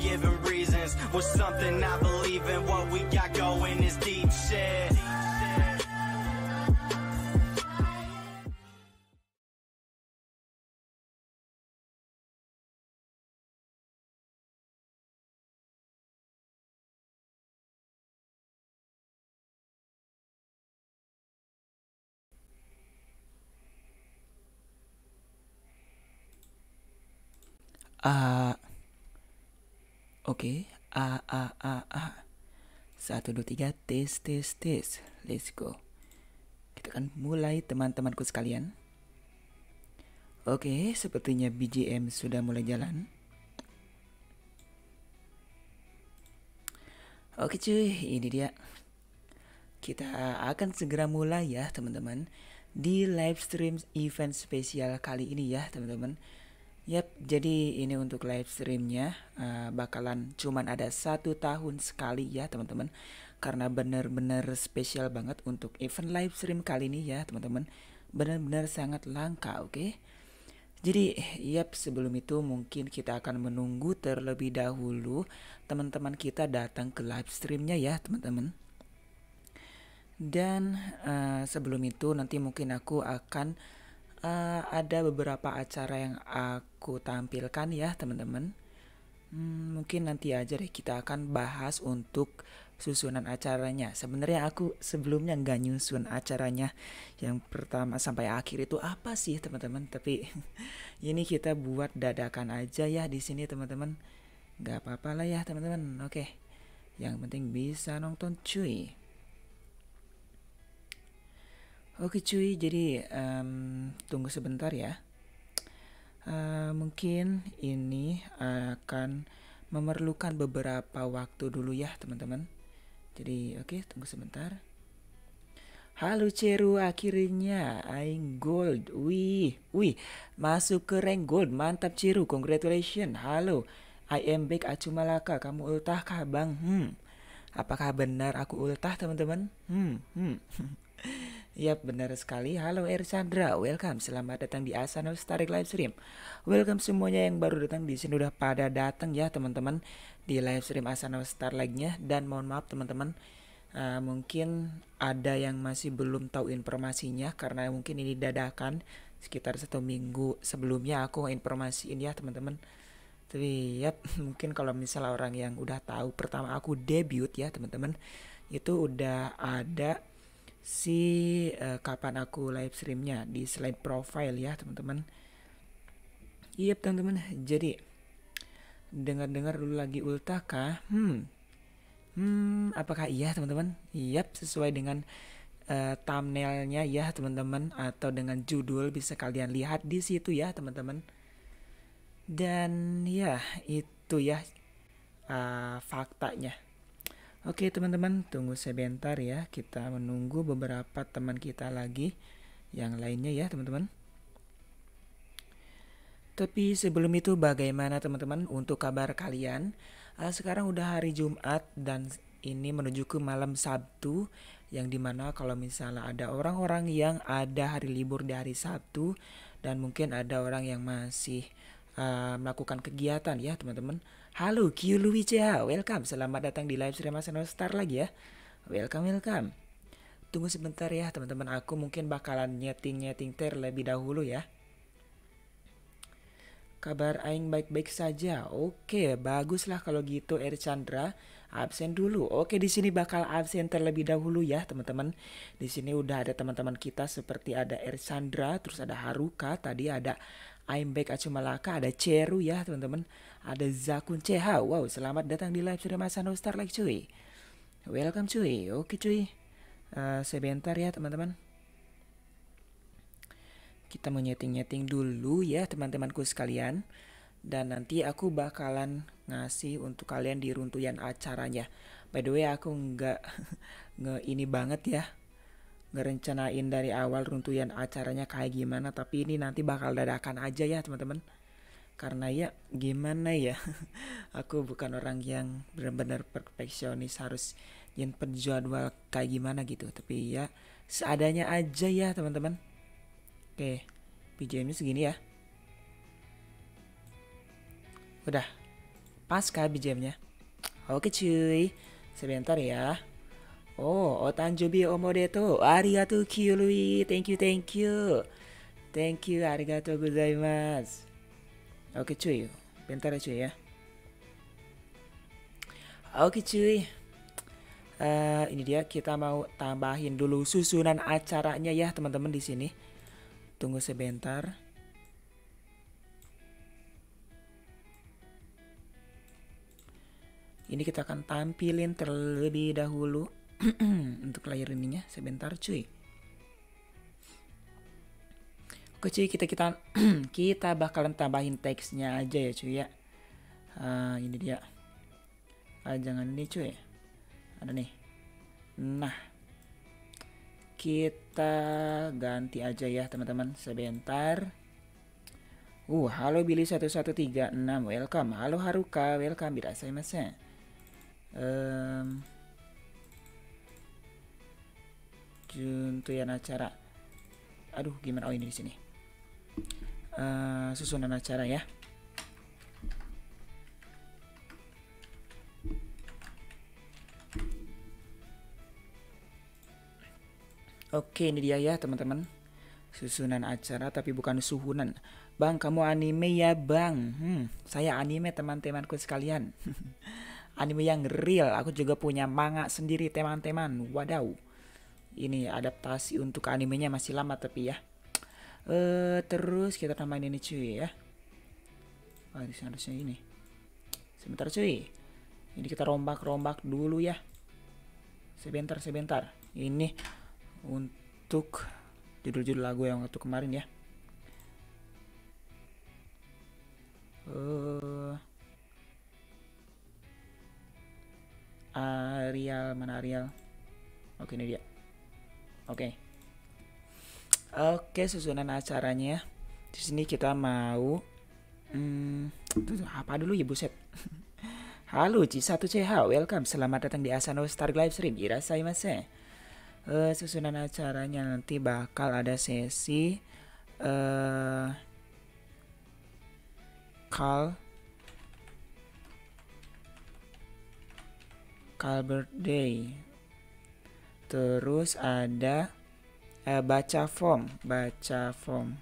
giving reasons. Was something I believe in, what we got Oke A A A A. Satu dua tiga tes tes tes. Let's go. Kita akan mulai teman-temanku sekalian. Oke sepertinya BGM sudah mulai jalan. Oke cuy ini dia. Kita akan segera mulai ya teman-teman. Di live stream event spesial kali ini ya teman-teman Yap, jadi ini untuk live streamnya uh, bakalan cuman ada satu tahun sekali ya teman-teman. Karena benar-benar spesial banget untuk event live stream kali ini ya teman-teman. Benar-benar sangat langka oke? Okay? Jadi yap sebelum itu mungkin kita akan menunggu terlebih dahulu teman-teman kita datang ke live streamnya ya teman-teman. Dan uh, sebelum itu nanti mungkin aku akan uh, ada beberapa acara yang aku tampilkan ya teman-teman. Hmm, mungkin nanti aja deh kita akan bahas untuk susunan acaranya. Sebenarnya aku sebelumnya nggak nyusun acaranya yang pertama sampai akhir itu apa sih teman-teman. Tapi ini kita buat dadakan aja ya di sini teman-teman. Gak apa-apa lah ya teman-teman. Oke. Yang penting bisa nonton cuy. Oke cuy, jadi um, tunggu sebentar ya. Uh, mungkin ini akan memerlukan beberapa waktu dulu ya teman-teman. Jadi oke okay, tunggu sebentar. Halo Ceru. Akhirnya Aing Gold. Wih Wih. Masuk ke rank Gold. Mantap Ceru. Congratulations. Halo. I am back Acu Malaka. Kamu ultah kah bang? Hmm. Apakah benar aku ultah teman-teman? Hmm Hmm Yap, benar sekali. Halo Er Chandra, welcome. Selamat datang di Asana Starik Live Stream. Welcome semuanya yang baru datang di sini udah pada datang ya teman-teman di live stream Asana Star Like-nya dan mohon maaf teman-teman uh, mungkin ada yang masih belum tahu informasinya karena mungkin ini dadakan sekitar satu minggu sebelumnya aku informasiin ya teman-teman. Tapi ya mungkin kalau misalnya orang yang udah tahu pertama aku debut ya teman-teman itu udah ada si uh, kapan aku live streamnya di slide profile ya teman-teman. Iya teman-teman, jadi dengar-dengar dulu lagi ultaka. Hmm, hmm, apakah iya teman-teman? Iya sesuai dengan uh, thumbnailnya ya teman-teman atau dengan judul bisa kalian lihat di situ ya teman-teman. Dan ya itu ya uh, faktanya. Oke teman-teman tunggu sebentar ya kita menunggu beberapa teman kita lagi yang lainnya ya teman-teman. Tapi sebelum itu bagaimana teman-teman untuk kabar kalian? Uh, sekarang udah hari Jumat dan ini menuju ke malam Sabtu yang di mana kalau misalnya ada orang-orang yang ada hari libur di hari Sabtu dan mungkin ada orang yang masih uh, melakukan kegiatan ya teman-teman Halo Q Luicia, welcome. Selamat datang di live stream Arsenal Star lagi ya. Welcome, welcome. Tunggu sebentar ya teman-teman, aku mungkin bakalan nyeting-nyeting terlebih dahulu ya. Kabar Aing baik-baik saja. Oke, baguslah kalau gitu Er Chandra. Absen dulu. Oke, di sini bakal absen terlebih dahulu ya, teman-teman. Di sini udah ada teman-teman kita seperti ada Er Chandra, terus ada Haruka, tadi ada I'm back Acu Malaka, ada Ceru ya teman-teman. Ada Zakun CH. Wow, selamat datang di live stream Asano Star like cuy. Welcome cuy. Oke cuy. Uh, sebentar ya teman-teman. Kita mau nyeting-nyeting dulu ya teman-temanku sekalian. Dan nanti aku bakalan ngasih untuk kalian di runtuyan acaranya. By the way aku nggak nge ini banget ya ngerencanain dari awal runtuyan acaranya kayak gimana tapi ini nanti bakal dadakan aja ya teman-teman karena ya gimana ya aku bukan orang yang benar-benar perfeksionis harus yang penjadwal kayak gimana gitu tapi ya seadanya aja ya teman-teman oke PJM segini ya Udah. Pas kah BGM-nya? Oke cuy. Sebentar ya. Oh, otanjubi omodeto. Arigatou Kyului. Thank you, thank you. Thank you, arigatou gozaimasu. Oke cuy. Bentar ya cuy ya. Oke cuy. Uh, ini dia kita mau tambahin dulu susunan acaranya ya teman-teman di sini. Tunggu sebentar. Ini kita akan tampilin terlebih dahulu untuk layar ininya sebentar cuy. Oke cuy kita kita kita bakalan tambahin teksnya aja ya cuy ya. Uh, ini dia. Uh, jangan ini cuy. Ada nih. Nah kita ganti aja ya teman-teman sebentar. Uh halo Billy 1136 welcome. Halo Haruka. Welcome tidak saya mas um, juntuyan acara. Aduh gimana? Oh ini di sini uh, susunan acara ya. Oke ini dia ya teman-teman. Susunan acara tapi bukan suhunan. Bang kamu anime ya bang? Hmm, Saya anime teman-temanku sekalian. Anime yang real. Aku juga punya manga sendiri teman-teman. Wadaw. Ini adaptasi untuk animenya masih lama tapi ya uh, Terus kita tambahin ini cuy ya Oh di harusnya ini Sebentar cuy Ini kita rombak-rombak dulu ya Sebentar sebentar Ini untuk judul-judul lagu yang waktu kemarin ya. Uh, Arial mana Arial? Oke ini dia. Oke. Oke susunan acaranya. Di sini kita mau hmm, apa dulu ya buset. Halo Ci1CH, welcome. Selamat datang di Asano Star Live Stream. Irasaimasen uh, susunan acaranya nanti bakal ada sesi uh, call call birthday terus ada uh, baca form baca form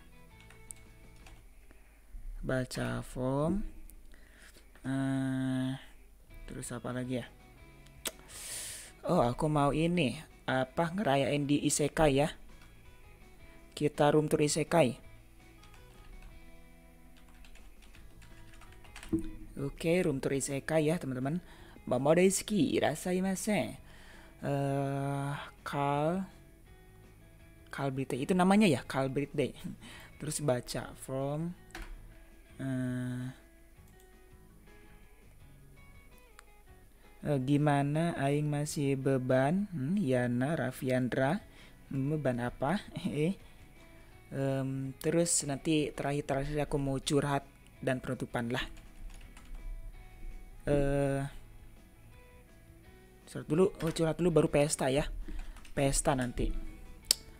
baca form uh, terus apa lagi ya oh aku mau ini apa ngerayain di isekai ya. Kita room tour isekai. Oke, room tour isekai ya, teman-teman. Mamo desuki, irasaimasen. Eh, uh, Kal Birthday itu namanya ya, Kal Birthday. Terus baca from uh, gimana aing masih beban? Hmm, Yana Rafiandra. Hmm, beban apa? Eh um, terus nanti terakhir terakhir aku mau curhat dan penutupan lah. Eh curhat dulu oh, curhat dulu baru pesta ya. Pesta nanti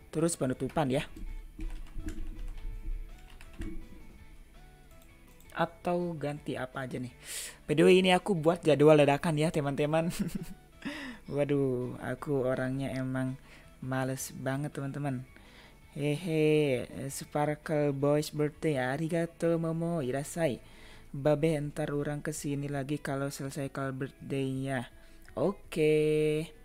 terus penutupan ya atau ganti apa aja nih. By the way ini aku buat jadwal dadakan ya teman-teman. Waduh, aku orangnya emang males banget teman-teman. Hehe, Sparkle Boys birthday arigato momo irasai. Babe ntar orang ke sini lagi kalau selesai call birthday-nya. Oke. Okay.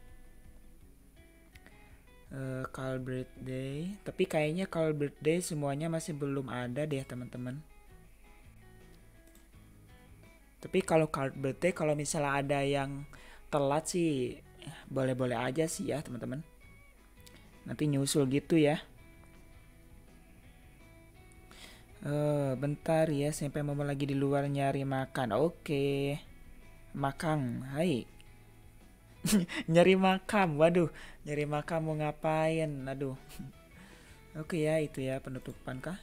Uh, eh, call birthday, tapi kayaknya call birthday semuanya masih belum ada deh teman-teman. Tapi kalau card birthday kalau misalnya ada yang telat sih boleh-boleh aja sih ya teman-teman. Nanti nyusul gitu ya. Uh, bentar ya sampai mau lagi di luar nyari makan. Oke. Okay. Makan. Hai. nyari makam. Waduh, nyari makam mau ngapain? Aduh. Oke ya, itu ya penutupan kah?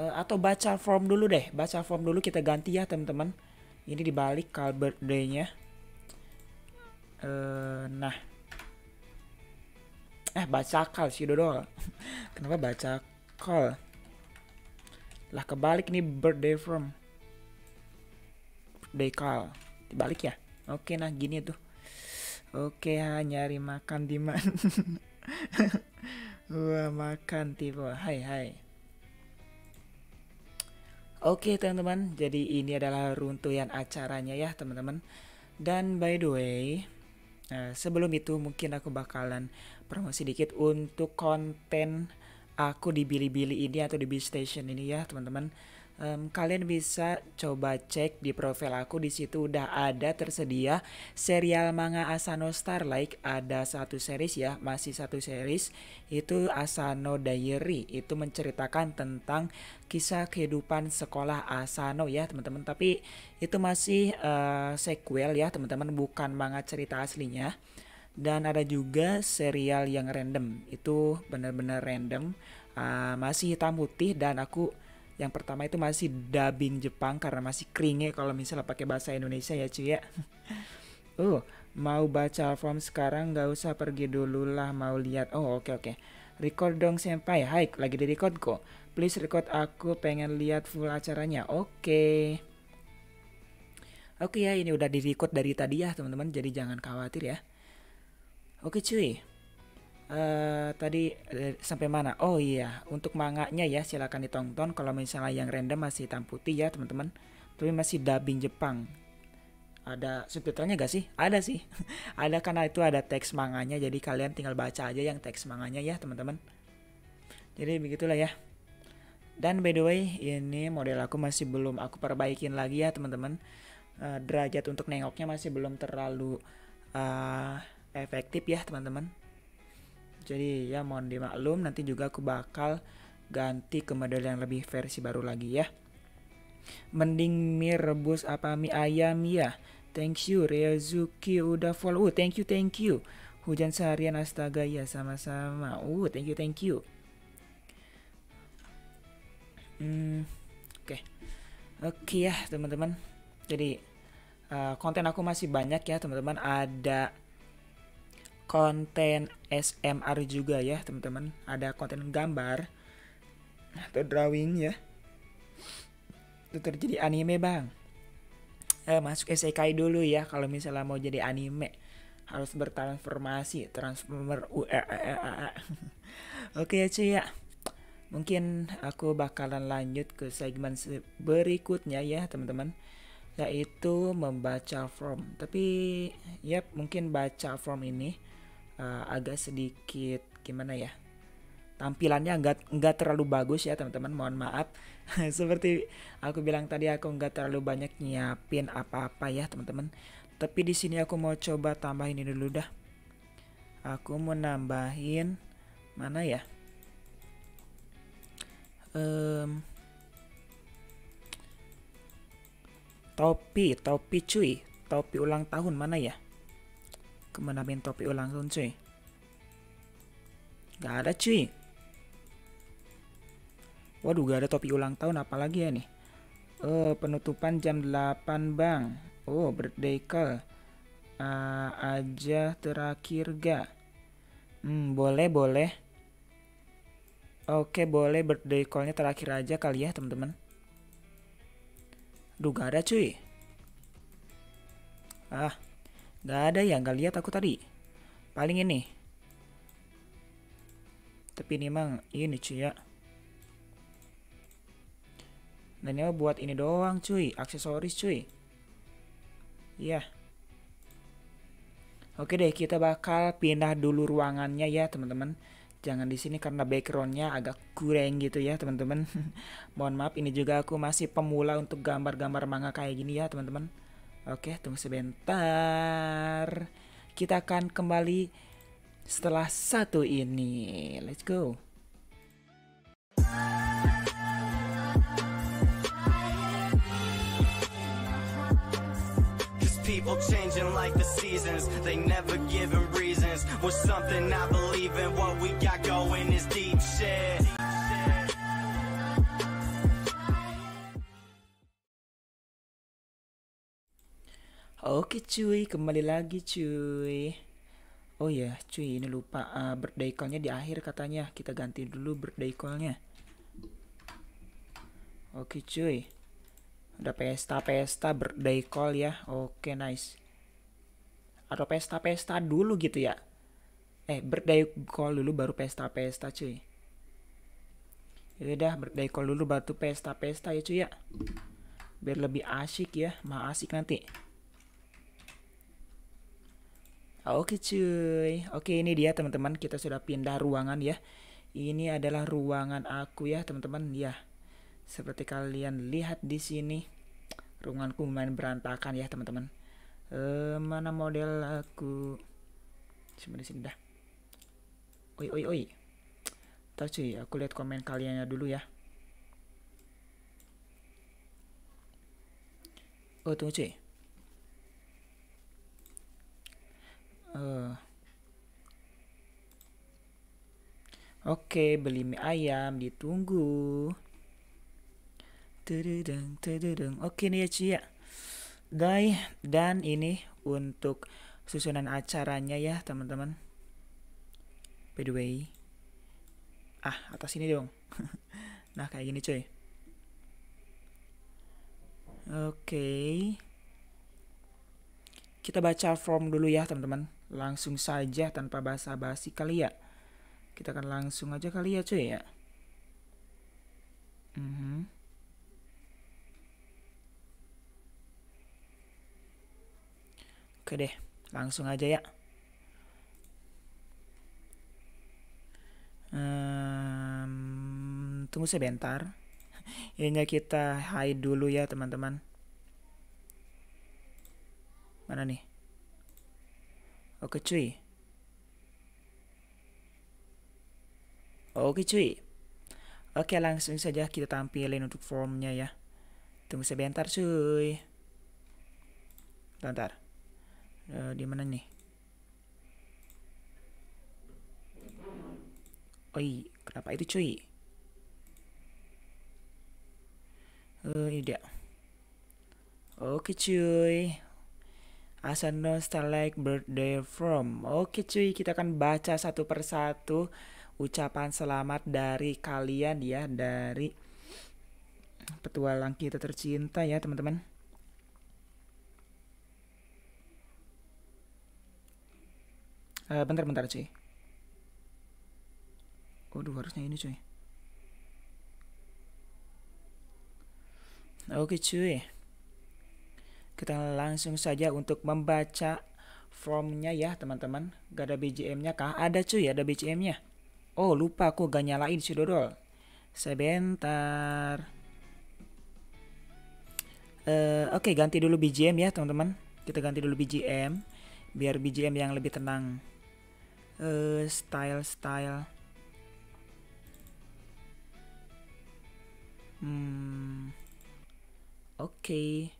uh, atau baca form dulu deh baca form dulu kita ganti ya teman-teman ini dibalik call birthday-nya uh, nah eh baca call sih dodol kenapa baca call lah kebalik nih birthday from birthday call. Dibalik ya. Oke nah gini tuh. Oke ha nyari makan di mana? Wah makan tipe. Hai hai. Oke teman-teman, jadi ini adalah runtuhan acaranya ya teman-teman. Dan by the way, uh, sebelum itu mungkin aku bakalan promosi dikit untuk konten aku di Bilibili ini atau di B Station ini ya teman-teman um, kalian bisa coba cek di profil aku di situ udah ada tersedia serial manga Asano Starlight. Ada satu series ya masih satu series. Itu Asano Diary. Itu menceritakan tentang kisah kehidupan sekolah Asano ya teman-teman. Tapi itu masih uh, sequel ya teman-teman. Bukan manga cerita aslinya. Dan ada juga serial yang random. Itu benar-benar random. Uh, masih hitam putih dan aku yang pertama itu masih dubbing Jepang karena masih kringe kalau misalnya pakai bahasa Indonesia ya cuy ya. uh, mau baca form sekarang nggak usah pergi dulu lah mau lihat. Oh oke okay, oke. Okay. Record dong senpai. Hai, lagi di record kok. Please record aku pengen lihat full acaranya. Oke. Okay. Oke okay, ya, ini udah di record dari tadi ya teman-teman, jadi jangan khawatir ya. Oke cuy, Uh, tadi uh, sampai mana? Oh iya, untuk manganya ya silakan ditonton. Kalau misalnya yang random masih hitam putih ya teman-teman. Tapi masih dubbing Jepang. Ada subtitlenya gak sih? Ada sih. ada karena itu ada teks manganya. Jadi kalian tinggal baca aja yang teks manganya ya teman-teman. Jadi begitulah ya. Dan by the way, ini model aku masih belum aku perbaikin lagi ya teman-teman. Uh, derajat untuk nengoknya masih belum terlalu uh, efektif ya teman-teman jadi ya mohon dimaklum nanti juga aku bakal ganti ke model yang lebih versi baru lagi ya. Mending mie rebus apa mie ayam ya. Thank you Reazuki udah follow. Uh, thank you thank you. Hujan seharian astaga ya sama-sama. Uh thank you thank you. Hmm oke. Okay. oke okay ya teman-teman. Jadi uh, konten aku masih banyak ya teman-teman. Ada konten SMR juga ya teman-teman. Ada konten gambar. Atau drawing ya. Itu terjadi anime bang. Eh, masuk SEKI dulu ya kalau misalnya mau jadi anime. Harus bertransformasi transformer uh, uh, uh. oke ya cuy ya. Mungkin aku bakalan lanjut ke segmen berikutnya ya teman-teman. Yaitu membaca form. Tapi ya mungkin baca form ini uh, agak sedikit gimana ya tampilannya nggak nggak terlalu bagus ya teman-teman mohon maaf. Seperti aku bilang tadi aku nggak terlalu banyak nyiapin apa-apa ya teman-teman. Tapi di sini aku mau coba tambahin ini dulu dah. Aku mau nambahin mana ya? Um, topi topi cuy topi ulang tahun mana ya Main topi ulang tahun cuy? Gak ada cuy. Waduh gak ada topi ulang tahun apalagi ya nih. Oh penutupan jam 8 bang. Oh birthday call. Uh, aja terakhir ga? Hmm boleh boleh. Oke boleh birthday callnya terakhir aja kali ya teman-teman. Duh gak ada cuy. Ah Gak ada yang gak lihat aku tadi. Paling ini. Tapi ini emang ini cuy ya. Dan ini buat ini doang cuy, aksesoris cuy. Iya. Oke deh, kita bakal pindah dulu ruangannya ya teman-teman. Jangan di sini karena backgroundnya agak kurang gitu ya teman-teman. Mohon maaf, ini juga aku masih pemula untuk gambar-gambar manga kayak gini ya teman-teman. Oke, tunggu sebentar. Kita akan kembali setelah satu ini. Let's go. people changing like the seasons They never giving reasons Was something I believe in What we got going is deep shit Oke cuy, kembali lagi cuy. Oh ya, cuy, ini lupa uh, birthday call-nya di akhir katanya. Kita ganti dulu birthday call-nya. Oke cuy. Ada pesta-pesta birthday call ya. Oke, nice. Atau pesta-pesta dulu gitu ya. Eh, birthday call dulu baru pesta-pesta cuy. Ya udah, birthday call dulu baru pesta-pesta ya cuy ya. Biar lebih asik ya, mah asik nanti. Oke cuy. Oke, ini dia teman-teman, kita sudah pindah ruangan ya. Ini adalah ruangan aku ya, teman-teman. Ya. Seperti kalian lihat di sini, ruanganku main berantakan ya teman-teman. Eh, mana model aku? Cuma di sini dah. Oi oi oi. Ntar cuy, aku lihat komen kaliannya dulu ya. Oh tunggu cuy. Uh. Oke, beli mie ayam ditunggu. Tededeng, tededeng. Oke nih ya Ci ya. Guys, dan ini untuk susunan acaranya ya teman-teman. By the way. Ah, atas ini dong. nah, kayak gini cuy. Oke. Kita baca form dulu ya teman-teman. Langsung saja tanpa basa-basi kali ya. Kita akan langsung aja kali ya cuy ya. Mm -hmm. Oke deh, langsung aja ya. Um, tunggu sebentar. Ininya kita hide dulu ya teman-teman. Mana nih? Oke cuy. Oke cuy. Oke langsung saja kita tampilin untuk formnya ya. Tunggu sebentar cuy. Bentar uh, di mana nih Oi, kenapa itu cuy? Oh, ini dia. Oke cuy. Asa nostalgic birthday from. Oke cuy, kita akan baca satu persatu ucapan selamat dari kalian ya, dari petualang kita tercinta ya teman-teman. Uh, bentar bentar cuy. Waduh harusnya ini cuy. Oke cuy. Kita langsung saja untuk membaca formnya ya teman-teman. Gak ada BGM-nya kah? Ada cuy, ada BGM-nya. Oh lupa aku gak nyalain si Dodol. Sebentar. Uh, Oke okay, ganti dulu BGM ya teman-teman. Kita ganti dulu BGM biar BGM yang lebih tenang uh, style style hmm oke okay.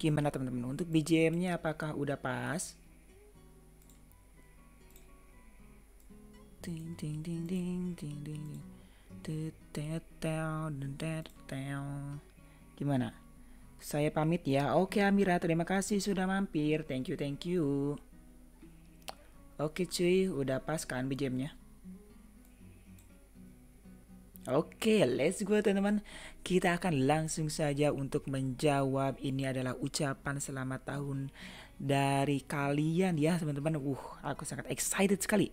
Gimana teman-teman untuk BGM-nya apakah udah pas ding ding ding ding ding ding gimana saya pamit ya. Oke Amira, terima kasih sudah mampir. Thank you, thank you. Oke cuy, udah pas kan BGM-nya? Oke, let's go teman-teman. Kita akan langsung saja untuk menjawab. Ini adalah ucapan selamat tahun dari kalian ya teman-teman. Uh, aku sangat excited sekali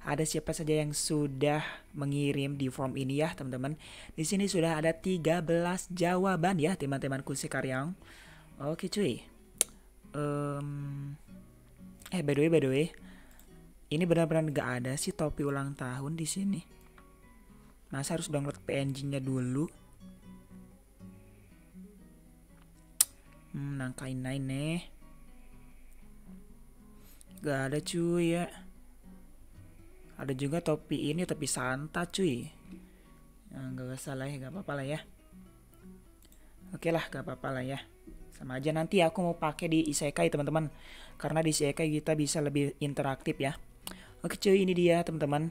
ada siapa saja yang sudah mengirim di form ini ya teman-teman. Di sini sudah ada 13 jawaban ya teman-temanku sekarang. Oke cuy. Um, eh by the way by the way, ini benar-benar gak ada sih topi ulang tahun di sini. Masa harus download PNG-nya dulu? Hmm, nangkain naik nih. Gak ada cuy ya. Ada juga topi ini topi Santa cuy. Ya, gak usah lah ya, gak apa-apa lah ya. Oke lah, gak apa-apa lah ya. Sama aja nanti aku mau pakai di isekai teman-teman. Karena di isekai kita bisa lebih interaktif ya. Oke cuy, ini dia teman-teman.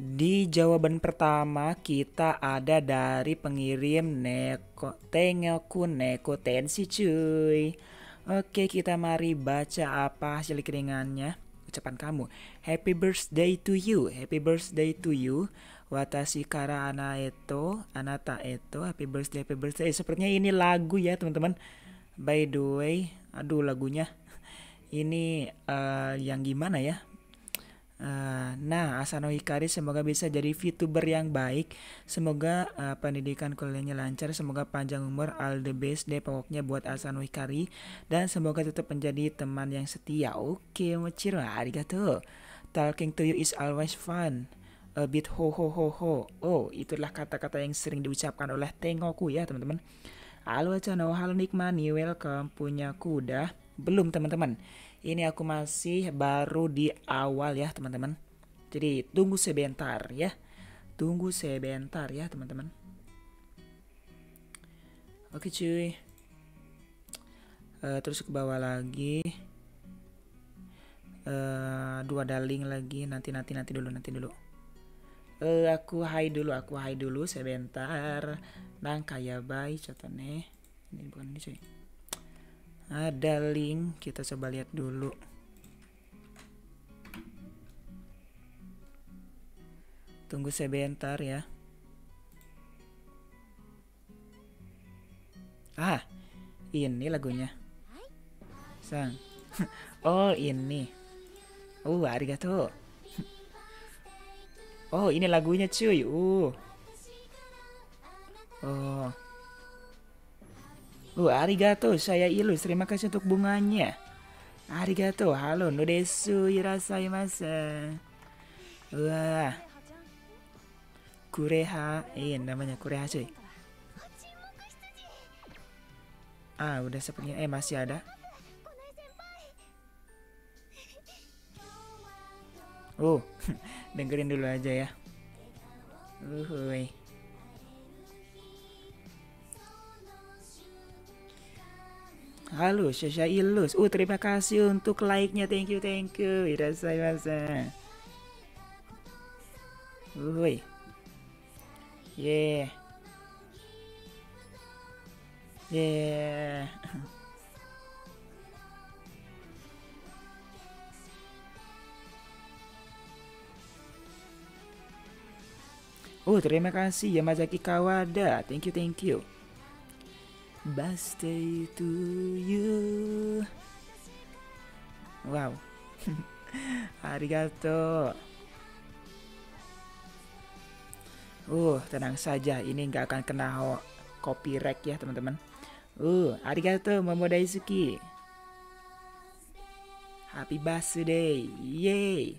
Di jawaban pertama kita ada dari pengirim Neko Tengoku Neko Tensi cuy. Oke, kita mari baca apa hasil keringannya. ucapan kamu. Happy birthday to you. Happy birthday to you. Watashi kara ana eto, anata eto. Happy birthday, happy birthday. Sepertinya ini lagu ya, teman-teman. By the way, aduh lagunya. Ini uh, yang gimana ya? Uh, nah, Asano Hikari semoga bisa jadi VTuber yang baik. Semoga uh, pendidikan kuliahnya lancar. Semoga panjang umur, all the best deh pokoknya buat Asano Hikari. Dan semoga tetap menjadi teman yang setia. Oke, Mochiro, arigato. Talking to you is always fun. A bit ho ho ho ho. Oh, itulah kata-kata yang sering diucapkan oleh Tengoku ya, teman-teman. Halo Chano, halo Nikmani, welcome. Punya kuda? Belum, teman-teman ini aku masih baru di awal ya teman-teman. Jadi tunggu sebentar ya. Tunggu sebentar ya teman-teman. Oke cuy. Uh, terus ke bawah lagi. Uh, dua daling lagi nanti nanti nanti dulu nanti dulu. Uh, aku hai dulu aku hai dulu sebentar. Nang kaya baik contohnya. Ini bukan ini cuy ada link kita coba lihat dulu. Tunggu sebentar ya. Ah ini lagunya. Sang. Oh ini. Oh arigato. Oh ini lagunya cuy. Uh. Oh Oh, arigato, saya Ilus. Terima kasih untuk bunganya. Arigato, halo, nodesu, irasaimasu. Wah. Kureha, eh namanya Kureha cuy. Ah, udah sepertinya, eh masih ada. Oh, dengerin dulu aja ya. Uhuy. Halo, Shasha Ilus. Uh, terima kasih untuk like-nya. Thank you, thank you. masa. Uhuy. Yeah. Yeah. Oh, terima kasih Yamazaki Kawada. Thank you, thank you. Birthday to you. Wow. Arigato. Uh, tenang saja, ini nggak akan kena copyright ya teman-teman. Uh, arigato Momo Daisuki. Happy birthday. Yeay.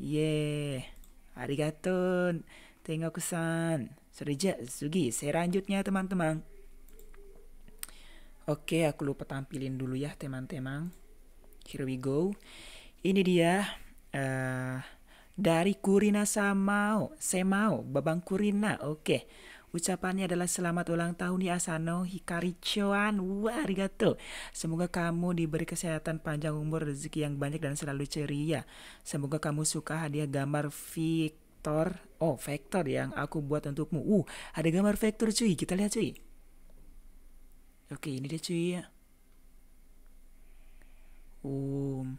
Yeay. Arigato. Tengok-san. Serja Sugi. Selanjutnya teman-teman. Oke, aku lupa tampilin dulu ya teman-teman. Here we go. Ini dia uh, dari Kurina Samao, Semao, Babang Kurina. Oke. Ucapannya adalah selamat ulang tahun ya Asano Hikari Choan. Wah, arigato. Semoga kamu diberi kesehatan panjang umur, rezeki yang banyak dan selalu ceria. Semoga kamu suka hadiah gambar Victor. Oh, vektor yang aku buat untukmu. Uh, ada gambar vektor cuy. Kita lihat cuy. Oke, ini dia cuy ya. Um.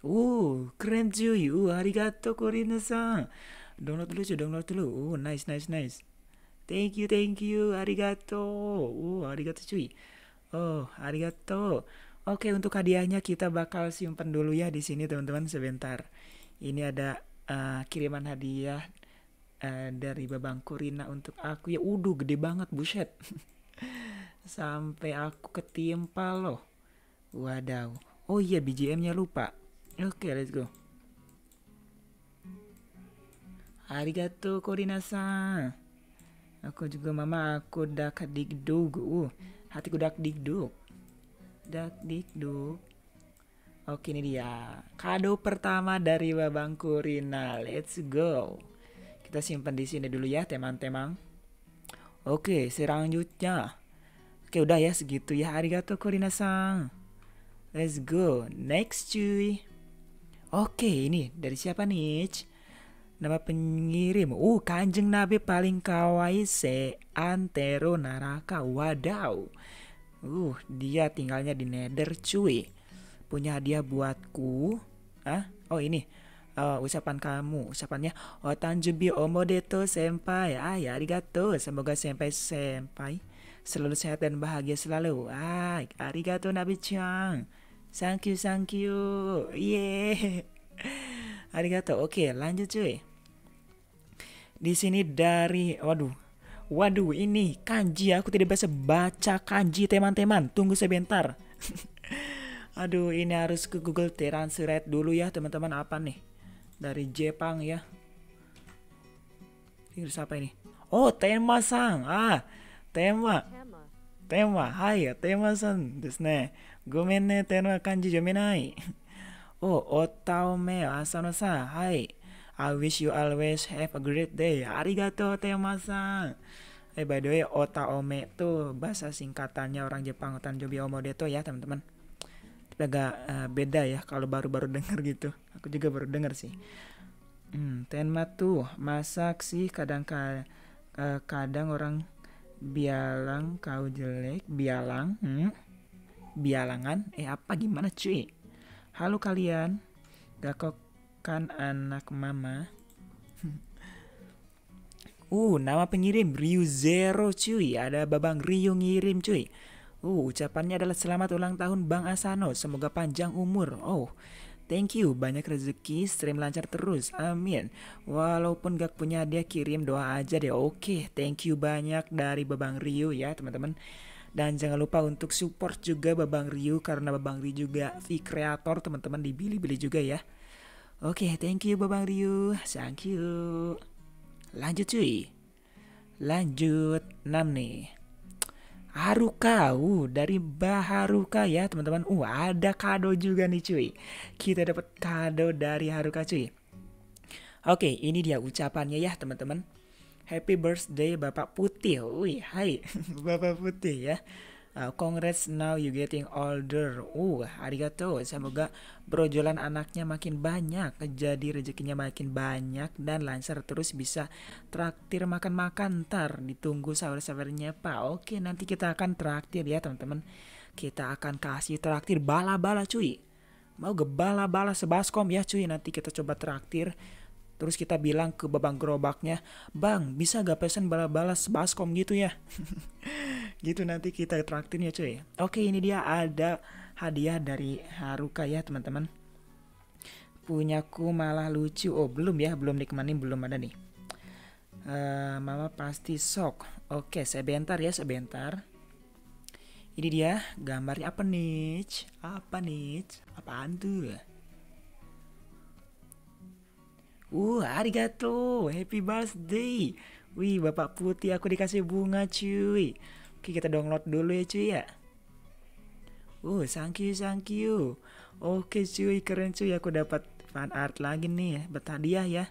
Uh, keren cuy. Uh, arigato Korina-san. Download dulu cuy, download dulu. Uh, nice, nice, nice. Thank you, thank you. Arigato. Uh, arigato cuy. Oh, arigato. Oke, untuk hadiahnya kita bakal simpan dulu ya di sini teman-teman sebentar. Ini ada uh, kiriman hadiah uh, dari Babang Korina untuk aku ya. Udah gede banget, buset. Sampai aku ketimpa loh. Wadaw. Oh iya BGM-nya lupa. Oke, okay, let's go. Arigato Korina-san. Aku juga mama aku dak dikdug. Uh, hatiku dak dikdug. Dak dikdug. Oke ini dia. Kado pertama dari Babang Kurina. Let's go. Kita simpan di sini dulu ya teman-teman. Oke, selanjutnya Oke udah ya segitu ya arigato korina-san. Let's go. Next cuy. Oke ini dari siapa nih? Nama pengirim. Uh kanjeng nabi paling kawaii se antero naraka. Wadaw. Uh dia tinggalnya di nether cuy. Punya hadiah buatku. Ah, oh ini. Oh, ucapan kamu, ucapannya Otanjubi omodeto senpai. Ah, ya arigato. Semoga senpai senpai selalu sehat dan bahagia selalu. Ah, arigato Nabi-chan. Thank you, thank you. Yeah. Arigato. Oke, lanjut cuy. Di sini dari waduh. Waduh, ini kanji aku tidak bisa baca kanji teman-teman. Tunggu sebentar. Aduh, ini harus ke Google Translate dulu ya, teman-teman. Apa nih? dari Jepang ya. Ini siapa ini? Oh, Tema Sang. Ah, Tema. Tema. Hai, Tema San ですね。ごめんね、Tema 漢字読めない。oh, Otaume Asano さん。はい。I wish you always have a great day. Arigato, Tema San. Eh, by the way, Otaome tuh bahasa singkatannya orang Jepang Tanjobi Omodeto ya, teman-teman tapi agak uh, beda ya kalau baru-baru denger gitu aku juga baru denger sih hmm, Tenma tuh masak sih kadang kadang, uh, kadang orang bialang kau jelek bialang hmm? bialangan eh apa gimana cuy halo kalian gak kok kan anak mama Uh, nama pengirim Ryu Zero cuy. Ada Babang Ryu ngirim cuy. Uh, ucapannya adalah selamat ulang tahun Bang Asano. Semoga panjang umur. Oh, thank you. Banyak rezeki, stream lancar terus. Amin. Walaupun gak punya dia kirim doa aja deh. Oke, thank you banyak dari Babang Ryu ya teman-teman. Dan jangan lupa untuk support juga Babang Ryu karena Babang Ryu juga V kreator teman-teman di Bilibili juga ya. Oke, thank you Babang Ryu. Thank you. Lanjut cuy. Lanjut 6 nih. Haruka, uh, dari Baharuka ya teman-teman. Uh, ada kado juga nih cuy. Kita dapat kado dari Haruka cuy. Oke, ini dia ucapannya ya teman-teman. Happy birthday Bapak Putih. Wih, hai Bapak Putih ya. Uh, congrats now you getting older. Uh, arigato. Semoga brojolan anaknya makin banyak, jadi rezekinya makin banyak dan lancar terus bisa traktir makan-makan ntar ditunggu sahur-sahurnya Pak. Oke, nanti kita akan traktir ya teman-teman. Kita akan kasih traktir bala-bala cuy. Mau ke bala-bala sebaskom ya cuy. Nanti kita coba traktir. Terus kita bilang ke babang gerobaknya, Bang, bisa gak pesen bala-bala sebaskom gitu ya? gitu nanti kita traktirnya cuy. Oke, ini dia ada hadiah dari Haruka ya teman-teman. Punyaku malah lucu. Oh belum ya, belum dikemanin, belum ada nih. Uh, mama pasti sok. Oke, sebentar ya, sebentar. Ini dia gambarnya apa nih? Apa nih? Apaan tuh? Uh, arigato. Happy birthday. Wih, Bapak Putih aku dikasih bunga cuy. Oke, kita download dulu ya cuy ya. Uh, thank you, thank you. Oke cuy, keren cuy. Aku dapat fan art lagi nih ya, berhadiah ya.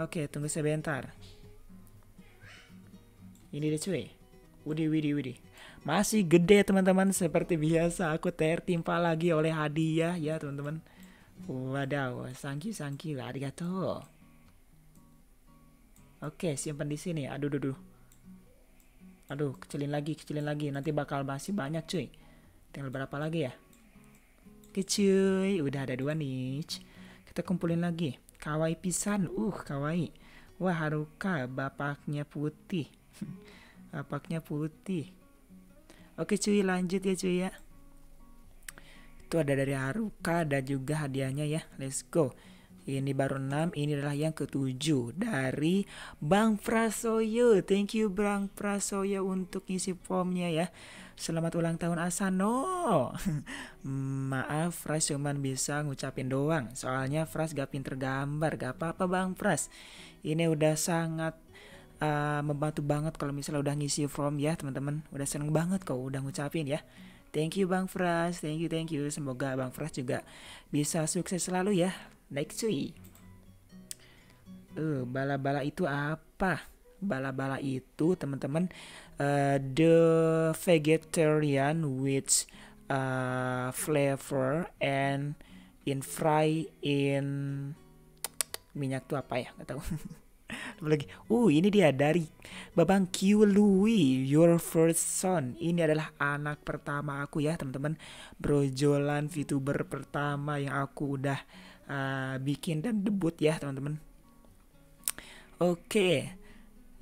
Oke, tunggu sebentar. Ini deh cuy. Widih, widih, widih. Masih gede teman-teman seperti biasa. Aku tertimpa lagi oleh hadiah ya teman-teman. Wadaw, you, thank you. Arigato. Oke, simpan di sini. Aduh, aduh, aduh. Aduh, kecilin lagi, kecilin lagi. Nanti bakal masih banyak cuy. Tinggal berapa lagi ya? Oke cuy, udah ada dua nih. Kita kumpulin lagi. Kawaii pisan. Uh, kawaii. Wah, Haruka, bapaknya putih. bapaknya putih. Oke cuy, lanjut ya cuy ya. Itu ada dari Haruka dan juga hadiahnya ya. Let's go. Ini baru 6, ini adalah yang ketujuh dari Bang Prasoyo. Thank you Bang Prasoyo untuk isi formnya ya. Selamat ulang tahun Asano. Maaf Fras cuman bisa ngucapin doang. Soalnya Fras gak pinter gambar. Gak apa-apa Bang Fras. Ini udah sangat uh, membantu banget kalau misalnya udah ngisi form ya teman-teman. Udah seneng banget kok udah ngucapin ya. Thank you Bang Fras, thank you thank you. Semoga Bang Fras juga bisa sukses selalu ya. Next cuy. Uh, bala-bala itu apa? Bala-bala itu teman-teman uh, the vegetarian with uh, flavor and in fry in minyak tuh apa ya? Gak tahu. lagi. Uh, ini dia dari Babang Q Louis, your first son. Ini adalah anak pertama aku ya, teman-teman. Brojolan VTuber pertama yang aku udah uh, bikin dan debut ya teman-teman. Oke, okay.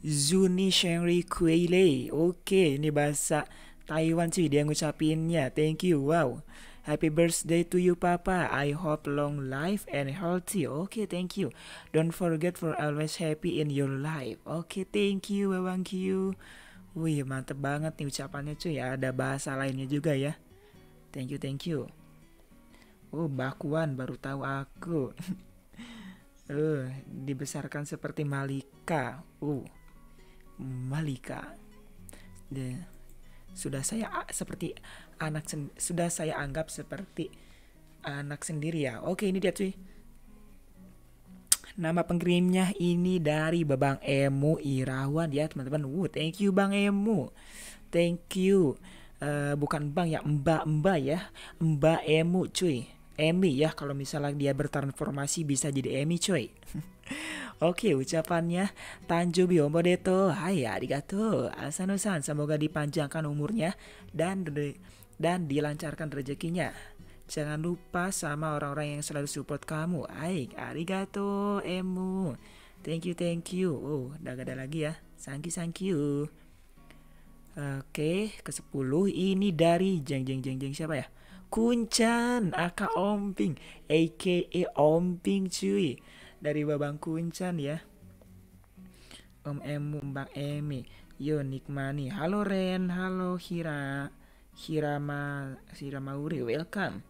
Zuni Shengri Kuele. Oke, okay, ini bahasa Taiwan sih dia ngucapinnya. Thank you. Wow. Happy birthday to you, Papa. I hope long life and healthy. Okay, thank you. Don't forget for always happy in your life. Okay, thank you, Bang Q. Wih, mantep banget nih ucapannya cuy. Ada bahasa lainnya juga ya. Thank you, thank you. Oh, Bakuan baru tahu aku. uh, dibesarkan seperti Malika. Uh, Malika. Sudah saya seperti anak sudah saya anggap seperti anak sendiri ya. Oke, ini dia cuy. Nama pengirimnya ini dari Babang Emu Irawan ya teman-teman. Wuh, thank you Bang Emu. Thank you. Uh, bukan Bang ya, Mbak Mbak ya. Mbak Emu cuy. Emi ya kalau misalnya dia bertransformasi bisa jadi Emi cuy. Oke, ucapannya Tanjo Biombo Deto. Hai, arigato. Asano-san, semoga dipanjangkan umurnya dan dan dilancarkan rezekinya. Jangan lupa sama orang-orang yang selalu support kamu. Aik, arigato, emu. Thank you, thank you. Oh, udah gak ada lagi ya. Thank you, thank you. Oke, ke 10 ini dari jeng jeng jeng jeng siapa ya? Kuncan, Aka Omping, aka Omping cuy. Dari Babang Kuncan ya. Om Emu, Mbak Emi. Yo Nikmani. Halo Ren, halo Hira. Hirama Hiramauri welcome.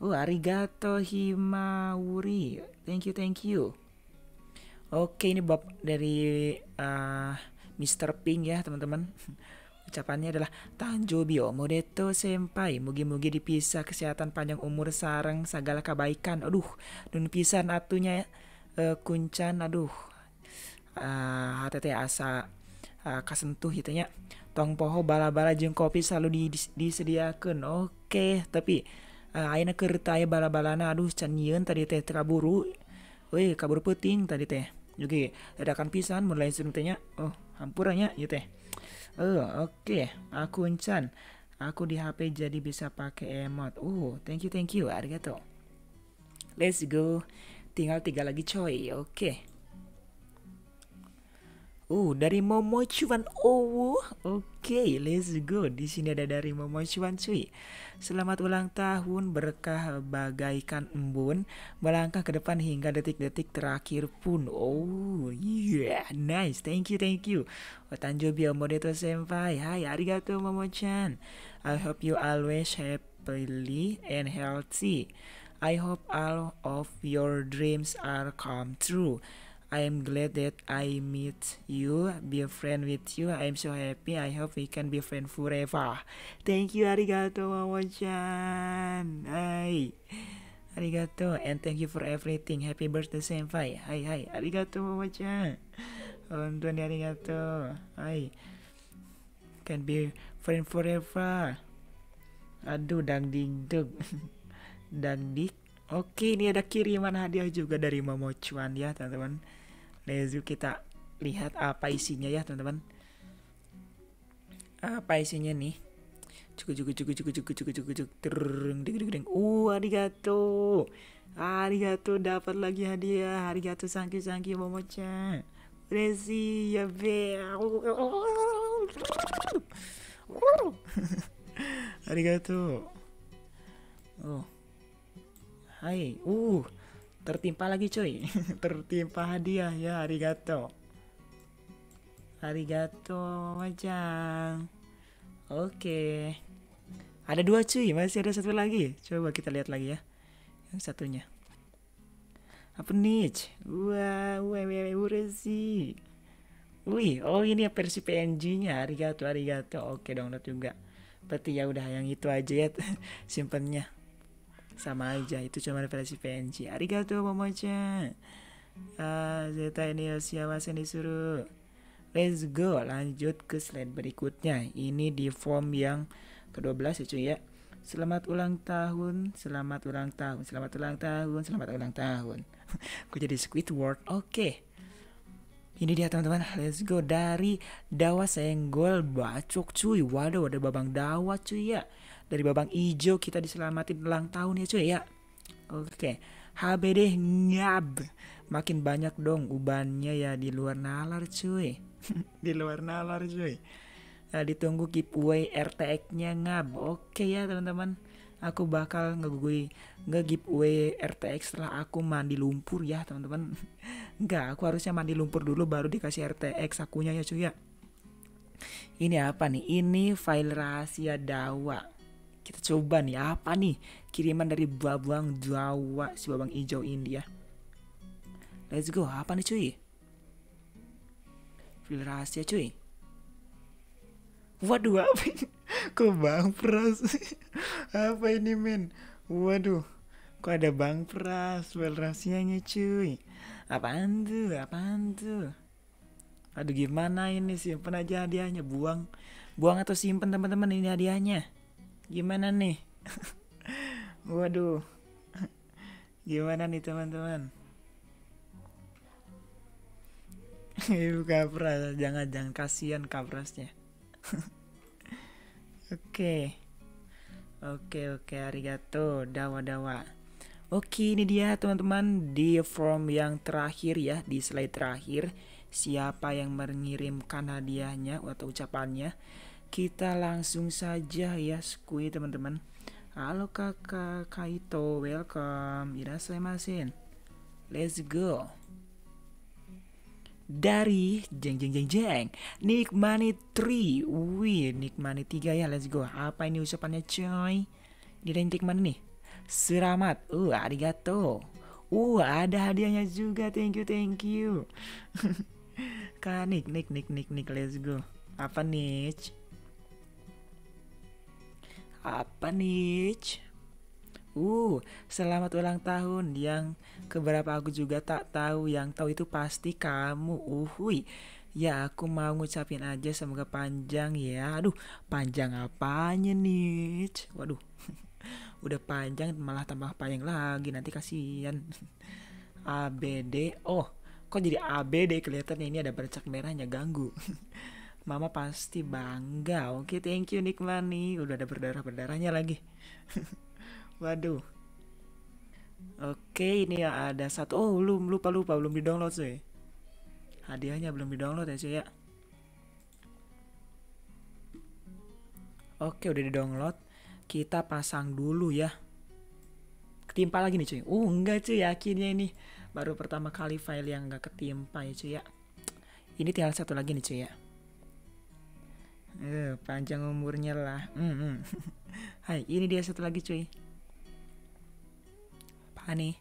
Oh arigato Himauri. Thank you thank you. Oke ini bab dari uh, Mr. Pink ya teman-teman. Ucapannya adalah Tanjobio Modeto Senpai. Mugi-mugi dipisah kesehatan panjang umur sarang segala kebaikan. Aduh dun pisan atunya ya. Uh, kuncan aduh. Uh, HTT asa uh, kasentuh gitu ya tong poho bala-bala jeng kopi selalu di, di, disediakan oke okay. tapi uh, aina kereta ya bala-balana. Aduh can tadi teh kaburu weh kabur puting tadi teh. Juga dadakan pisan mulai sebetulnya oh hampurannya ya teh. Oh oke. Okay. aku encan aku di HP jadi bisa pakai emot. Oh thank you thank you. Arigato. Let's go. Tinggal tiga lagi coy. Oke. okay. Oh, dari Momo Cuan. Oh, oke, okay, let's go. Di sini ada dari Momo Cuan, cuy. Selamat ulang tahun, berkah bagaikan embun, melangkah ke depan hingga detik-detik terakhir pun. Oh, yeah, nice. Thank you, thank you. Otanjobi Omodeto Senpai. Hai, arigato Momo-chan. I hope you always happily and healthy. I hope all of your dreams are come true. I am glad that I meet you, be a friend with you. I am so happy. I hope we can be friends forever. Thank you, arigato, Momo-chan. Hai. Arigato, and thank you for everything. Happy birthday, senpai. Hai, hai. Arigato, Momo-chan. Honton arigato. Hai. Can be friend forever. Aduh, dang ding dug. dang. Oke, ini ada kiriman hadiah juga dari Momo Cuan ya, teman-teman. Let's kita lihat apa isinya ya, teman-teman. Apa isinya nih? Cukup cukup cukup cukup cukup cukup cukup cukup tereng ding ding ding. Uh, arigato. Arigato dapat lagi hadiah. Arigato sangki sangki Momo Cuan. Resi ya be. Arigato. Oh. Hai, uh, tertimpa lagi cuy, tertimpa hadiah ya, arigato. Arigato, macam. Oke. Ada dua cuy, masih ada satu lagi. Coba kita lihat lagi ya. Yang satunya. Apa nih? Wah, wah, wah. Wih, oh ini versi PNG-nya. Arigato, arigato. Oke, download juga. Berarti ya udah yang itu aja ya simpennya sama aja itu cuma versi PNG arigato momo-chan ah zeta ini yang disuruh let's go lanjut ke slide berikutnya ini di form yang ke-12 ya cuy ya Selamat ulang tahun, selamat ulang tahun, selamat ulang tahun, selamat ulang tahun. Aku jadi Squidward. Oke. Okay. Ini dia teman-teman, let's go dari Dawa Senggol Bacok cuy. Waduh, ada babang Dawa cuy ya dari babang ijo kita diselamatin ulang tahun ya cuy ya oke HBD ngab. Makin banyak dong ubannya ya di luar nalar cuy. di luar nalar cuy. Nah, ditunggu giveaway RTX-nya ngab. Oke ya teman-teman. Aku bakal nge nge-giveaway RTX setelah aku mandi lumpur ya teman-teman. Enggak, aku harusnya mandi lumpur dulu baru dikasih RTX akunya ya cuy ya. Ini apa nih? Ini file rahasia dawa. Kita coba nih apa nih kiriman dari babang dawa si babang hijau India. Let's go. Apa nih cuy? File rahasia cuy. Waduh apa ini? Kok Bang Pras? apa ini men? Waduh, kok ada Bang Pras? Well rahasianya cuy. Apaan tuh? Apaan tuh? Aduh gimana ini simpen aja hadiahnya buang buang atau simpen teman-teman ini hadiahnya gimana nih? Waduh. Gimana nih teman-teman? Ibu kapras jangan jangan. Kasihan kaprasnya. Oke. Oke oke. Arigato. Dawa dawa. Oke ini dia teman-teman. Di form yang terakhir ya. Di slide terakhir. Siapa yang mengirimkan hadiahnya atau ucapannya kita langsung saja ya skui teman-teman. Halo kakak Kaito. Welcome. Masin. let's go. Dari jeng jeng jeng jeng Nick Money 3 Wih Nick Money 3 ya. Let's go. Apa ini ucapannya coy? Dari Nick Money nih. Selamat. Uh arigato. Uh ada hadiahnya juga. Thank you thank you. Kak Nick Nick Nick Nick Nick let's go. Apa nih Apa nih Uh, selamat ulang tahun yang keberapa aku juga tak tahu. Yang tahu itu pasti kamu. Uhui. Ya aku mau ngucapin aja semoga panjang ya. Aduh, panjang apanya nih? Waduh. Udah panjang malah tambah panjang lagi nanti kasihan. ABD. Oh, kok jadi ABD kelihatannya ini ada bercak merahnya ganggu. Mama pasti bangga. Oke, thank you Nikmani. Udah ada berdarah-berdarahnya lagi. Waduh. Oke, ini ya ada satu. Oh, belum lupa lupa belum di-download sih. Hadiahnya belum di-download ya, cuy ya. Oke, udah di-download. Kita pasang dulu ya. Ketimpa lagi nih, cuy. Uh, enggak cuy, yakinnya ini baru pertama kali file yang enggak ketimpa ya, cuy ya. Ini tinggal satu lagi nih, cuy ya. Eh, panjang umurnya lah. Hmm, hmm. Hai, ini dia satu lagi, cuy apa nih?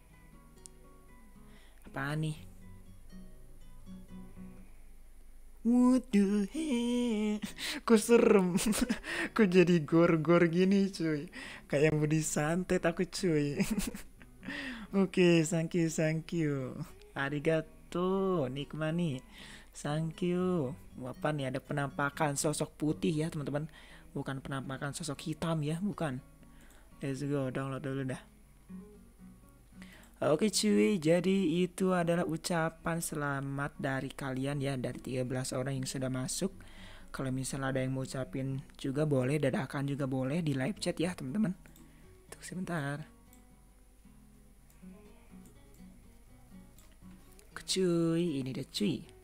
apa nih? Waduh, he, kok serem, kok jadi gor-gor gini cuy, kayak mau disantet aku cuy. Oke, okay, thank you, thank you. Arigato, nikmani. Thank you. Apa nih ada penampakan sosok putih ya teman-teman, bukan penampakan sosok hitam ya, bukan. Let's go, download dulu dah. Oke cuy, jadi itu adalah ucapan selamat dari kalian ya dari 13 orang yang sudah masuk. Kalau misalnya ada yang mau ucapin juga boleh, dadakan juga boleh di live chat ya teman-teman. Tunggu sebentar. Cuy, ini dia cuy.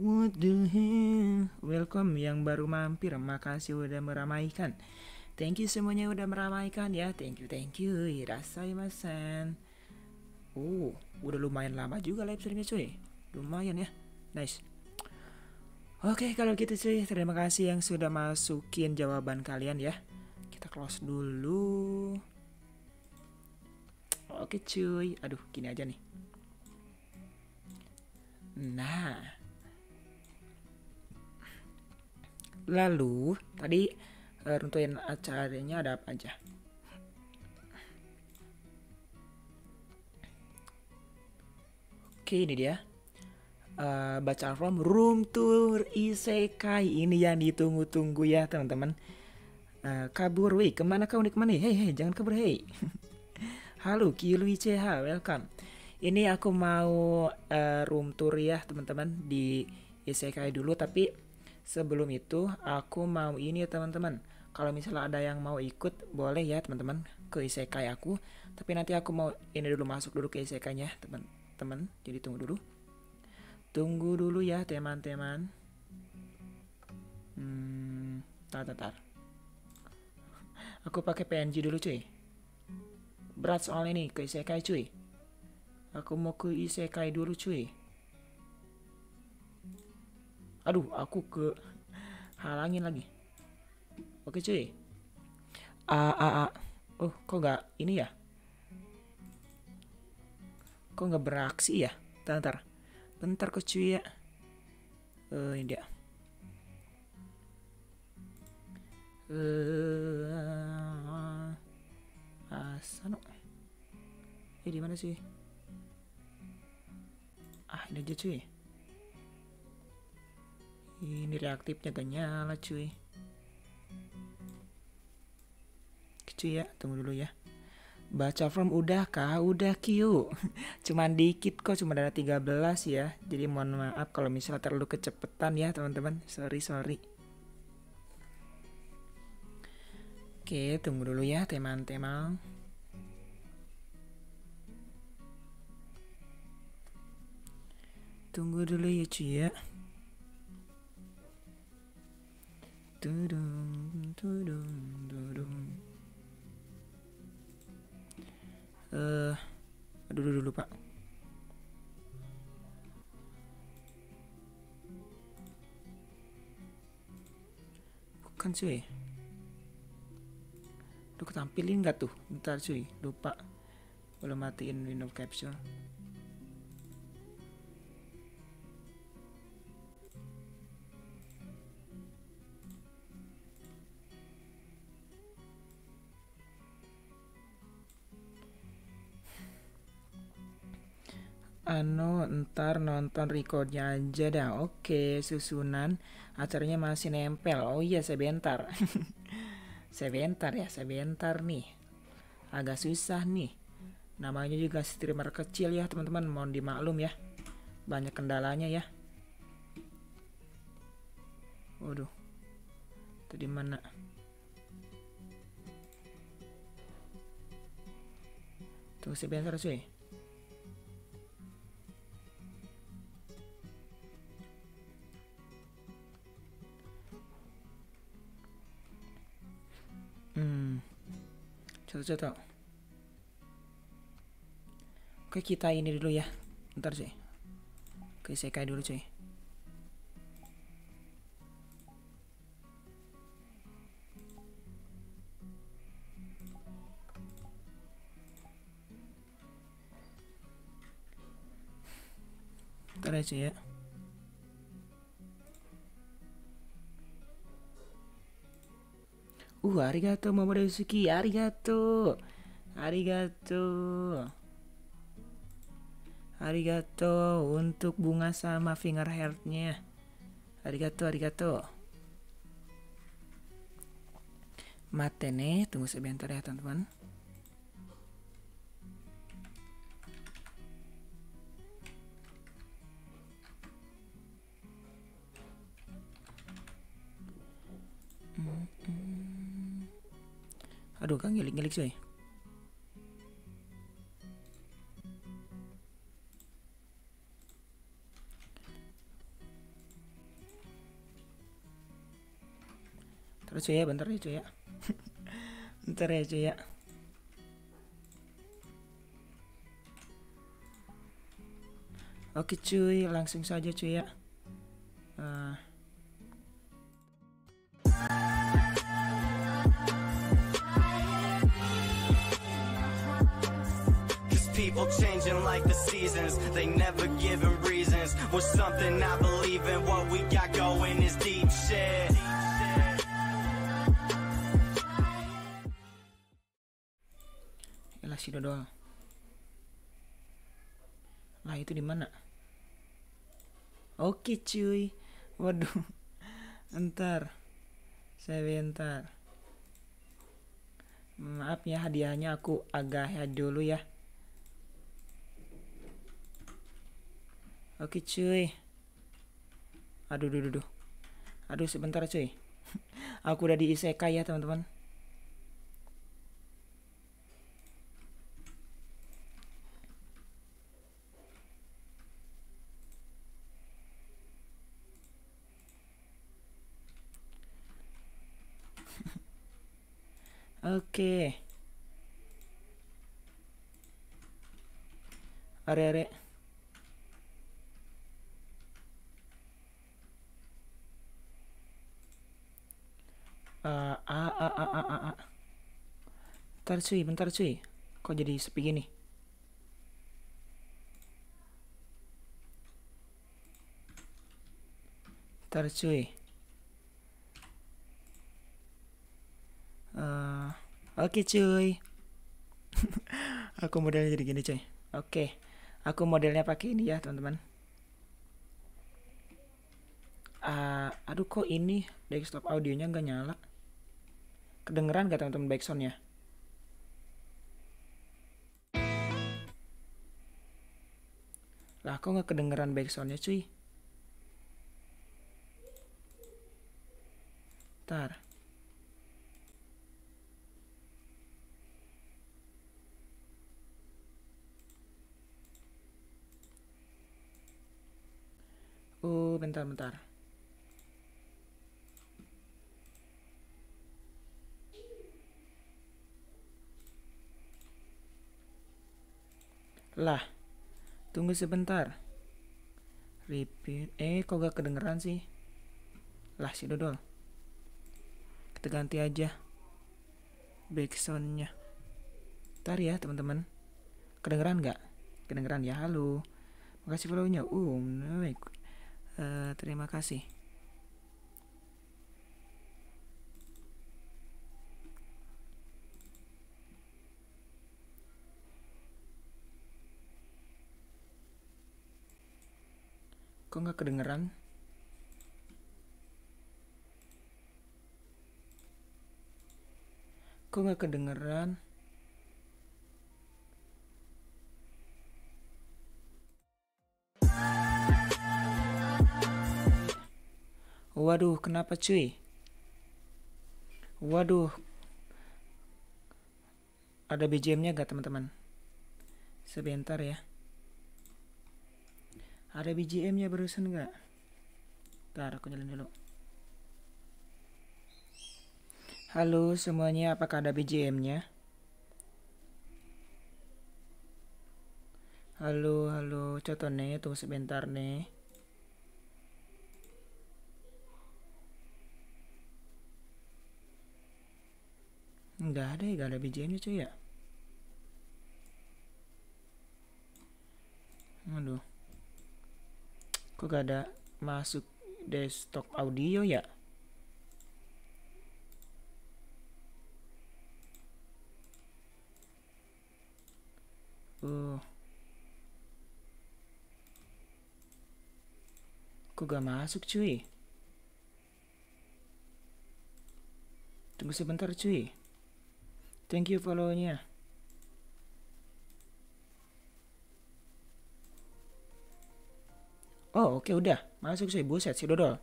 What the hell? Welcome yang baru mampir, makasih udah meramaikan. Thank you semuanya udah meramaikan ya. Thank you, thank you. Irasaimasen. Oh, udah lumayan lama juga live streamnya cuy. Lumayan ya. Nice. Oke, kalau gitu cuy, terima kasih yang sudah masukin jawaban kalian ya. Kita close dulu. Oke cuy, aduh gini aja nih. Nah, lalu tadi uh, runtuhin acaranya ada apa aja? Oke ini dia. Uh, baca from room tour isekai. Ini yang ditunggu-tunggu ya teman-teman. Uh, kabur wih ke mana kau nih ke mana hei hei jangan kabur hei. Halo Kilui CH welcome. Ini aku mau uh, room tour ya teman-teman di isekai dulu tapi sebelum itu aku mau ini ya teman-teman kalau misalnya ada yang mau ikut boleh ya teman-teman ke isekai aku Tapi nanti aku mau ini dulu masuk dulu ke isekainya teman-teman. Jadi tunggu dulu. Tunggu dulu ya teman-teman. Hmm, tar, tar, tar. Aku pakai PNG dulu cuy. Berat soal ini ke isekai cuy. Aku mau ke isekai dulu cuy. Aduh, aku ke halangin lagi. Oke cuy. A a a. Oh, kok nggak ini ya? Kok nggak beraksi ya? Bentar, bentar. Bentar kok cuy ya. Uh, ini dia. Uh, Asano. Eh, di mana sih? Ah, ini aja cuy. Ini reaktifnya gak nyala cuy. Cuy ya, tunggu dulu ya. Baca from udah kah? Udah Q. Cuman dikit kok, cuma ada 13 ya. Jadi mohon maaf kalau misalnya terlalu kecepetan ya teman-teman. Sorry, sorry. Oke, tunggu dulu ya teman-teman. Tunggu dulu ya cuy ya. Tudung, tudung, tudung. Eh, aduh dulu, pak. Bukan cuy. Lu ketampilin nggak tuh? Bentar cuy, lupa. Belum matiin window capture. Anu, ntar nonton recordnya aja dah. Oke, susunan acaranya masih nempel. Oh iya, sebentar. sebentar ya, sebentar nih. Agak susah nih. Namanya juga streamer kecil ya, teman-teman. Mohon dimaklum ya. Banyak kendalanya ya. Waduh. Tadi mana? Tunggu sebentar cuy. Hmm. Coba. Oke kita ini dulu ya. Ntar cuy. Oke sekai dulu cuy. Ntar cuy ya. Uh, arigato Momodaisuki, arigato. Arigato. Arigato untuk bunga sama finger heart-nya. Arigato, arigato. Mate nih, tunggu sebentar ya teman-teman. Aduh, kan ngelik-ngelik coy. Terus cuy ya, bentar ya cuy ya. bentar ya cuy ya. Oke cuy, langsung saja cuy ya. Uh, changing like the seasons, they never giving reasons. We're something I believe in, what we got going is deep shit. Yalah si dodol. Lah itu di mana? Oke cuy. Waduh. Ntar. Sebentar. Maaf ya hadiahnya aku agak dulu ya. Oke cuy. Aduh, aduh, aduh. Aduh, sebentar cuy. Aku udah di isekai ya, teman-teman. Oke. Okay. Are-are. Bentar cuy, bentar cuy. Kok jadi sepi gini? Bentar cuy. Uh, Oke okay, cuy. aku modelnya jadi gini cuy. Oke. Okay. Aku modelnya pakai ini ya teman-teman. Uh, aduh kok ini desktop audionya nggak nyala. Kedengeran gak teman-teman backsoundnya? Lah kok nggak kedengeran backsoundnya cuy? Ntar. Oh, bentar, bentar. Lah, tunggu sebentar. Repeat. Eh, kok gak kedengeran sih? Lah, si Dodol. Kita ganti aja backsoundnya. Ntar ya, teman-teman. Kedengeran nggak? Kedengeran ya, halo. Makasih follownya. Uh, terima kasih. Kok nggak kedengeran? Kok nggak kedengeran? Waduh, kenapa cuy? Waduh. Ada BGM-nya gak teman-teman? Sebentar ya. Ada BGM-nya barusan nggak? Ntar aku nyalain dulu. Halo semuanya, apakah ada BGM-nya? Halo, halo, contoh nih, tunggu sebentar nih. Enggak ada ya, enggak ada BGM-nya cuy ya. Aduh kok gak ada masuk desktop audio ya? Uh kok gak masuk cuy? Tunggu sebentar cuy. Thank you follow-nya Oh oke okay, udah masuk sih buset si dodol.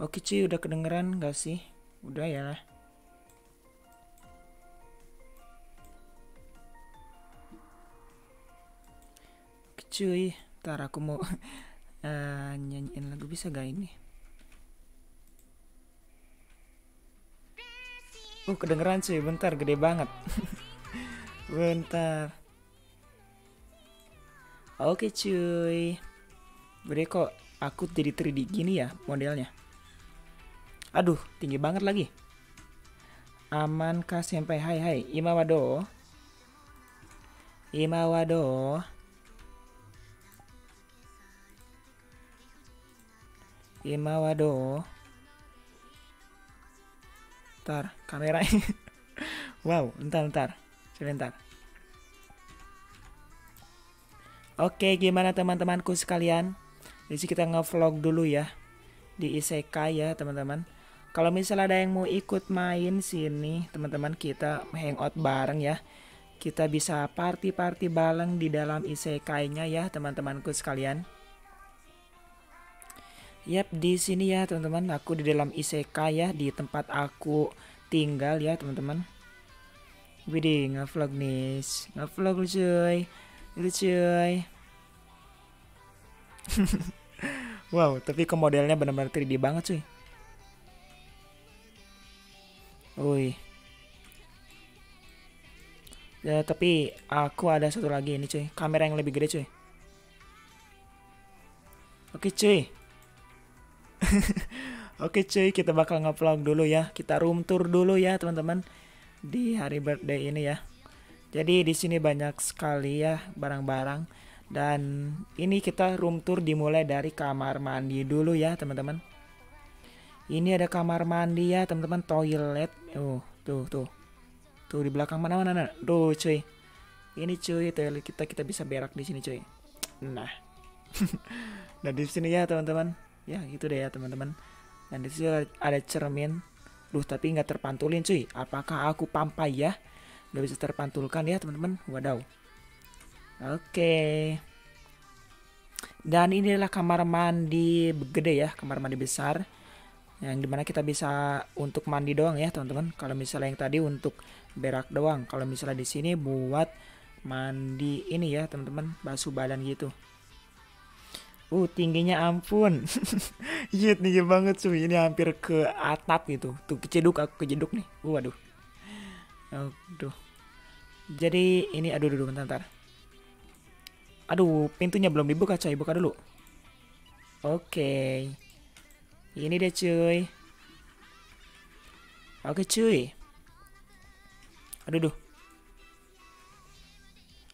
Oke cuy udah kedengeran gak sih? Udah ya. Oke cuy, ntar aku mau uh, nyanyiin lagu bisa gak ini? Oh kedengeran cuy, bentar gede banget. Bentar. Oke cuy. Berarti kok aku jadi 3D gini ya modelnya. Aduh, tinggi banget lagi. Aman kah sampai hai hai. Imawado. Imawado. Imawado. Ntar, kamera. wow, bentar, bentar. Sebentar. Oke, gimana teman-temanku sekalian? Jadi kita ngevlog dulu ya di Isekai ya, teman-teman. Kalau misalnya ada yang mau ikut main sini, teman-teman kita hangout bareng ya. Kita bisa party-party bareng di dalam Isekai-nya ya, teman-temanku sekalian. Yap, di sini ya, teman-teman. Aku di dalam Isekai ya, di tempat aku tinggal ya, teman-teman. Widih, ngevlog nih. Ngevlog lu cuy. Lu cuy. wow tapi ke modelnya benar-benar 3D banget cuy Wih. Ya, tapi aku ada satu lagi ini cuy, kamera yang lebih gede cuy. Oke cuy. Oke cuy, kita bakal ngevlog dulu ya. Kita room tour dulu ya teman-teman di hari birthday ini ya. Jadi di sini banyak sekali ya barang-barang dan ini kita room tour dimulai dari kamar mandi dulu ya teman-teman. Ini ada kamar mandi ya teman-teman toilet. Oh tuh tuh tuh di belakang mana mana, tuh cuy. Ini cuy toilet kita kita bisa berak di sini cuy. Nah, nah di sini ya teman-teman. Ya gitu deh ya teman-teman. Dan di sini ada cermin. Duh tapi nggak terpantulin cuy. Apakah aku pampai ya? Nggak bisa terpantulkan ya teman-teman. Wadaw. Oke. Dan ini adalah kamar mandi gede ya, kamar mandi besar yang di mana kita bisa untuk mandi doang ya teman-teman kalau misalnya yang tadi untuk berak doang kalau misalnya di sini buat mandi ini ya teman-teman basuh badan gitu uh tingginya ampun. Iya tinggi banget cuy. Ini hampir ke atap gitu. Tuh kejeduk aku kejeduk nih. Uh, waduh. Aduh. Jadi ini aduh dulu bentar, bentar. Aduh pintunya belum dibuka coy. Buka dulu. Oke. Okay. Ini deh cuy. Oke cuy. Aduh duh.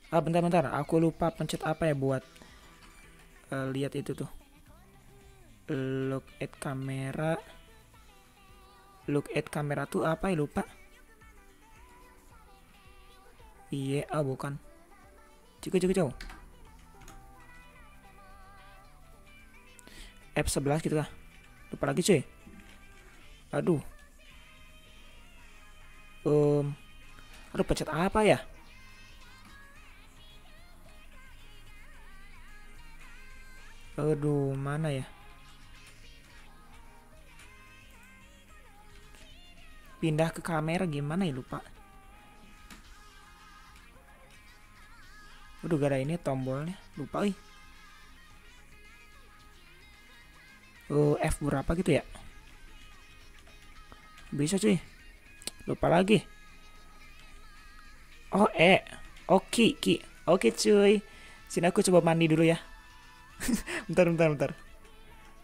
Ah bentar-bentar, aku lupa pencet apa ya buat uh, lihat itu tuh. Look at kamera. Look at kamera tuh apa ya lupa? Iya, ah bukan. Cukup cukup cukup. F11 gitu lah lupa lagi cuy aduh um, aduh pencet apa ya aduh mana ya? Pindah ke kamera gimana ya? Lupa. Aduh gara ini tombolnya. Lupa ih. Uh, F berapa gitu ya? Bisa cuy. Lupa lagi. Oh E. Oke oh, ki. Oke cuy. Sini aku coba mandi dulu ya bentar bentar bentar.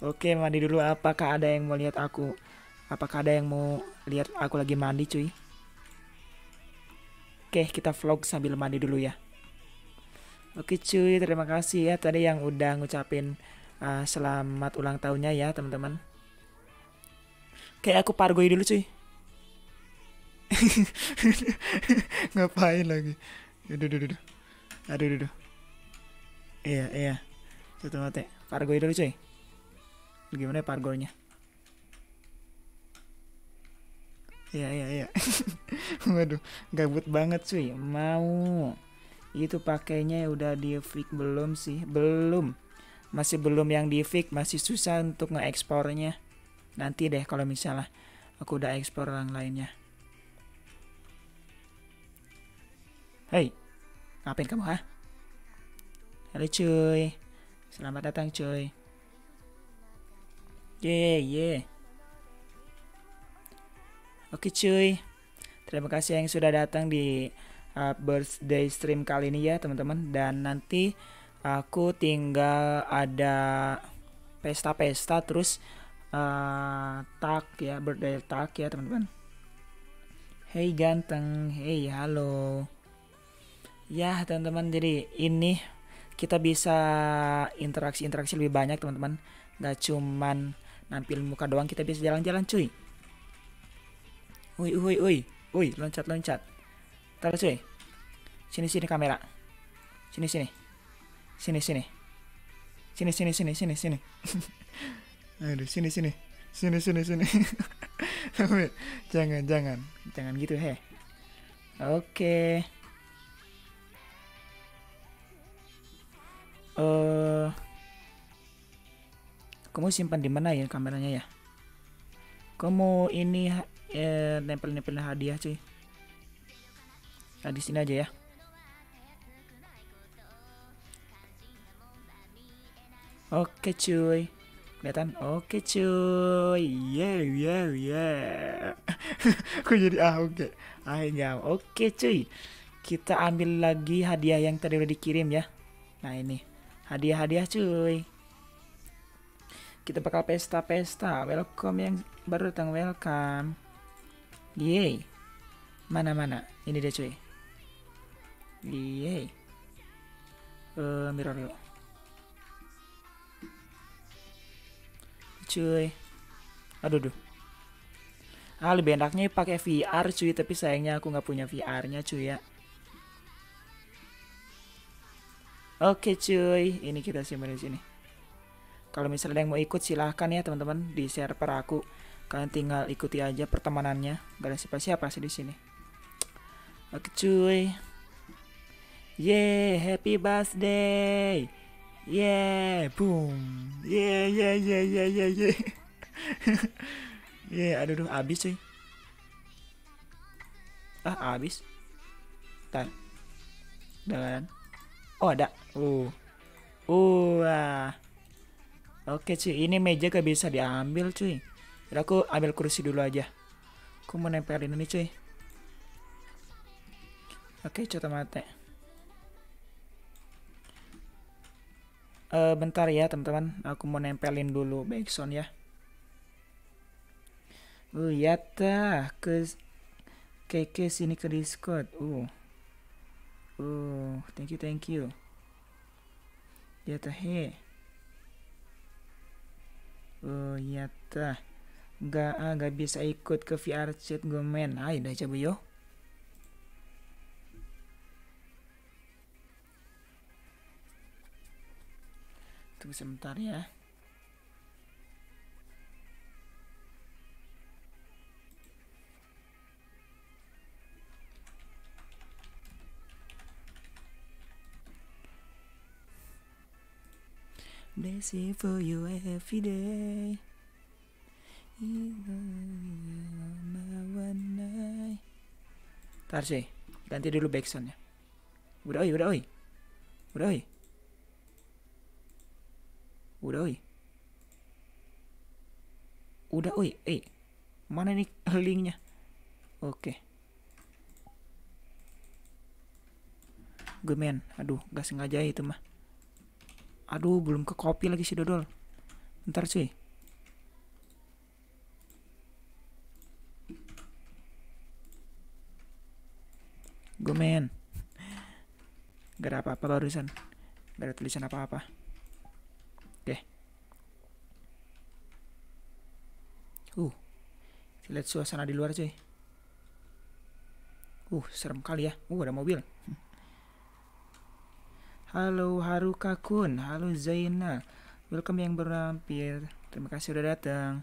Oke mandi dulu. Apakah ada yang mau lihat aku? Apakah ada yang mau lihat aku lagi mandi cuy? Oke kita vlog sambil mandi dulu ya. Oke cuy terima kasih ya tadi yang udah ngucapin uh, selamat ulang tahunnya ya teman-teman. Kayak aku pargoi dulu cuy. Ngapain lagi? Aduh aduh aduh aduh aduh iya iya satu mati pargoi dulu cuy. Gimana ya pargonya iya iya iya. Waduh gabut banget cuy. Mau. Itu pakainya udah di flick belum sih? Belum. Masih belum yang di fix. Masih susah untuk ngeekspornya nanti deh kalau misalnya aku udah ekspor yang lainnya. Hei ngapain kamu ha? Halo cuy selamat datang cuy. Ye ye oke cuy. Terima kasih yang sudah datang di uh, birthday stream kali ini ya teman-teman. Dan nanti aku tinggal ada pesta-pesta terus uh, tak ya birthday tak ya teman-teman. Hey ganteng. Hey halo. Ya teman-teman jadi ini kita bisa interaksi-interaksi lebih banyak teman-teman gak cuman nampil muka doang kita bisa jalan-jalan cuy Woi woi woi woi loncat loncat Taruh cuy Sini sini kamera Sini sini Sini sini. Sini sini sini sini sini. Aduh, sini sini. Sini sini sini. jangan gitu, he. Oke. Eh uh, kamu simpan di mana ya kameranya ya? Kamu ini eh, nempel-nempel hadiah cuy. Nah, di sini aja ya. Oke cuy. Kelihatan? Oke cuy. Yeah, yeah, yeah. Kok jadi ah oke. Okay. Ah enggak. Oke cuy. Kita ambil lagi hadiah yang tadi udah dikirim ya. Nah ini. Hadiah-hadiah cuy. Kita bakal pesta-pesta. Welcome yang baru datang. Welcome. Yeay. Mana-mana. Ini dia cuy. Yeay. Uh, mirror yuk. cuy aduh duh ah lebih enaknya pakai VR cuy tapi sayangnya aku nggak punya VR-nya cuy ya oke cuy ini kita simpan di sini kalau misalnya yang mau ikut silahkan ya teman-teman di share per aku kalian tinggal ikuti aja pertemanannya gak ada siapa-siapa sih di sini oke cuy yeah happy birthday Yeah, boom. Yeah, yeah, yeah, yeah, yeah, yeah. yeah, aduh, aduh, abis cuy. Ah, abis. Tar. Dan. Oh, ada. Uh. Uh. Oke cuy, ini meja gak bisa diambil cuy. Jadi aku ambil kursi dulu aja. Aku mau nempelin ini cuy. Oke, coba mate. uh, bentar ya teman-teman aku mau nempelin dulu backsound ya uh ya tah ke keke sini ke discord uh uh thank you thank you ya tah he uh ya tah nggak ah, nggak bisa ikut ke VR chat gue men ayo dah coba yo. Tunggu sebentar ya. Blessing for you every day. Ntar sih, ganti dulu backsoundnya. Udah oi, udah oi. Udah oi. Udah oi. Udah oi. Eh. Mana nih linknya? Oke. Gue men. Aduh, gak sengaja itu mah. Aduh, belum ke copy lagi si Dodol. Ntar cuy. Gue men. Gak ada apa-apa barusan. Gak ada tulisan apa-apa. Oke. Uh. Lihat suasana di luar cuy. Uh, serem kali ya. Uh, ada mobil. Halo Haruka Kun, halo Zaina. Welcome yang berampir. Terima kasih udah datang.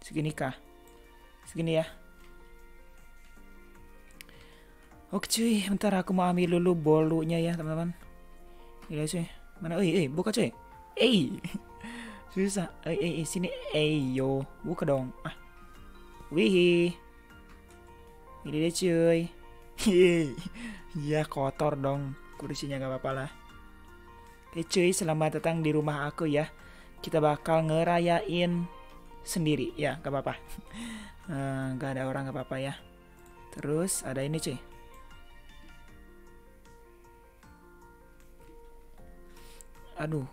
Segini kah? Segini ya. Oke cuy, bentar aku mau ambil dulu bolunya ya teman-teman. Iya cuy, mana? Eh, eh, buka cuy. Eh, susah. Eh, eh, eh sini. Buka dong. Ah, wih. Ini deh cuy. Iya kotor dong. Kursinya gak apa-apa lah. Oke cuy, selamat datang di rumah aku ya. Kita bakal ngerayain sendiri ya, gak apa-apa. uh, ada orang gak apa-apa ya. Terus ada ini cuy. aduh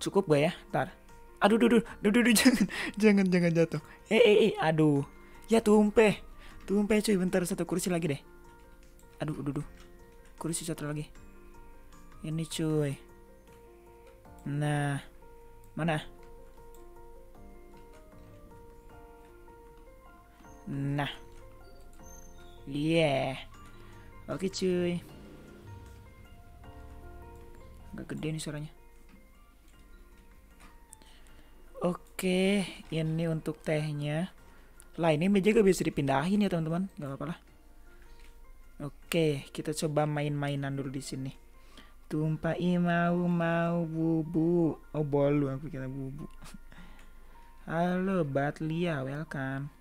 cukup gak ya? Ntar. Aduh duh duh duh duh, duh jangan jangan jangan jatuh. Eh eh eh aduh. Ya tumpeh. Tumpeh cuy. Bentar satu kursi lagi deh. Aduh duh duh. Kursi satu lagi. Ini cuy. Nah. Mana? Nah. Yeah. Oke cuy. Agak gede nih suaranya oke ini untuk tehnya. Lah ini meja gak bisa dipindahin ya teman-teman. Nggak apa-apa lah. Oke kita coba main-mainan dulu di sini. Tumpai mau mau bubu. Oh bolu aku kira bubu. Halo Batlia welcome.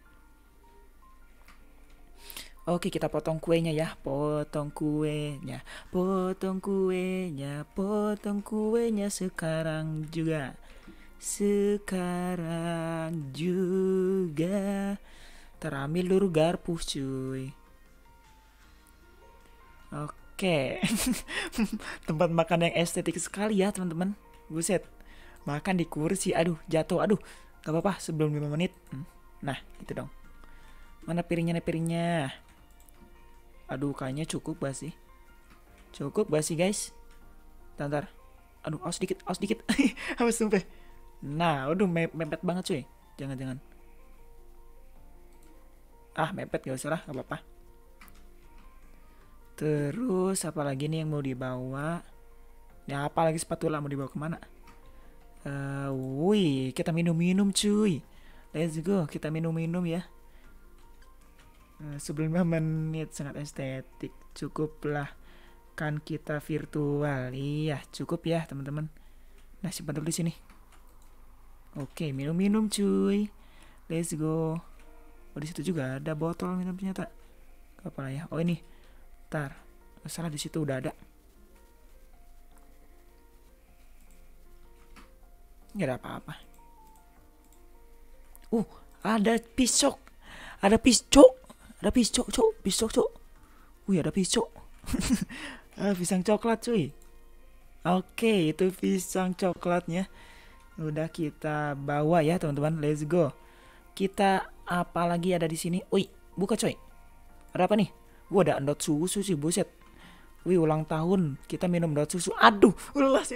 Oke, kita potong kuenya ya. Potong kuenya, potong kuenya, potong kuenya sekarang juga. Sekarang juga. Terambil dulu garpu, cuy. Oke. Tempat makan yang estetik sekali ya, teman-teman. Buset. Makan di kursi. Aduh, jatuh. Aduh. Gak apa-apa sebelum 5 menit. Hmm. Nah, gitu dong. Mana piringnya, nih piringnya? Aduh, kayaknya cukup sih. Cukup sih guys? Tantar. Aduh, awas dikit, awas dikit. awas sumpah. Nah, aduh me mepet banget cuy. Jangan-jangan. Ah, mepet gak usah lah, gak apa-apa. Terus apa lagi nih yang mau dibawa? Ya apa lagi spatula mau dibawa ke mana? Uh, wih, kita minum-minum cuy. Let's go, kita minum-minum ya. Eh, sebelum menit sangat estetik cukuplah kan kita virtual iya cukup ya teman-teman nah simpan dulu di sini oke minum-minum cuy let's go oh di situ juga ada botol minum ternyata apa ya oh ini tar salah di situ udah ada nggak ada apa-apa uh ada pisau ada pisau ada pisau, cok. Pisau, cok. Wih, ada pisau. ah, pisang coklat, cuy. Oke, itu pisang coklatnya. Udah kita bawa ya, teman-teman. Let's go. Kita apa lagi ada di sini? Wih, buka, coy. Ada apa nih? Gua ada endot susu sih, buset. Wih, ulang tahun. Kita minum endot susu. Aduh, ulah sih.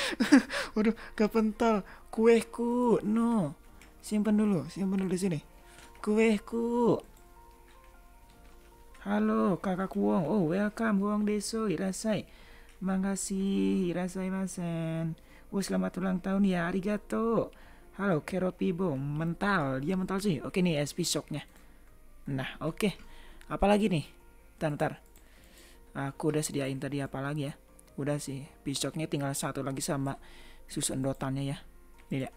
Waduh, kepental. Kueku. No. Simpan dulu, simpan dulu di sini. Kueku. Halo kakak Wong, oh welcome Wong Deso, irasai. Makasih, irasai masen. Oh selamat ulang tahun ya, arigato. Halo Keropibo, mental, dia mental sih. Oke nih SP shocknya. Nah oke, apalagi nih? Ntar, ntar. Aku udah sediain tadi apa lagi ya? Udah sih, pisoknya tinggal satu lagi sama susu endotannya ya. Nih ya.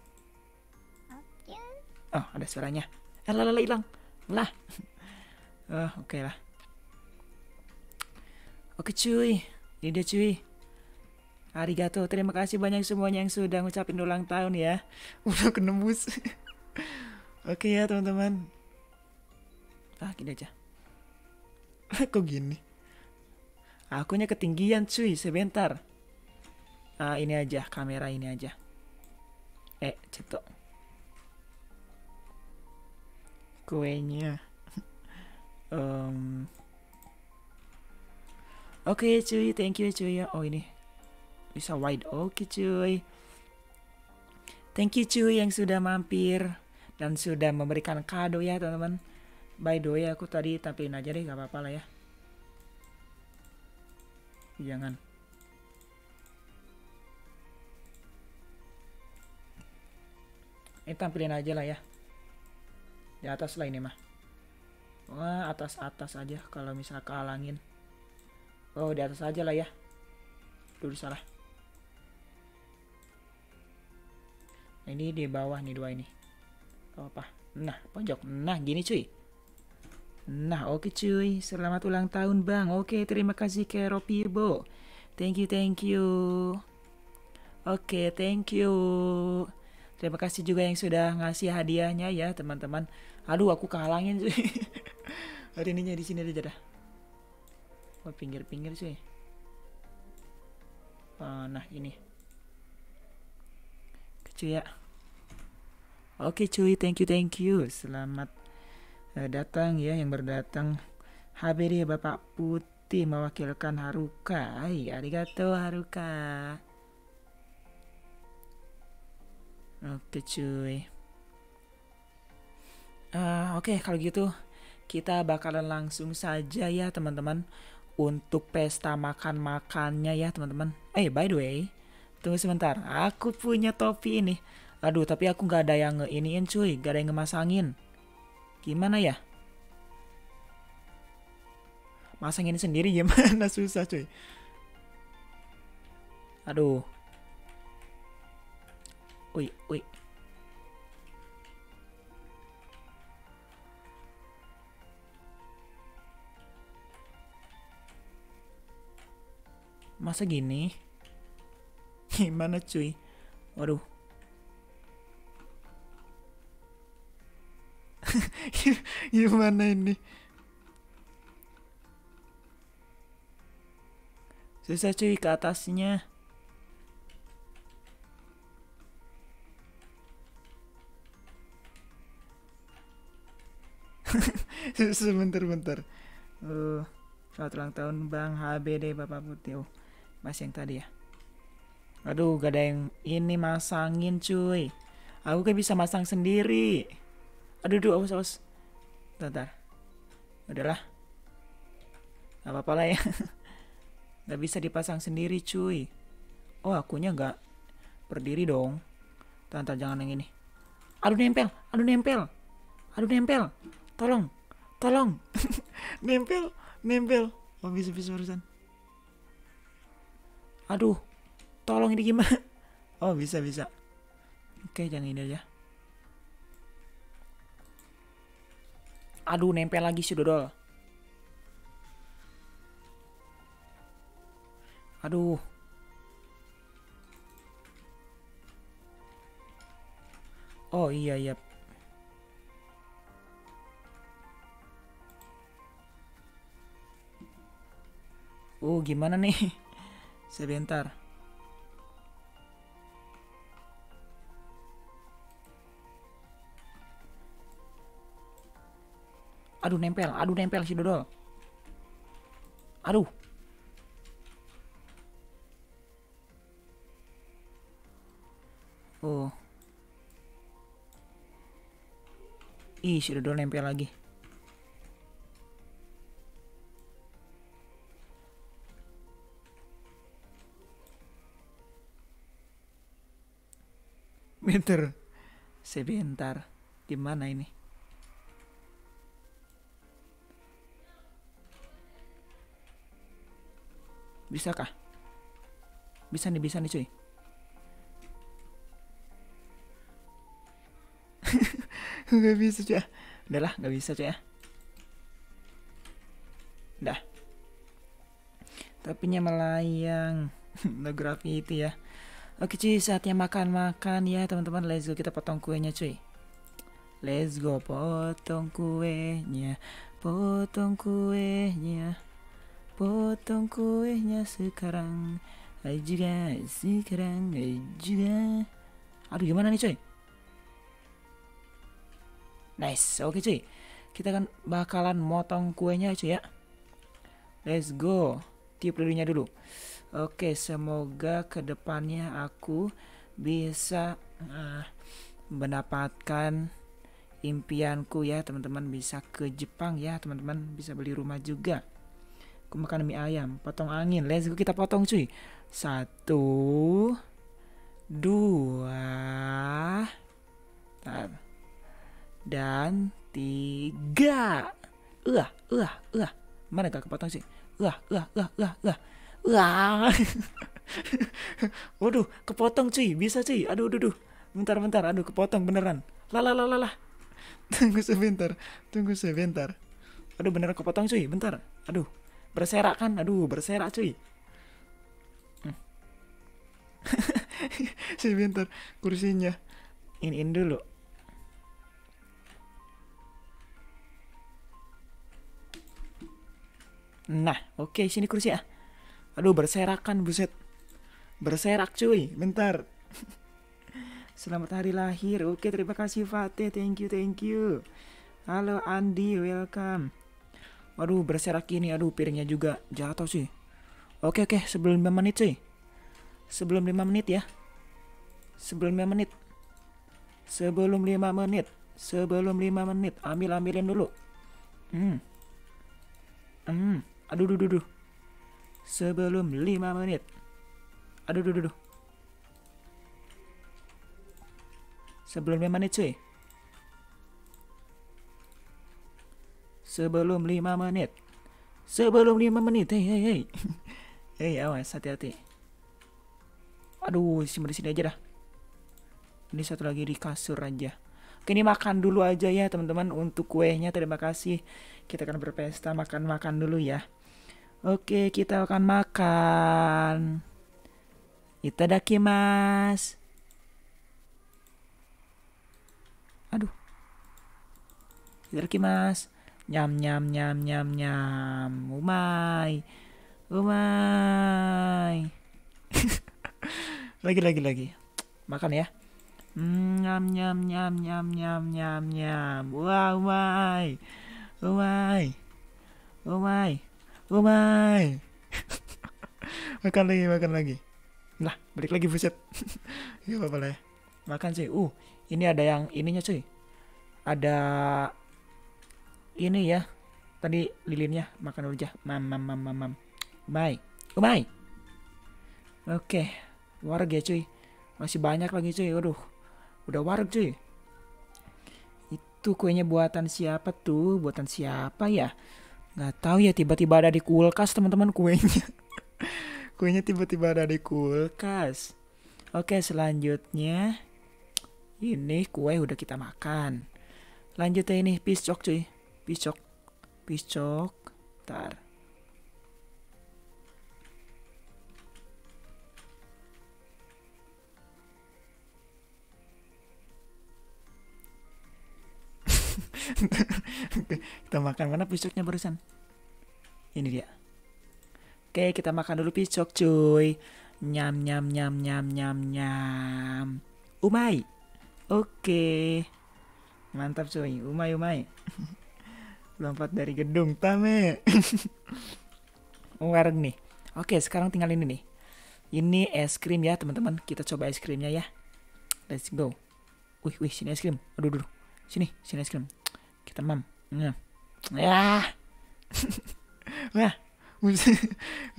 Oh ada suaranya. Eh lah hilang. Lah. Oh, oke okay lah. Oke cuy, ini dia cuy. Arigato, terima kasih banyak semuanya yang sudah ngucapin ulang tahun ya. Udah kenembus. Oke ya teman-teman. Ah gini aja. Kok gini? Akunya ketinggian cuy, sebentar. Ah ini aja, kamera ini aja. Eh, cetok. Kuenya. um, Oke okay, cuy, thank you cuy ya. Oh ini bisa wide. Oke okay, cuy. Thank you cuy yang sudah mampir dan sudah memberikan kado ya teman-teman. By the way aku tadi tampilin aja deh, gak apa-apa lah ya. Jangan. Ini tampilin aja lah ya. Di atas lah ini mah. Wah atas-atas aja kalau misal kehalangin. Oh di atas aja lah ya. Dulu salah. Ini di bawah nih dua ini. Apa? Nah pojok. Nah gini cuy. Nah oke okay, cuy. Selamat ulang tahun bang. Oke okay, terima kasih ke Ropibo. Thank you thank you. Oke okay, thank you. Terima kasih juga yang sudah ngasih hadiahnya ya teman-teman. Aduh aku kehalangin cuy. Hari ininya di sini aja dah oh pinggir-pinggir sih uh, nah ini kecil ya oke cuy. Thank you thank you. Selamat uh, datang ya yang berdatang. HBD Bapak Putih mewakilkan Haruka Hai arigato Haruka. Oke cuy. Uh, Oke okay, kalau gitu kita bakalan langsung saja ya teman-teman untuk pesta makan-makannya ya teman-teman. Eh by the way, tunggu sebentar, aku punya topi ini. Aduh, tapi aku gak ada yang ngeiniin cuy, Gak ada yang ngemasangin. Gimana ya? Masangin sendiri gimana susah cuy. Aduh. Ui, ui. Masa gini? Gimana cuy? Waduh. Gimana ini? Susah cuy ke atasnya. Sebentar-bentar. Uh, selamat ulang tahun Bang HBD Bapak Putih. Oh, masih yang tadi ya. Aduh, gak ada yang ini masangin cuy. Aku kan bisa masang sendiri. Aduh, aduh, awas, awas. Bentar. Udahlah. Gak apa-apa lah ya. Gak bisa dipasang sendiri cuy. Oh, akunya gak berdiri dong. Tante jangan yang ini. Aduh nempel, aduh nempel. Aduh nempel. Tolong. Tolong. nempel, nempel. Oh, bisa bisa urusan. Aduh. Tolong ini gimana? Oh, bisa bisa. Oke, jangan ini aja. Aduh, nempel lagi sih dodol. Aduh. Oh iya iya. Oh gimana nih? Sebentar. Aduh nempel, aduh nempel si Dodol. Aduh. Oh. Ih, si Dodol nempel lagi. Bentar. Sebentar. Gimana ini? Bisakah? Bisa nih, bisa nih cuy. gak bisa cuy. Udah lah, gak bisa cuy ya. Udah. Tapi melayang. No graffiti ya. Oke cuy, saatnya makan-makan ya teman-teman. Let's go kita potong kuenya cuy. Let's go potong kuenya. Potong kuenya. Potong kuenya sekarang. Ayo juga sekarang. Ayo juga. Aduh gimana nih cuy? Nice, oke cuy. Kita kan bakalan motong kuenya cuy ya. Let's go. Tiup lilinnya dulu. Oke, semoga ke depannya aku bisa uh, mendapatkan impianku ya teman-teman bisa ke Jepang ya teman-teman bisa beli rumah juga. Makan mie ayam, potong angin. Let's go kita potong cuy. Satu, dua, dan tiga. Uh, uh, uh. Mana gak kepotong sih? Uh, uh, uh, uh, uh. Wah. Waduh, kepotong cuy, bisa cuy. Aduh, aduh, aduh. Bentar, bentar. Aduh, kepotong beneran. Lah, lah, lah, lah. Tunggu sebentar. Tunggu sebentar. Aduh, beneran kepotong cuy. Bentar. Aduh, berserak kan? Aduh, berserak cuy. Hmm. sebentar, kursinya. Ini, ini dulu. Nah, oke, okay, sini kursi ya. Aduh berserakan buset. Berserak cuy, bentar. Selamat hari lahir. Oke, terima kasih Fatih. Thank you, thank you. Halo Andi, welcome. Waduh, berserak ini. Aduh, piringnya juga jatuh sih. Oke, oke, sebelum 5 menit cuy. Sebelum 5 menit ya. Sebelum 5 menit. Sebelum 5 menit. Sebelum 5 menit. Ambil ambilin dulu. Hmm. Hmm. Aduh, duh, duh, duh sebelum 5 menit. Aduh, aduh, aduh. Sebelum 5 menit cuy. Sebelum 5 menit. Sebelum 5 menit. Hei, hei, hei. hei, awas, hati-hati. Aduh, simpan di sini aja dah. Ini satu lagi di kasur aja. Oke, ini makan dulu aja ya teman-teman untuk kuenya. Terima kasih. Kita akan berpesta makan-makan dulu ya. Oke, kita akan makan. Itadakimasu. Aduh. Itadakimasu. Nyam nyam nyam nyam nyam. Umai. Umai. lagi lagi lagi. Makan ya. Nyam nyam nyam nyam nyam nyam nyam. Wah, umai. Umai. Umai. Umai. makan lagi, makan lagi. Lah, balik lagi buset. Gak apa-apa lah ya. Makan sih. Uh, ini ada yang ininya cuy. Ada ini ya. Tadi lilinnya makan dulu aja. Mam mam mam mam mam. Umai. Umai. Oke. Warg ya cuy. Masih banyak lagi cuy. Waduh. Udah warg cuy. Itu kuenya buatan siapa tuh? Buatan siapa ya? Nggak tahu ya tiba-tiba ada di kulkas teman-teman kuenya. kuenya tiba-tiba ada di kulkas. Oke, selanjutnya ini kue udah kita makan. Lanjutnya ini piscok cuy. Piscok. Piscok. Ntar. kita makan mana piscoknya barusan? Ini dia. Oke, kita makan dulu piscok, cuy. Nyam nyam nyam nyam nyam nyam. Umai. Oke. Mantap, cuy. Umai umai. Lompat dari gedung, tame. Warung nih. Oke, sekarang tinggal ini nih. Ini es krim ya, teman-teman. Kita coba es krimnya ya. Let's go. Wih, wih, sini es krim. Aduh, aduh. Sini, sini es krim. Kita mam. Ya. Ya. Wah.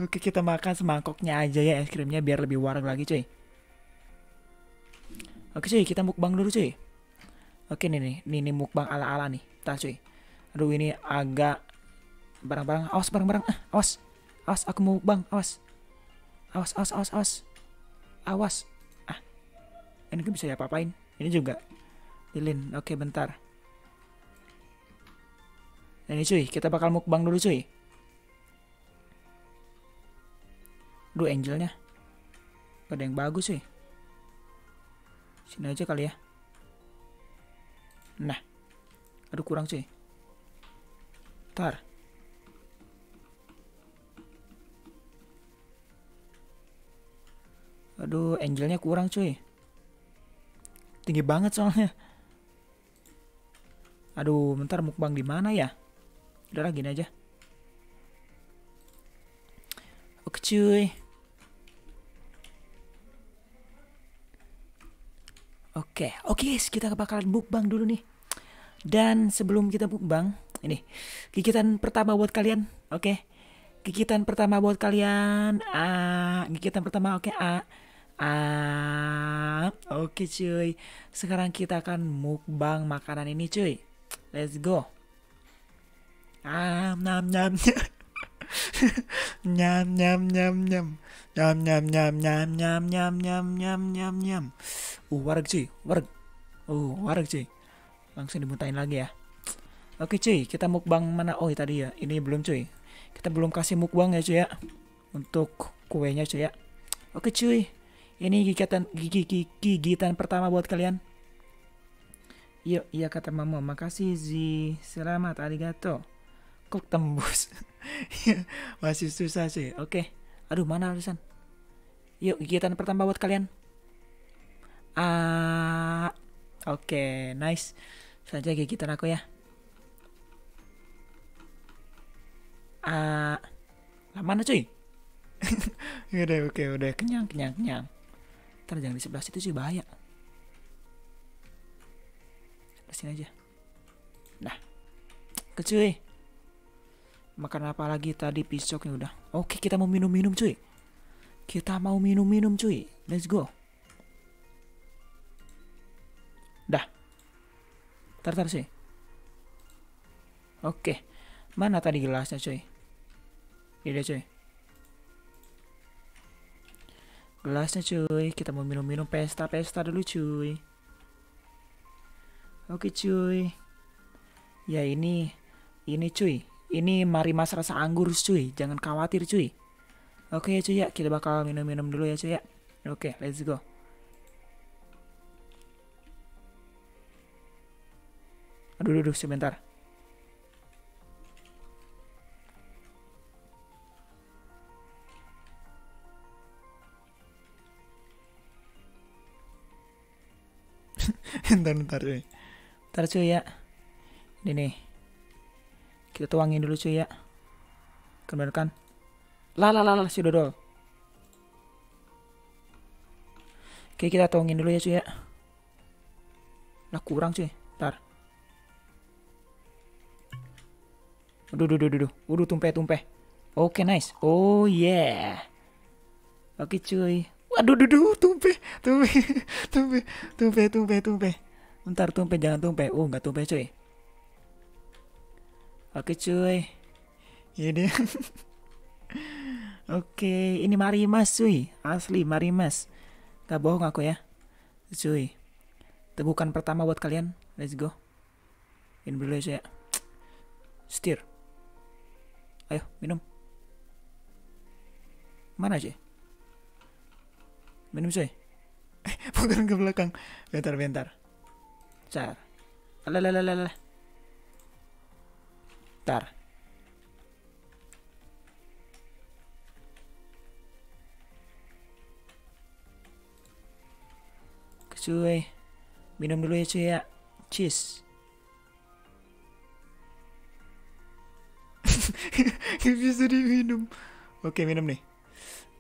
Oke kita makan semangkoknya aja ya es krimnya biar lebih warg lagi cuy. Oke cuy kita mukbang dulu cuy. Oke nih nih, nih, nih mukbang ala-ala nih. Tar cuy. Aduh ini agak barang-barang. Awas barang-barang. Ah, awas. Awas aku mau mukbang. Awas. Awas awas awas awas. Awas. Ah. Ini kan bisa ya apain Ini juga. Lilin. Oke bentar. Nah ini cuy, kita bakal mukbang dulu cuy. Aduh angelnya Gak ada yang bagus sih Sini aja kali ya Nah Aduh kurang cuy Ntar Aduh angelnya kurang cuy. Tinggi banget soalnya. Aduh bentar mukbang di mana ya? Udah gini aja. Oke cuy. Oke, oke, kita bakalan mukbang dulu nih. Dan sebelum kita mukbang, ini gigitan pertama buat kalian, oke? Gigitan pertama buat kalian. Ah, gigitan pertama oke, ah. Ah, oke cuy. Sekarang kita akan mukbang makanan ini cuy. Let's go. Ah, nam nam. nyam nyam nyam nyam nyam nyam nyam nyam nyam nyam nyam nyam nyam nyam uh warg cuy warg uh warg cuy langsung dimuntahin lagi ya oke cuy kita mukbang mana oh tadi ya ini belum cuy kita belum kasih mukbang ya cuy ya untuk kuenya cuy ya oke cuy ini gigitan gigi, gigi, gigitan pertama buat kalian Yuk, iya kata mama, makasih Zi, selamat, arigato. Kok tembus? Masih susah sih. Oke. Aduh, mana tulisan? Yuk, kegiatan pertama buat kalian. Ah, oke, okay, nice. Saja kegiatan aku ya. Ah, lah mana cuy? udah, oke, udah. Kenyang, kenyang, kenyang. Ntar jangan di sebelah situ sih bahaya. Sebelah sini aja. Nah, kecuy makan apa lagi tadi pisoknya udah. Oke kita mau minum-minum cuy. Kita mau minum-minum cuy. Let's go. Dah. Tar tar sih oke mana tadi gelasnya cuy ini cuy gelasnya cuy kita mau minum-minum pesta-pesta dulu cuy oke cuy ya ini ini cuy Ini mari mas rasa anggur cuy, jangan khawatir cuy. Oke cuy ya, kita bakal minum-minum dulu ya cuy ya. Oke, let's go. Aduh, aduh, aduh sebentar. ntar ntar cuy. Ntar cuy ya. Ini nih. Kita tuangin dulu cuy ya. Kan kan? Lah lah lah si dodol. Oke kita tuangin dulu ya cuy ya. Lah kurang cuy. Ntar. Aduh, aduh, aduh, aduh, tumpeh, tumpeh. Oke, nice. Oh, yeah. Oke, cuy. Waduh, duh, duh, tumpeh, tumpeh, tumpeh, tumpeh, tumpeh, tumpeh. Ntar tumpeh, jangan tumpeh. Oh, nggak tumpeh, cuy. Oke, cuy. Ini. Oke, ini marimas, cuy. Asli marimas. Gak bohong aku ya. Cuy. Tegukan pertama buat kalian. Let's go. Ini dulu ya, cuy. Setir. Ayo, minum. Mana, cuy? Minum coy. Eh, bukan ke belakang. Bentar, bentar. Car. Alalalalalala. Tar. Cuy. Minum dulu ya cuy ya. Cheese. bisa diminum. Oke, minum nih.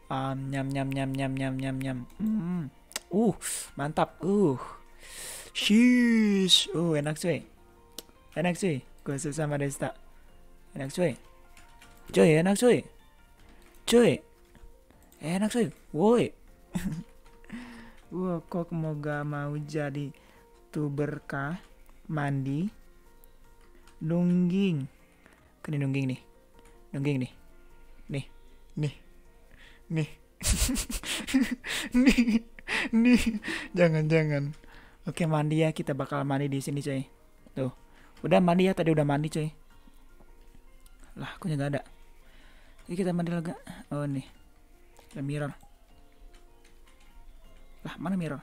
Um, nyam nyam nyam nyam nyam nyam nyam. Mm. Uh, mantap. Uh. Shish. Uh, enak cuy. Enak cuy. Suka sama Desta. Enak cuy. Cuy, enak cuy. Cuy. Enak cuy. Woi. Wah, kok mau gak mau jadi tuber kah? Mandi. Nungging. Kan nungging nih. Nungging nih. Nih. Nih nih nih nih jangan jangan oke mandi ya. Kita bakal mandi di sini coy. Tuh. Udah mandi ya tadi udah mandi coy. Lah aku nggak ada. Jadi kita mandi lagi oh nih. Ada mirror. Lah mana mirror?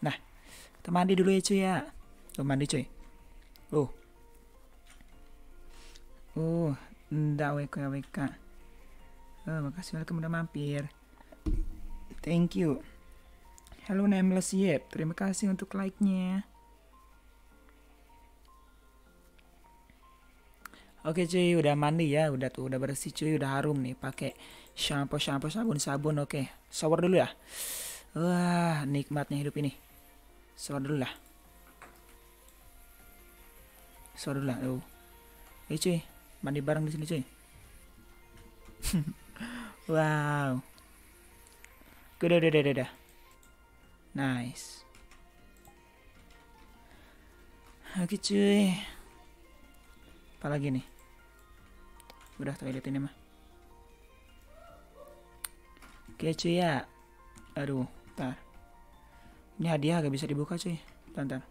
Nah kita mandi dulu ya cuy ya. Tuh mandi cuy. Oh Oh, enggak WK WK. Oh, makasih. Welcome udah mampir. Thank you. Hello Nameless Yep, terima kasih untuk like-nya. Oke cuy, udah mandi ya, udah tuh udah bersih cuy, udah harum nih, pakai shampoo shampoo sabun sabun. Oke, shower dulu ya. Wah, nikmatnya hidup ini. Shower dulu lah. Shower dulu lah. Oh. Eh cuy, mandi bareng di sini cuy wow udah udah udah udah nice. Oke cuy. Apa lagi nih? Udah toilet ini mah. Oke cuy ya. Aduh tar ini hadiah gak bisa dibuka cuy. Tantar.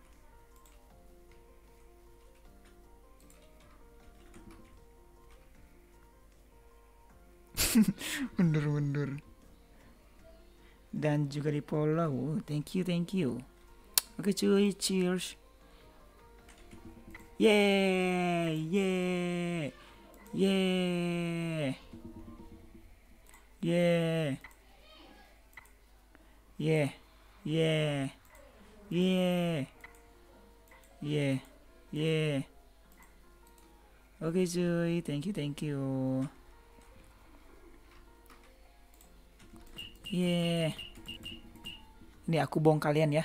mundur-mundur dan juga di follow thank you thank you. Oke cuy cheers. Yeah yeah yeah. Yeah. Yeah yeah yeah. Oke cuy thank you thank you Yeah. Ini aku bong kalian ya.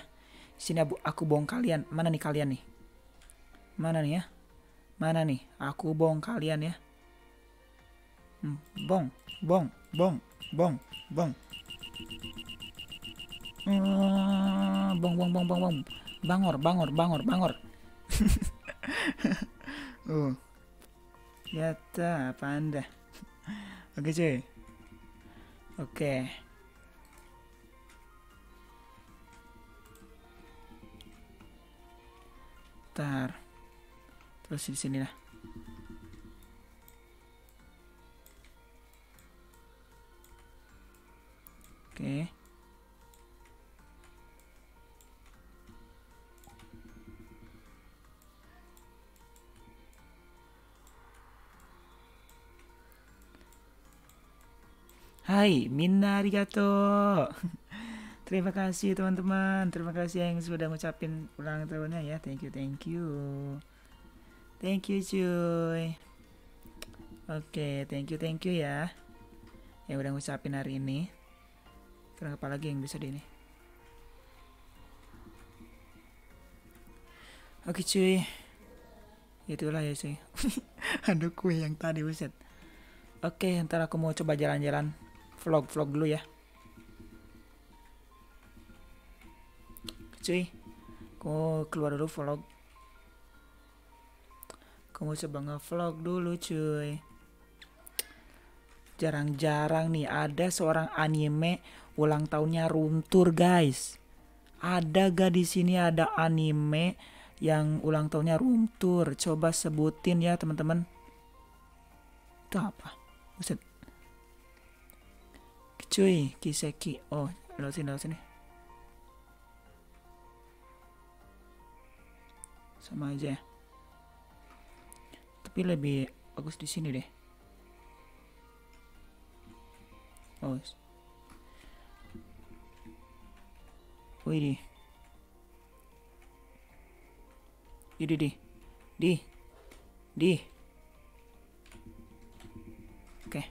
Sini aku, aku bong kalian. Mana nih kalian nih? Mana nih ya? Mana nih? Aku bong kalian ya. Hmm, bong, bong, bong, bong, bong. Hmm, bong, bong, bong, bong, bong. Bangor, bangor, bangor, bangor. uh. Yata, apa anda? Oke cuy. Oke. Terus di sini lah. Oke. Hai, minna arigato. Terima kasih teman-teman. Terima kasih yang sudah ngucapin ulang tahunnya ya. Thank you, thank you. Thank you cuy. Oke, thank you, thank you ya. Yang udah ngucapin hari ini. Kira apa lagi yang bisa di ini? Oke cuy. Itulah ya cuy. Ada kue yang tadi buset. Oke, ntar aku mau coba jalan-jalan vlog-vlog dulu ya. Cuy, aku keluar dulu vlog. Kamu coba nge-vlog dulu cuy. Jarang-jarang nih ada seorang anime ulang tahunnya room guys. Ada gak di sini ada anime yang ulang tahunnya room? Coba sebutin ya teman-teman. Itu apa? Buset cuy Kiseki oh lewat sini lewat sini sama aja. Tapi lebih bagus di sini deh. Oh Wih di. Di di di. Di. Oke.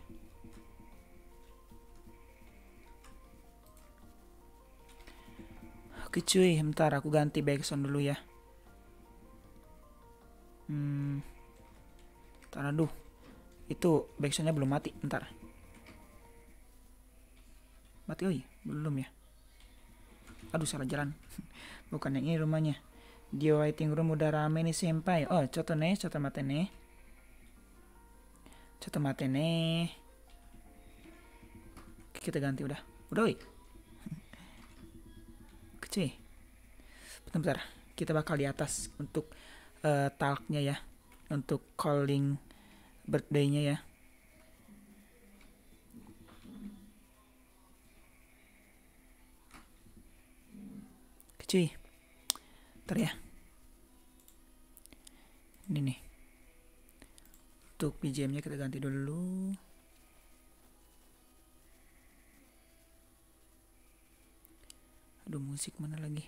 Cuy, bentar aku ganti background dulu ya. Hmm. Bentar aduh. Itu backsoundnya belum mati, bentar. Mati oi, belum ya. Aduh salah jalan. Bukan yang ini rumahnya. Di waiting room udah rame nih senpai. Oh, coto nih, coto mate nih. Coto mate nih. Kita ganti udah. Udah oi cuy bentar-bentar kita bakal di atas untuk uh, talknya ya untuk calling birthday-nya ya. Cuy ntar ya. Ini nih. Untuk BGM nya kita ganti dulu. Aduh musik mana lagi?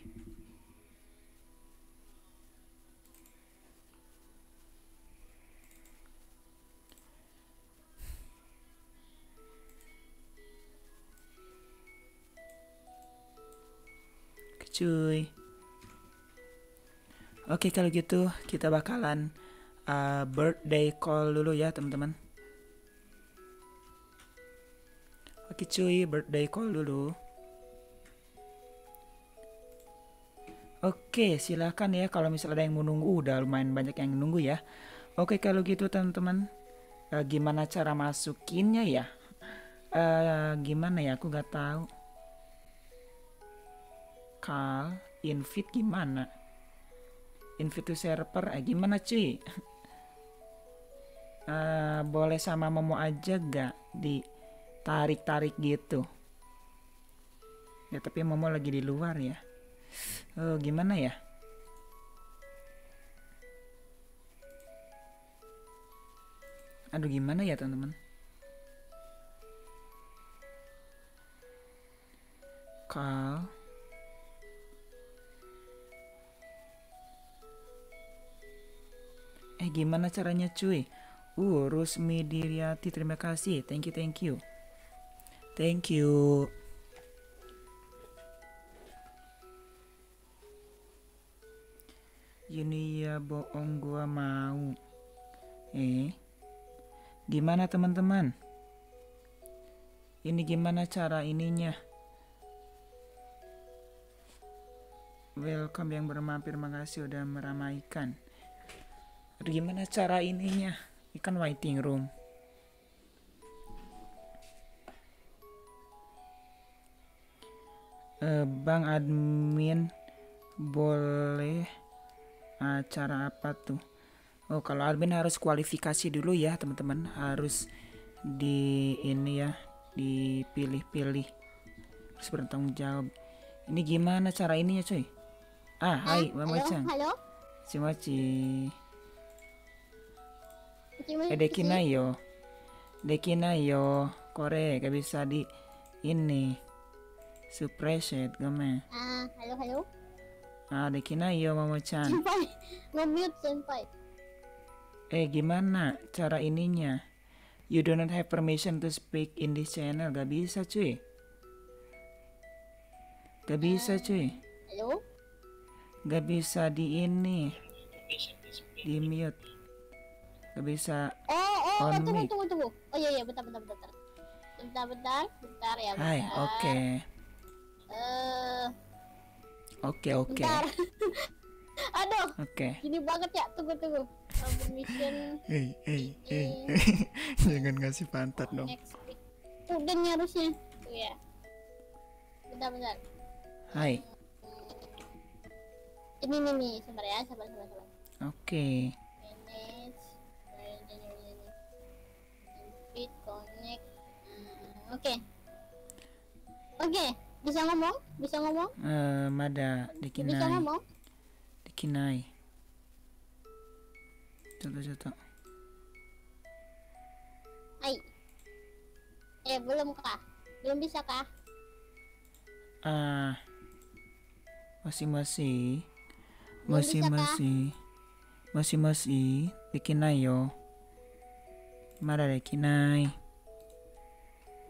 Cuy Oke kalau gitu kita bakalan uh, birthday call dulu ya teman-teman Oke cuy birthday call dulu Oke, silahkan ya kalau misalnya ada yang mau nunggu, udah lumayan banyak yang nunggu ya. Oke, kalau gitu teman-teman, uh, gimana cara masukinnya ya? Uh, gimana ya? Aku gak tahu. Call, invite gimana? Invite to server, eh gimana cuy? Uh, boleh sama Momo aja gak ditarik-tarik gitu? Ya tapi Momo lagi di luar ya uh, gimana ya aduh gimana ya teman-teman kal eh gimana caranya cuy uh Rusmi Diriati terima kasih thank you thank you thank you Ini ya bohong gua mau. Eh, gimana teman-teman? Ini gimana cara ininya? Welcome yang bermampir, makasih udah meramaikan. Gimana cara ininya? Ini kan waiting room. Uh, bang admin boleh acara apa tuh? Oh kalau admin harus kualifikasi dulu ya teman-teman. Harus di ini ya dipilih-pilih. Harus bertanggung jawab. Ini gimana cara ininya cuy? Ah hai mama halo chan halo Gimana eh dekinayo dekinayo kore gak bisa di ini suppress it game ah halo halo ah dekinayo mama chan senpai nge-mute senpai Eh gimana cara ininya? You do not have permission to speak in this channel. Gak bisa cuy. Gak bisa cuy. halo Gak bisa di ini. Di mute. Gak bisa. oh oh On tunggu mic. tunggu tunggu oh iya iya bentar bentar bentar bentar bentar bentar ya bentar Hai, oke. eh Oke, oke. bentar aduh Oke. gini banget ya tunggu tunggu Uh, permission Hey, hey, hey. Jangan ngasih pantat dong. udah nih harusnya tuh ya bentar bentar Hai. ini nih nih sabar ya sabar sabar sabar Oke. manage Oke oke bisa ngomong bisa ngomong Eh, Mada bisa dikinai. ngomong Dikinai. Contoh, contoh. Hai eh belum kah belum bisa kah Ah. Masih-masih. Belum bisa, Kak? Masih-masih. Masih-masih. Dikinai yo. Mada dikinai.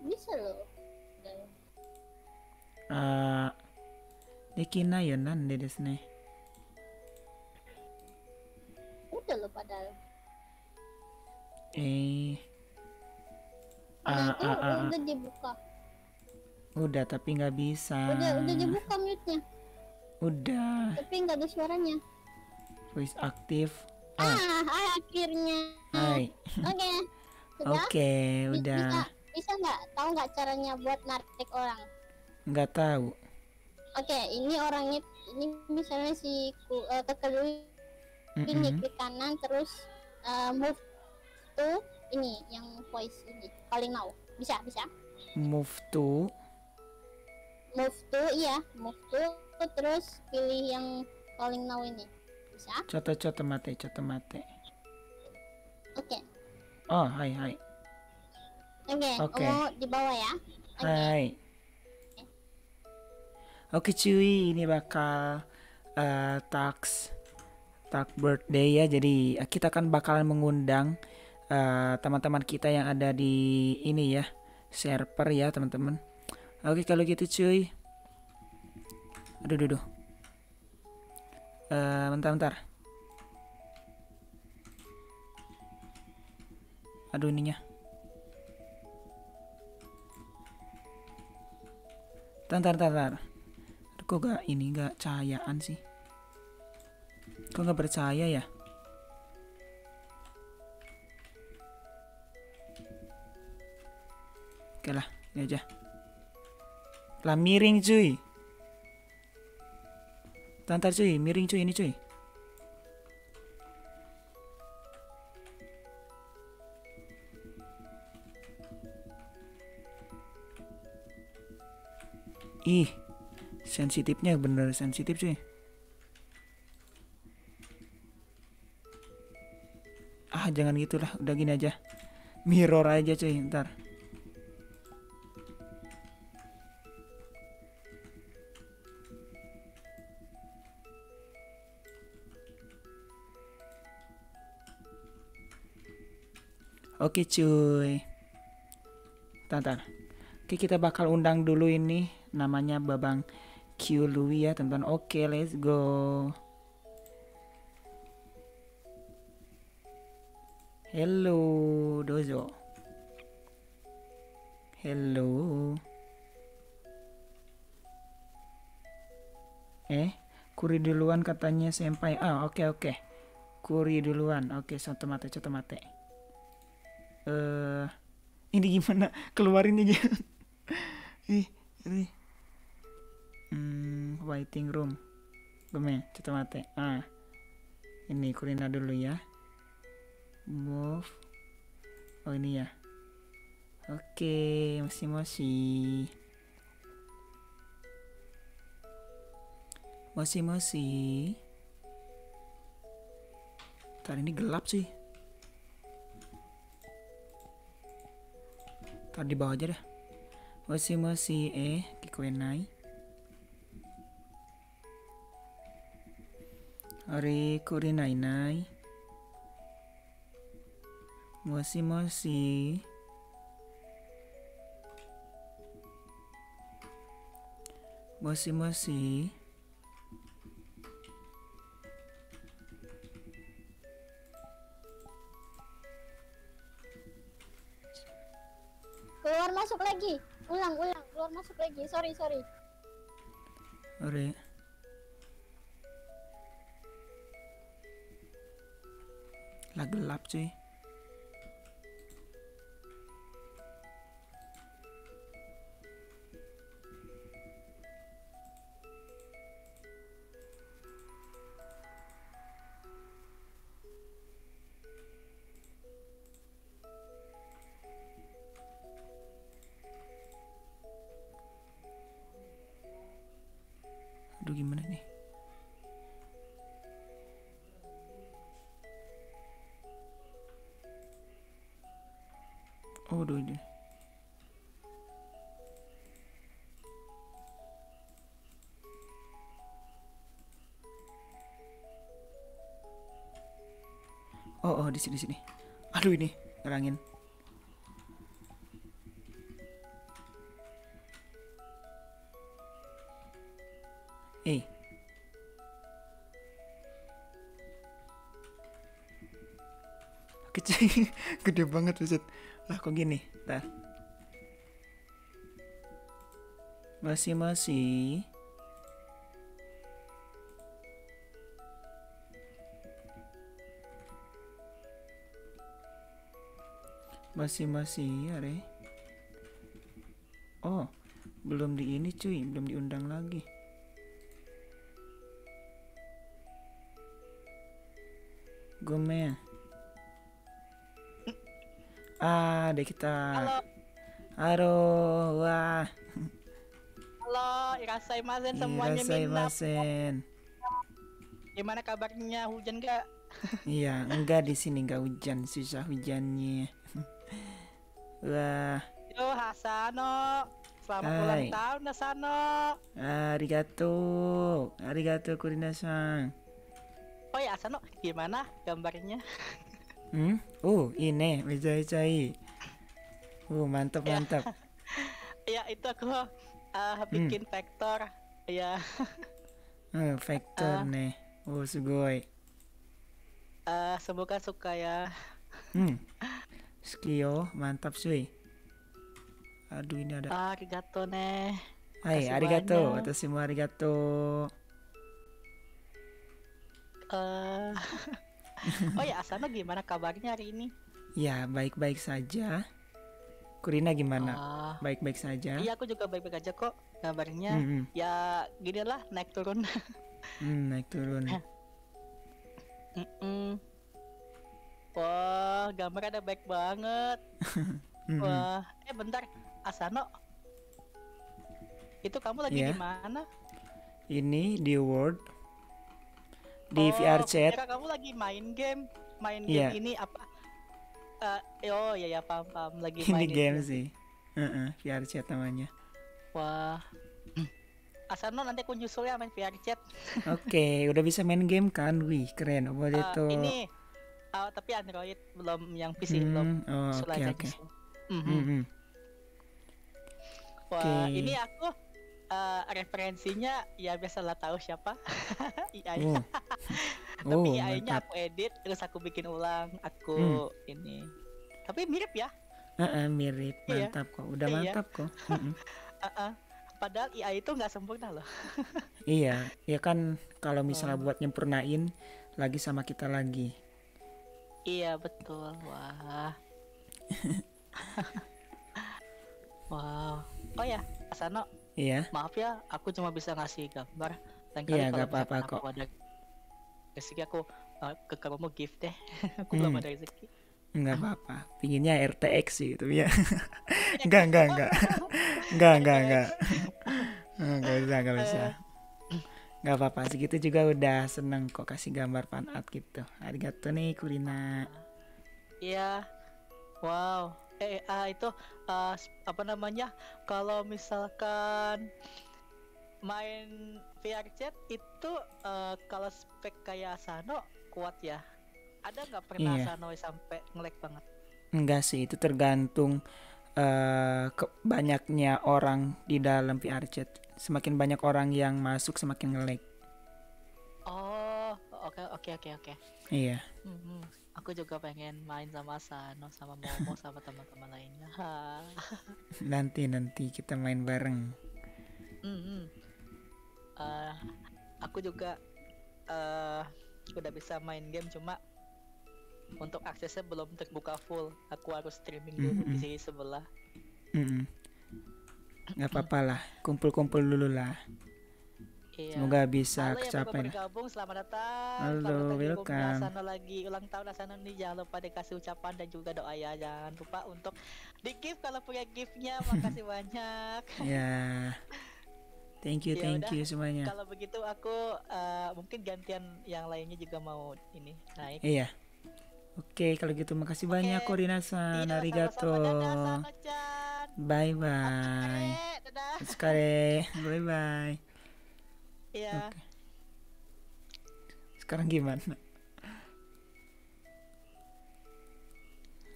Bisa loh Udah. Ah. Dikinai yo nande desu ne. udah loh padahal Eh. Ah, ah, ah, ah. udah dibuka Udah tapi nggak bisa. udah udah dibuka mute nya Udah. tapi nggak ada suaranya Voice aktif. Ah. ah, akhirnya Hai. oke sudah Oke, Bi- udah. bisa bisa nggak tahu nggak caranya buat narik orang Nggak tahu. oke ini orangnya ini misalnya si ku, uh, kekelui ini Mm-mm. klik kanan terus uh, move to ini yang voice ini calling now bisa bisa Move to. move to iya move to terus pilih yang calling now ini bisa Coto coto mate, coto mate. oke Oh, hai hai. Oke Oke. kamu di bawah ya oke Hai. Oke cuy, ini bakal eh tax tax birthday ya. Jadi eh, kita akan bakalan mengundang eh, teman-teman kita yang ada di ini ya, server ya teman-teman. Oke kalau gitu cuy. Aduh, aduh, aduh. Eh, bentar, bentar. Aduh ininya. Bentar. Aduh, kok gak ini gak cahayaan sih? Kok gak percaya ya? Oke lah, ini aja. Lah miring cuy. Bentar cuy, miring cuy ini cuy. Ih, sensitifnya bener sensitif cuy. Ah, jangan gitulah, udah gini aja. Mirror aja cuy, ntar. Oke cuy. Ntar, ntar. Oke kita bakal undang dulu ini namanya Babang Q Louis ya teman-teman. Oke let's go. Hello Dozo. Hello. Eh, kuri duluan katanya senpai. Ah, oke oke. Kuri duluan. Oke, soto mate, soto mate. Eh, ini gimana keluarinnya gitu? Ih, ini. Hmm, waiting room. Gome, coba mate. Ah. Ini Kurina dulu ya. Move. Oh ini ya. Oke, masih masih. Masih masih. Tadi ini gelap sih. Tadi di bawah aja dah. Masih masih eh kikoenai. Ari kurinai nai. Masih masih. Masih masih. Keluar masuk lagi. Ulang, ulang. Keluar masuk lagi. Sorry, sorry. Ari. Gelap cuy. Di sini sini. Aduh ini ngerangin. Eh. Kecil, gede banget buset. Lah kok gini? Tar. Masih masih. Masih masih are. Oh, belum di ini cuy, belum diundang lagi. Gomel. Ah, ada kita. Halo, Halo, wah. halo, irasai masen semuanya Irasai masen. Gimana kabarnya? Hujan gak? Iya, enggak di sini enggak hujan, susah hujannya. Wah, Yo Hasano, selamat Hai. ulang tahun Hasano. arigato. Arigato Kurina-san. Oh ya Hasano, gimana gambarnya? Hmm? Oh, ini Wijai Oh, mantap Ya. mantap. ya itu aku uh, bikin vektor. Ya, Oh, vektor Ah. nih. Oh, sugoi. uh, semoga suka ya. Hmm. Skio, mantap cuy. Aduh, ini ada. Ah, arigato nih. Hai, arigato. semua arigato. Eh, oh ya Asano gimana kabarnya hari ini? Ya, baik-baik saja. Kurina gimana? Ah, Baik-baik saja. iya aku juga baik-baik aja kok kabarnya. Hmm, hmm. Ya gini lah naik turun. Hmm, naik turun. Mm-mm. Wah, gambarnya baik banget. Wah, eh bentar, Asano. Itu kamu lagi Iya. di mana? Ini di Word di Oh, VR chat. kamu lagi main game. Main Iya. game ini apa? Eh, oh iya ya paham paham lagi Ini main game itu. sih. Heeh, VR chat namanya. Wah. Asano nanti aku nyusul ya main VR chat. Oke, udah bisa main game kan? Wih, keren. Apa Eh, itu? ini ah, tapi Android belum yang PC belum. Hmm, oh, Nyusul oke aja oke. nyusul. Mhm. Hmm, hmm. Wah, Oke. ini aku eh, referensinya ya biasalah tahu siapa. AI. Oh. Tapi Oh, AI-nya aku edit terus aku bikin ulang, aku Hmm. ini. Tapi mirip ya. Heeh, mirip, Iya. mantap kok. Udah Iya. mantap kok. Mm-mm. Uh-uh. Padahal AI itu nggak sempurna loh. Iya, ya kan kalau misalnya Oh. buat nyempurnain lagi sama kita lagi. Iya betul. Wah. wow. Oh ya, Asano, Iya. maaf ya, aku cuma bisa ngasih gambar. Dan Iya, nggak apa-apa kok. Ada rezeki aku eh, ke kamu gift deh. Aku belum Hmm. ada rezeki. Nggak apa-apa. Pinginnya RTX sih itu ya. Enggak, enggak, enggak. Enggak, enggak, enggak. Enggak bisa, enggak bisa. Enggak apa-apa, segitu juga udah seneng kok kasih gambar fan art gitu. Arigato nih Kulina. Iya. Wow. Eh, ah, itu s- apa namanya? Kalau misalkan main VR chat itu eh, kalau spek kayak Asano kuat ya. Ada nggak pernah Iya. Asano sampai nge-lag banget? Enggak sih, itu tergantung eh ke banyaknya orang di dalam VR chat. Semakin banyak orang yang masuk semakin nge-lag. Oh, oke oke oke oke. Iya. Hmm, aku juga pengen main sama Asano sama Momo sama teman-teman lainnya. Nanti nanti kita main bareng. Hmm, hmm. Eh, aku juga eh udah bisa main game cuma untuk aksesnya belum terbuka full. Aku harus streaming dulu di Mm-mm. sini sebelah. Mm-mm. Nggak apa-apa lah, kumpul-kumpul dulu lah. Iya. Semoga bisa Halo baru kecapai lah. bergabung, selamat datang. Halo, selamat welcome. Asano lagi ulang tahun Asano nih. Jangan lupa dikasih ucapan dan juga doa ya. Jangan lupa untuk di gift kalau punya giftnya. Makasih banyak. Ya. Thank you, Ya thank udah, you semuanya. Kalau begitu aku eh, mungkin gantian yang lainnya juga mau ini naik. Iya. Oke, kalau gitu makasih banyak Oke. Korina-san. Iya, Arigato. sama-sama. Dadah, Bye bye. Oke, dadah. Sekali. Bye bye. Iya. Oke. Sekarang gimana?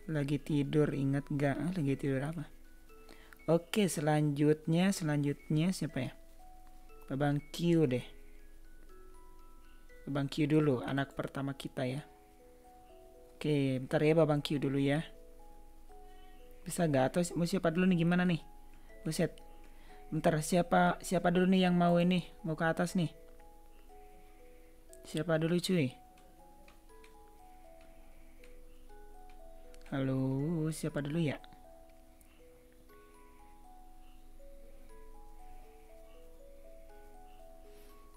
Lagi tidur ingat gak? Ah, lagi tidur apa? Oke selanjutnya selanjutnya siapa ya? Babang Q deh. Babang Q dulu anak pertama kita ya. Oke bentar ya Babang Q dulu ya. Bisa gak atau mau siapa dulu nih gimana nih? Buset. Bentar siapa siapa dulu nih yang mau ini mau ke atas nih? Siapa dulu cuy? Halo, siapa dulu ya?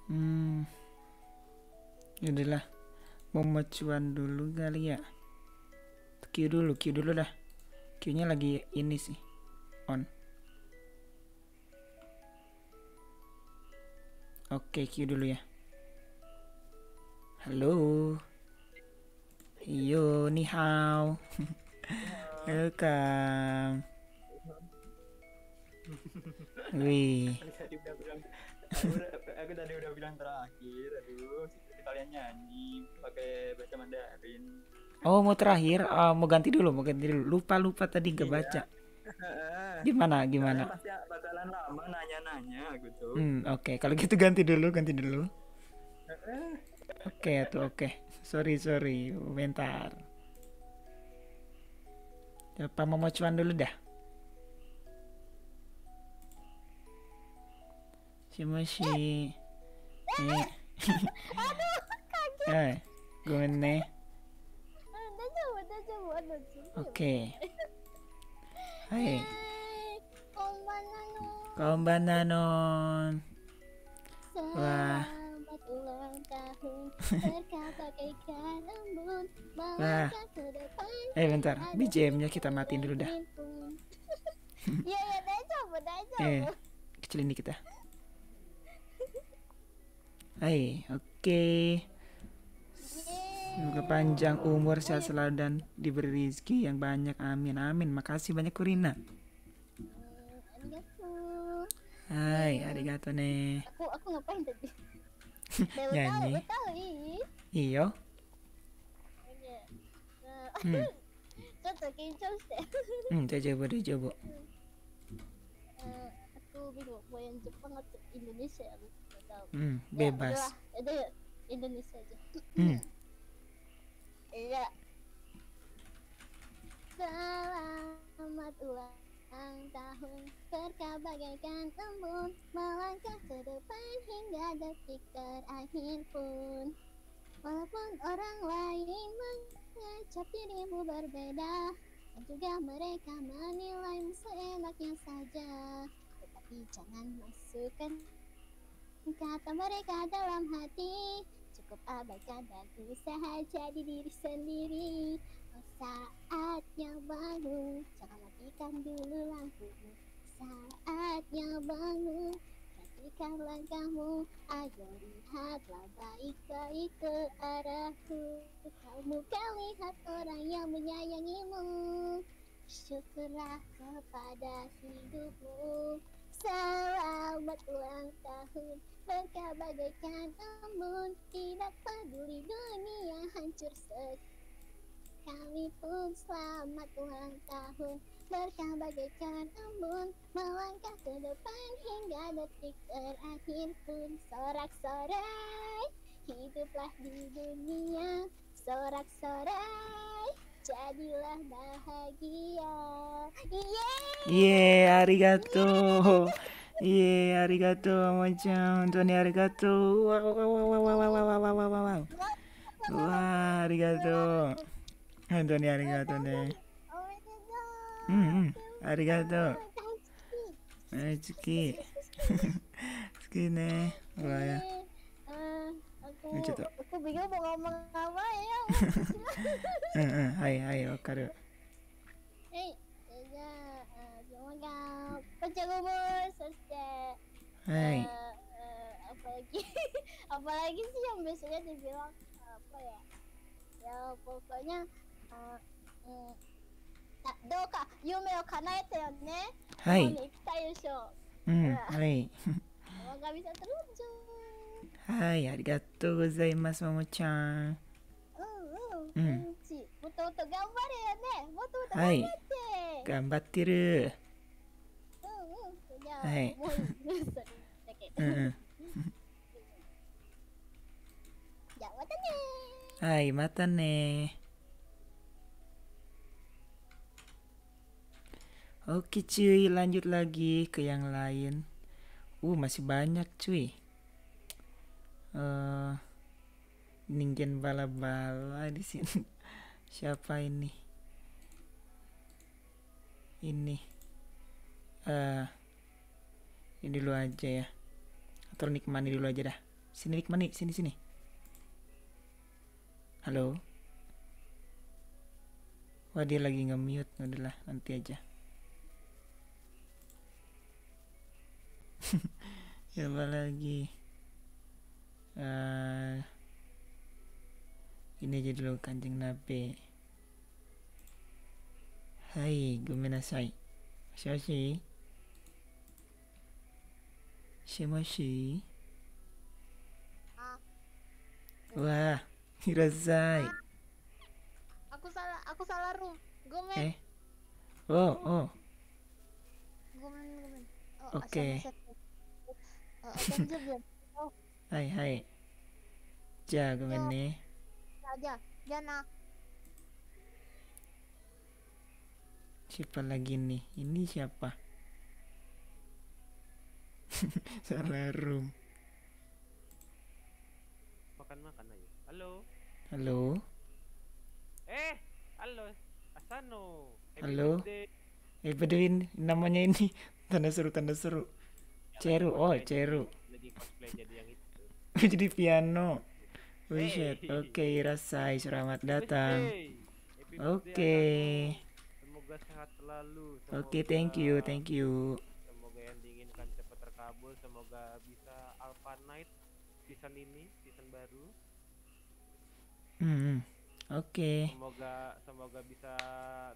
Hmm. Yaudahlah. Memecuan dulu kali ya. Q dulu, Q dulu dah. Q-nya lagi ini sih. On. Oke, Q dulu ya. Halo. Yo, ni hao. Welcome. Wih, aku, tadi udah bilang terakhir aduh kalian nyanyi pakai bahasa Mandarin oh mau terakhir, Ah, mau ganti dulu, mau ganti dulu. Lupa lupa tadi gak baca. Gimana, gimana? Bakalan lama nanya-nanya aku tuh Hmm, oke. Kalau gitu ganti dulu, ganti dulu. Oke, tuh oke. Sorry, sorry. Bentar. Apa mau cuan dulu dah? Si masih. Eh. Eh, gue nih. Oke. Okay. kau Kombananon. Wah. Wah. Eh bentar, BGM-nya kita matiin dulu dah. Ya ya, coba, coba. Eh, kecilin dikit ya. Hai, oke. Okay. Semoga panjang umur, sehat selalu dan diberi rezeki yang banyak. Amin, amin. Makasih banyak Kurina. Hai, arigato ne. Aku aku ngapain tadi? Nyanyi. Iyo. Iya. Hmm. Kan hmm, kita coba deh coba. Aku bingung mau yang Jepang atau Indonesia aku hmm, ya, bebas. Ya, Indonesia aja. Hmm. Iya. Selamat ulang tahun. Berkah bagaikan embun Melangkah ke depan hingga detik terakhir pun. Walaupun orang lain mengecap dirimu berbeda Dan juga mereka menilaimu seenaknya saja. Tetapi jangan masukkan kata mereka dalam hati Cukup abaikan dan usaha jadi diri sendiri. Saatnya bangun Jangan matikan dulu lampumu. Saatnya bangun Perhatikan langkahmu. Ayo lihatlah baik-baik ke arahku. Kau bukan lihat orang yang menyayangimu. Syukurlah kepada hidupmu Selamat ulang tahun. Berkah bagaikan embun Tidak peduli dunia hancur sekalipun Selamat ulang tahun. Berkah bagaikan embun Melangkah ke depan hingga detik terakhir pun. Sorak-sorai Hiduplah di dunia. Sorak-sorai Jadilah bahagia Yeay Yeay, arigato. Yeay, arigato, Mo-chan. 本当にありがとう。わわわわわわわわわわわわわ。うわあ、ありがと aku bingung mau ngomong apa ya uh, uh, hai hai wa karu hai じゃあ自分がポチャゴボそしてはいアパラギアパラギス yang biasanya dibilang apa ya ya pokoknya uh, um, どうか夢を叶えたよねはい行きたいでしょううんはい我が身さんとロンジョーはい、ありがとうございます、ももちゃん。うんうん。うん、弟頑張れよね。もっともっと頑張って。はい、頑張ってる。うんうん。じゃあ、はい、もうそれだけ。うんうん。じゃあ、またねはい、またね Oke lanjut lagi ke yang lain. Uh, masih banyak cuy. Eh, Ningen bala-bala di sini. Siapa ini? Ini. Eh, ini dulu aja ya. Atau nikmani dulu aja dah. Sini nikmani, sini sini. Halo. Wah dia lagi nge-mute, udahlah nanti aja. Siapa lagi? Eh, ini aja dulu kanjeng nabe. Hai, gomenasai. Moshi Shimoshi. Ah. Wah, Hirasai. Aku salah, aku salah room. Gomen, Eh. Oh, oh. gomen, gomen. Oh, Oke. はいはいじゃあごめんねじゃあじゃあな siapa lagi nih? Ini siapa? Salah room. Makan makan aja. Halo? Halo? Eh halo. Asano. Halo? eh beduin namanya ini. Tanda seru tanda seru. Ceru. oh ceru. Jadi piano. Buset. Hey. Oke, Rasai, selamat datang. Oke. Asano. Semoga sehat selalu. Oke, thank you, thank you. Semoga yang diinginkan cepat terkabul. Semoga bisa Alpha Night season ini, season baru. Hmm. Oke. Semoga semoga bisa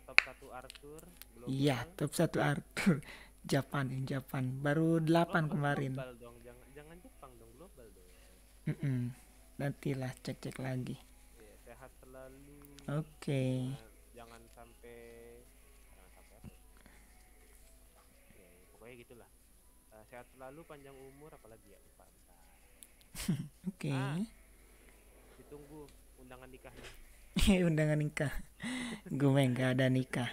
top 1 Arthur. Iya, top 1 Arthur. Japan, in Japan. Baru 8 Global- kemarin. Dong, jangan jangan Jepang dong, global dong. Mm-mm. Nantilah cek-cek lagi. Ya, sehat selalu. Oke. Jangan- jangan sampai jangan sampai apa ya? Ya, pokoknya gitulah Eh, sehat selalu panjang umur apalagi ya lupa. Oke. Ah. ditunggu undangan nikahnya Undangan nikah. Gue nggak ada nikah.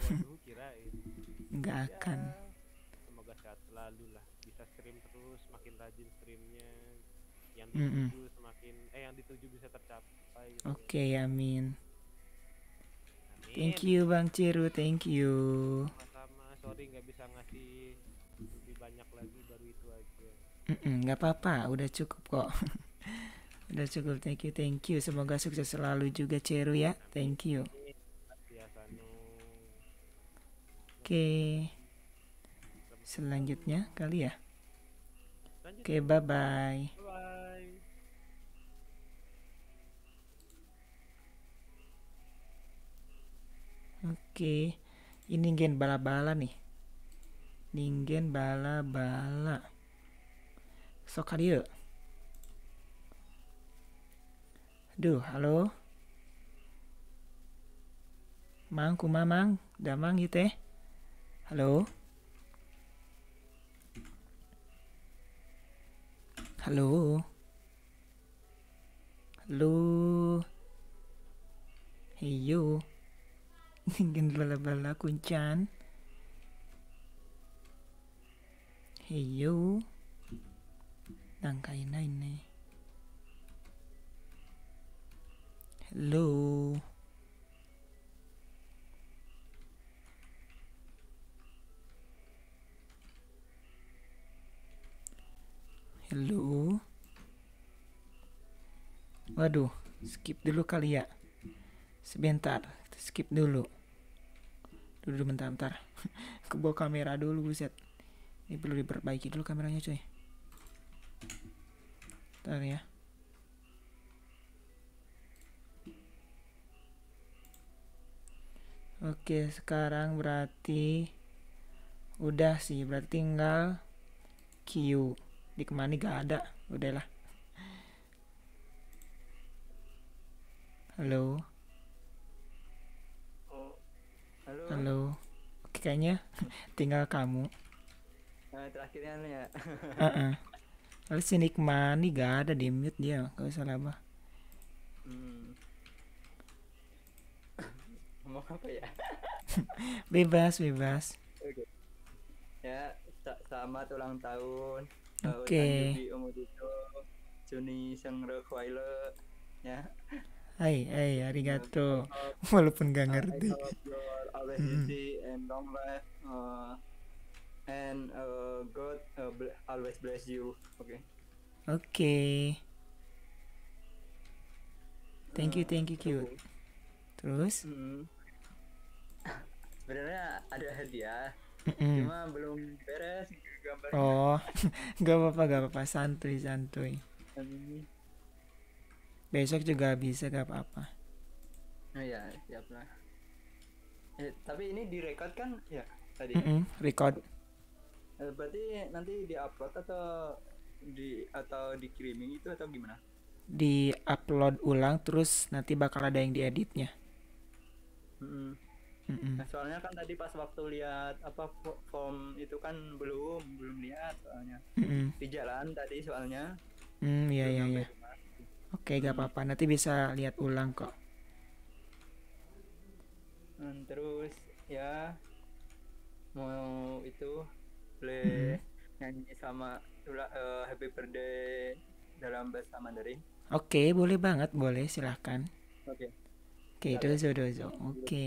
waduh kirain Nggak akan. Ya, semoga sehat selalu lah bisa stream terus makin rajin streamnya yang dituju semakin eh yang dituju bisa tercapai gitu. Oke, amin. Amin. Thank you Bang Ciru, thank you. sama-sama sorry nggak bisa ngasih lebih banyak lagi baru itu aja nggak apa-apa, udah cukup kok. Udah cukup, thank you, thank you. Semoga sukses selalu juga Ceru ya. Thank you. Oke. Selanjutnya kali ya. Oke, bye-bye. Bye. Oke. Ini gen bala-bala nih. Ningen bala-bala. Sok kali. Duh, halo. Mang, kumamang, damang gitu teh. Halo. Halo. Halo. Heyo. Ningen bala-bala kuncan. Heyo. Nangkain ini. Hello. Hello. Waduh, skip dulu kali ya. Sebentar, skip dulu. Dulu bentar, bentar. Ke bawa kamera dulu, buset. Ini perlu diperbaiki dulu kameranya, cuy. Bentar ya. Oke, sekarang berarti udah sih, berarti tinggal Q. Di ke mana gak ada, udahlah. Halo, halo. halo. Oke, kayaknya tinggal kamu. Nah, terakhirnya ya. Heeh. Lalu si Nikmani gak ada di mute dia, gak usah lama. Hmm. Ngomong apa ya? Bebas, bebas. Oke. Ya, selamat ulang tahun. Oke. Umur itu Juni Sengre Kwaile. Ya. Hai, hai, arigato. Walaupun gak Uh, ngerti. healthy and long life. Uh, and uh, God uh, always bless you. Oke. Oke. Thank you, thank you, Q. Terus? Mm. Sebenarnya ada hadiah, Mm-mm. cuma belum beres gambarnya. Oh, gak apa-apa, gak apa-apa. Santuy, santuy. Hmm. Besok juga bisa, gak apa-apa. Oh ya, siap lah. Eh, tapi ini direkod kan ya tadi. Mm-mm, Record. Eh, berarti nanti diupload atau di atau dikirimin itu atau gimana? Di upload ulang, terus nanti bakal ada yang dieditnya. Mm-mm. Mm-mm. Nah, soalnya kan tadi pas waktu lihat apa fo- form itu kan belum belum lihat soalnya Mm-mm. di jalan tadi soalnya. Hmm, iya, iya, iya. Oke, gak apa-apa. Nanti bisa lihat ulang kok. Hmm, terus ya mau itu boleh nyanyi sama eh, happy birthday dalam bahasa Mandarin. Oke, boleh banget, boleh. Silahkan. Oke. Oke, dozo, dozo. Oke.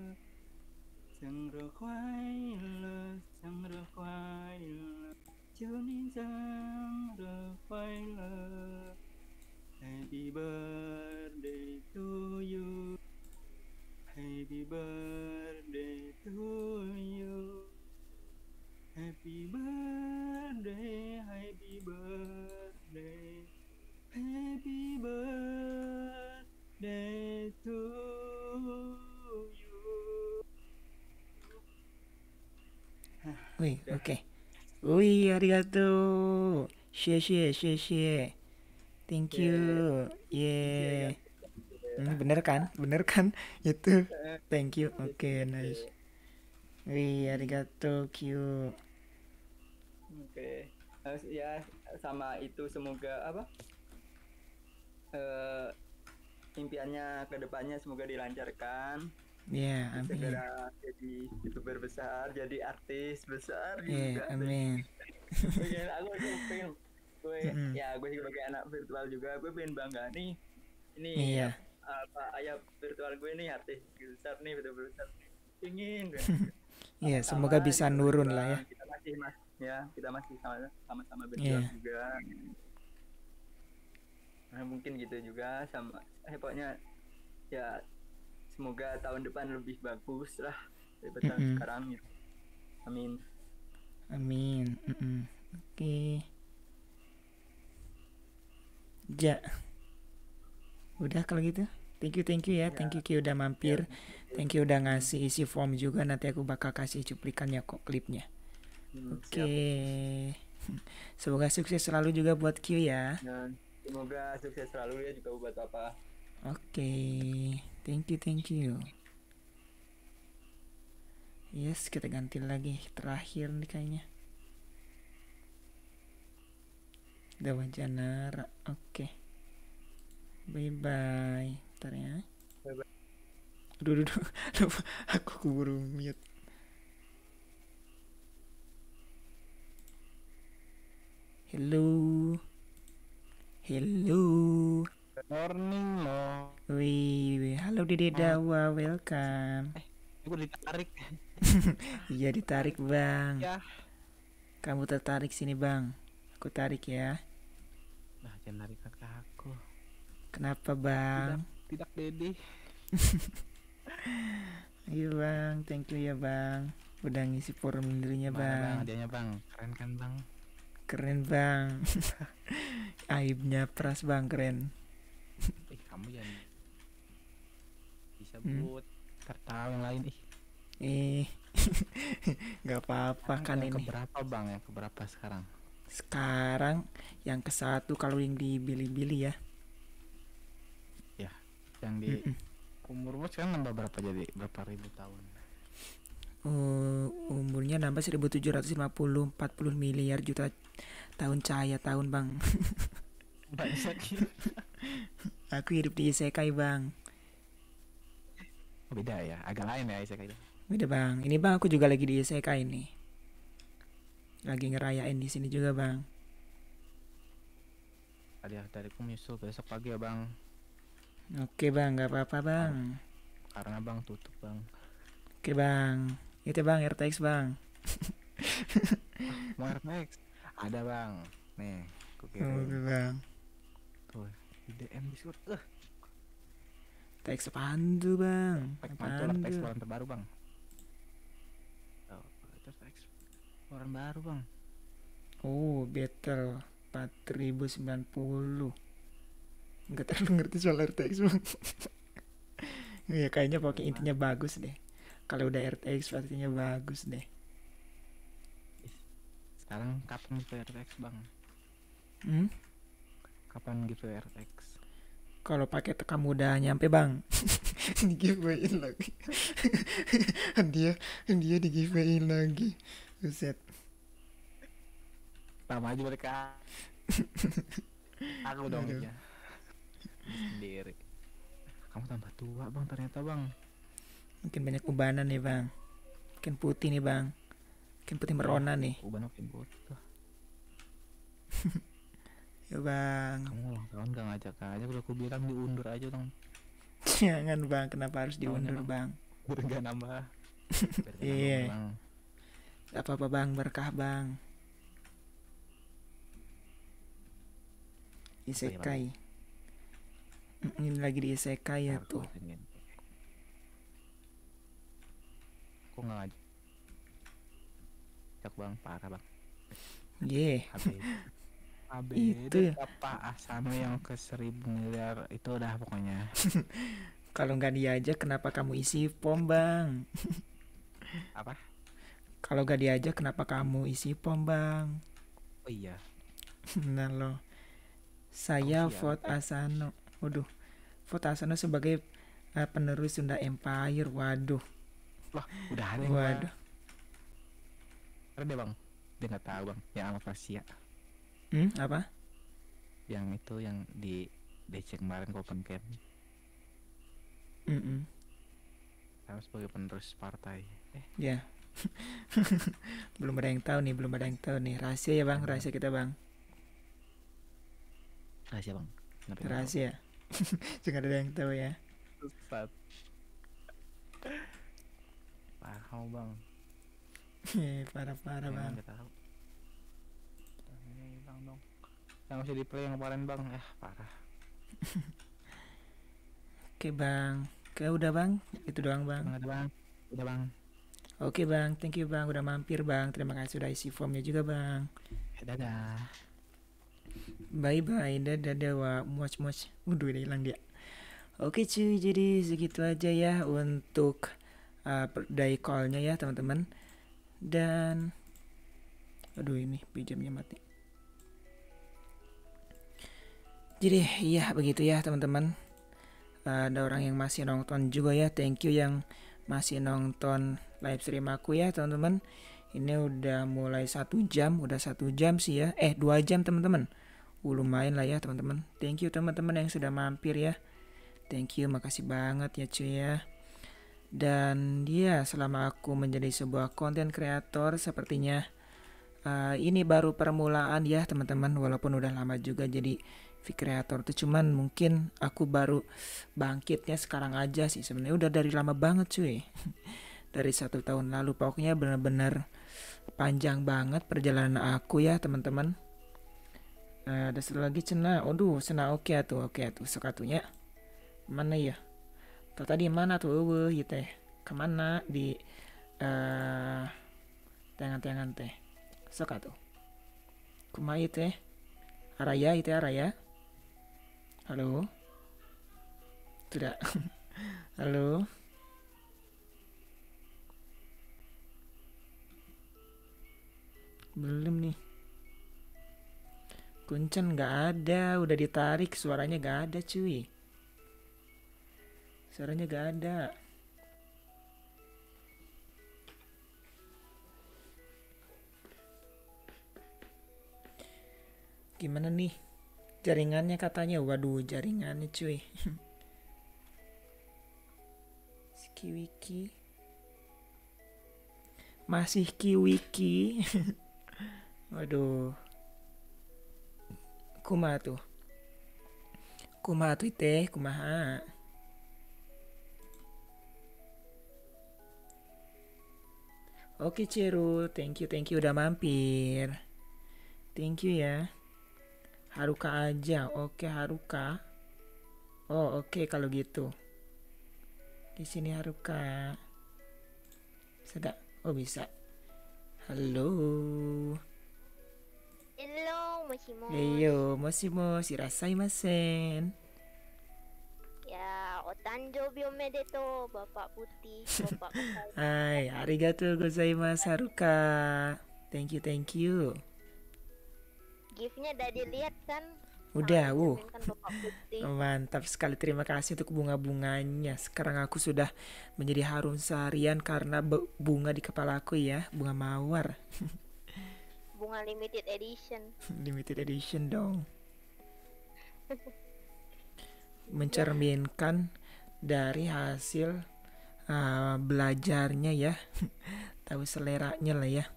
生日快乐，生日快乐，祝你生日快乐。Happy birthday to you. Happy birthday to you. Happy birthday, happy birthday, happy birthday to you. Wih, oke. Wih, arigato. Xie xie, xie xie. Thank you. Yeah. Hmm, bener kan? Bener kan? Itu. Thank you. Oke, nice. Wih, arigato, Q. Oke. Harus ya sama itu semoga apa? Eh impiannya ke depannya semoga dilancarkan. Ya, amin. Segera jadi youtuber besar, jadi artis besar Ya, juga. amin. Aku juga pengen gue Mm-mm. ya gue sebagai anak virtual juga gue pengen bangga nih ini Iya. apa ayah virtual gue nih artis besar nih betul besar ingin Iya, semoga bisa nurun lah ya. kita masih mas ya kita masih sama sama-sama berjuang Iya. juga nah mungkin gitu juga sama eh pokoknya ya semoga tahun depan lebih bagus lah daripada tahun Mm-mm. sekarang gitu. amin Amin. Mm-mm. Oke. Ja. Udah kalau gitu. Thank you, thank you ya. Thank you Ki udah mampir. Thank you udah ngasih isi form juga. Nanti aku bakal kasih cuplikannya kok klipnya. Hmm, Oke. siap. Semoga sukses selalu juga buat Q ya. dan semoga sukses selalu ya juga buat apa Oke. Thank you, thank you. Yes, kita ganti lagi terakhir nih kayaknya. Dewa Janara. Oke. Bye bye. Ntar ya. Bye-bye. Aduh, aduh. Aku keburu mute. Hello. Hello. Morning lo. Wih, halo Dede Dawa, welcome. Gue ditarik. Iya ditarik bang. Ya. Kamu tertarik sini bang. Aku tarik ya. Nah, jangan narik ke aku. Kenapa bang? Tidak Dedi. Iya bang, thank you ya bang. Udah ngisi formulirnya Mana bang, bang. bang. Keren kan bang? Keren bang. Aibnya pras bang keren. Kamu jangan bisa Hmm. buat tertawa yang lain ih. Eh, nggak apa-apa kan yang ini. keberapa bang? Yang keberapa sekarang? Sekarang yang ke satu kalau yang di Billy-Billy ya. Yang di Mm-mm. umur sekarang nambah berapa jadi berapa ribu tahun? Uh, umurnya nambah 1750 40 miliar juta tahun cahaya tahun bang. Banyak. Aku hidup di isekai bang. Beda ya, agak lain ya Isaac itu. Beda bang. Ini bang aku juga lagi di isekai ini. Lagi ngerayain di sini juga bang. Hadiah dariku menyusul besok pagi ya bang. Oke bang, nggak apa-apa bang. Karena bang tutup bang. Oke bang. Itu bang RTX bang. Mau RTX? Ada bang. Nih, Oke bang. tuh di DM Discord. Eh, RTX apaan tuh bang? Mantul Apaan RTX tuh? keluaran terbaru bang. Oh, itu RTX keluaran baru bang. Oh, Battle 4090. Enggak terlalu ngerti soal RTX, Bang. Iya, kayaknya pokoknya intinya bagus deh. Kalau udah RTX pastinya bagus deh. Sekarang kapan gitu RTX bang? Hmm? Kapan gitu RTX? Kalau pakai tekam udah nyampe, Bang. di giveaway lagi. dia dia di giveaway lagi. Buset. Sama aja mereka. Aku dong ya. Sendiri. Kamu tambah tua bang ternyata bang. Mungkin banyak ubanan nih, Bang. Mungkin putih nih, Bang. Mungkin putih merona nih. Uban makin butuh. Ya, Bang. Kamu ulang tahun gak ngajak aja udah aku bilang diundur aja dong. Jangan, Bang. Kenapa harus diundur, Bang. Biar gak nambah. Iya. Gak apa-apa, Bang. Berkah, Bang. Isekai. Ini lagi di isekai ya tuh. Aku gak ngajak. Bang parah bang. Ye. AB. AB Itu ya. apa Asano yang ke seribu miliar itu udah pokoknya. Kalau nggak diajak, kenapa kamu isi pom, Bang? Apa? Kalau nggak diajak, kenapa kamu isi pom, Bang? Oh iya. Nah lo. Saya vote Asano. Waduh. Vote Asano sebagai eh, penerus Sunda Empire. Waduh. Wah udah ada Waduh. Ada bang, dia nggak tahu bang. Yang sama Fasia, Hmm, apa? yang itu yang di DC kemarin ke open camp. Mm-mm. Sama sebagai penerus partai. Eh, Ya. belum ada yang tahu nih, belum ada yang tahu nih. Rahasia ya, Bang, rahasia kita, Bang. rahasia bang. Kenapa? Rahasia. Jangan ada yang tahu ya. Sesat. Paham bang. Eh, Parah-parah, Bang. tahu. Ini hilang dong. Yang masih di play yang kemarin bang. Eh parah. Oke, Bang. Oke, udah, Bang. Itu doang, Bang. Ada bang. Udah bang. Oke, Bang. Thank you, Bang. Udah mampir, Bang. Terima kasih udah isi formnya juga, Bang. Eh, dadah. Bye bye, dadah dadah, much much. Udah hilang dia. Oke cuy, jadi segitu aja ya untuk uh, day call-nya ya teman-teman. Dan aduh ini pinjamnya mati. Jadi iya begitu ya teman-teman. Uh, ada orang yang masih nonton juga ya. Thank you yang masih nonton live stream aku ya teman-teman. Ini udah mulai satu jam, udah satu jam sih ya. Eh dua jam teman-teman. Uh, lumayan lah ya teman-teman. Thank you teman-teman yang sudah mampir ya. Thank you, makasih banget ya cuy ya. Dan ya selama aku menjadi sebuah konten kreator sepertinya eh, ini baru permulaan ya teman-teman. Walaupun udah lama juga jadi V creator tuh cuman mungkin aku baru bangkitnya sekarang aja sih sebenarnya udah dari lama banget cuy. dari satu tahun lalu pokoknya benar-benar panjang banget perjalanan aku ya teman-teman. Eh, ada satu lagi cena. Aduh, cena oke tuh, oke tuh sekatunya. Mana ya? Tuh tadi mana tuh eueuh ieu teh? Ke mana di eh tangan-tangan teh? Kumaha ieu teh? Araya itu Araya? Halo? Tidak. Halo? Belum nih. Kuncen nggak ada, udah ditarik suaranya nggak ada cuy. Suaranya nggak ada. Gimana nih? Jaringannya katanya, waduh jaringannya cuy. Kiwiki. Masih Kiwiki. waduh. Kumaha tuh? Kumaha tuh teh? Kumaha? Oke Ceru, thank you thank you udah mampir. Thank you ya. Haruka aja, oke Haruka. Oh oke kalau gitu. Di sini Haruka. Bisa gak? Oh bisa. Halo. Hello, moshimoshi. Heyo, moshi moshi rasaimasen. Ya, otanjobi omedetou, Bapak Putih, Bapak. Hai, arigatou gozaimasu Haruka. Thank you, thank you. Gift-nya udah dilihat kan? Udah, Putih. Mantap sekali, terima kasih untuk bunga-bunganya. Sekarang aku sudah menjadi harum seharian karena bunga di kepalaku ya, bunga mawar. Bunga limited edition. Limited edition dong. Mencerminkan dari hasil uh, belajarnya ya. Tahu seleranya lah ya.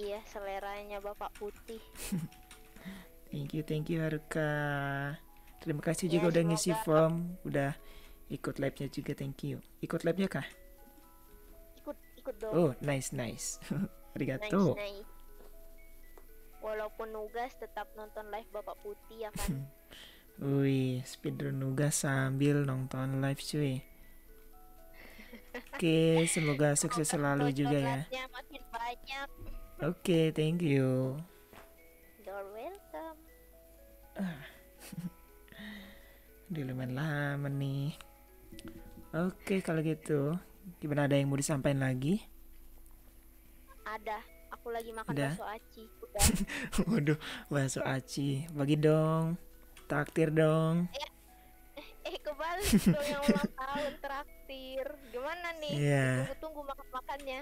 Iya, seleranya Bapak Putih. Thank you, thank you Haruka. Terima kasih Ya, juga udah ngisi semoga- form, udah ikut live-nya juga, thank you. Ikut live-nya kah? Ikut ikut dong. Oh, nice, nice. nice, Arigato. nice. Walaupun nugas tetap nonton live Bapak Putih ya kan. Wih, speedrun nugas sambil nonton live cuy. Oke, semoga sukses selalu juga ya. Makin banyak. Oke, thank you. You're welcome. Udah lumayan lama nih. Oke, kalau gitu, gimana ada yang mau disampaikan lagi? Ada. Aku lagi makan Udah. bakso aci. Udah. Waduh, bakso aci. Bagi dong. Traktir dong. eh kebalik dong yang ulang tahun traktir. Gimana nih? Iya. Tunggu-tunggu makan-makannya.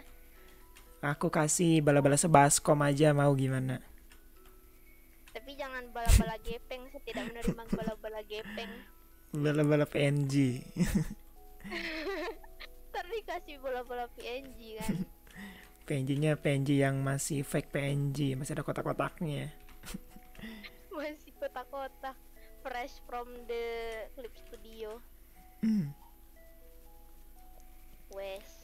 Aku kasih bala-bala sebaskom aja mau gimana? Tapi jangan bala-bala gepeng, saya tidak menerima bala-bala gepeng. Bala-bala PNG. Ntar dikasih bola-bola PNG kan. PNG-nya PNG yang masih fake PNG, masih ada kotak-kotaknya. Masih kotak-kotak. Fresh from the clip studio. Hmm. Wes.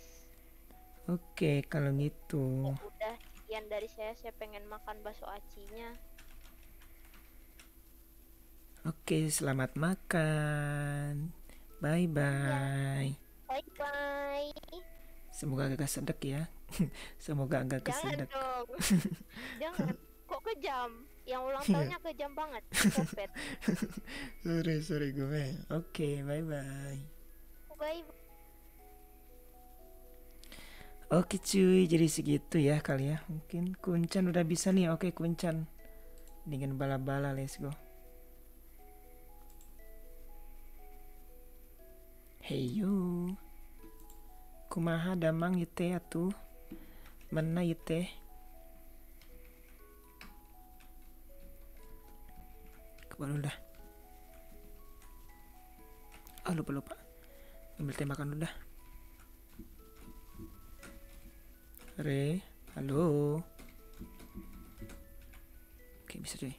Oke, kalau gitu. Ya udah, sekian dari saya. Saya pengen makan bakso acinya. Oke, selamat makan. Bye bye. Bye bye. Semoga gak kesedek ya. Semoga gak Jangan kesedek. dong. Jangan. Kok kejam? Yang ulang tahunnya kejam banget. Sorry, sorry gue. Oke, bye bye. Bye. Oke cuy, jadi segitu ya kali ya. Mungkin Kuncan udah bisa nih. Oke Kuncan. Dengan bala-bala, let's go. Hey you. Kumaha damang ite atuh. Mana ite? Ke mana udah? Ah lupa lupa. Ambil tembakan dulu Re, halo. Oke bisa cuy.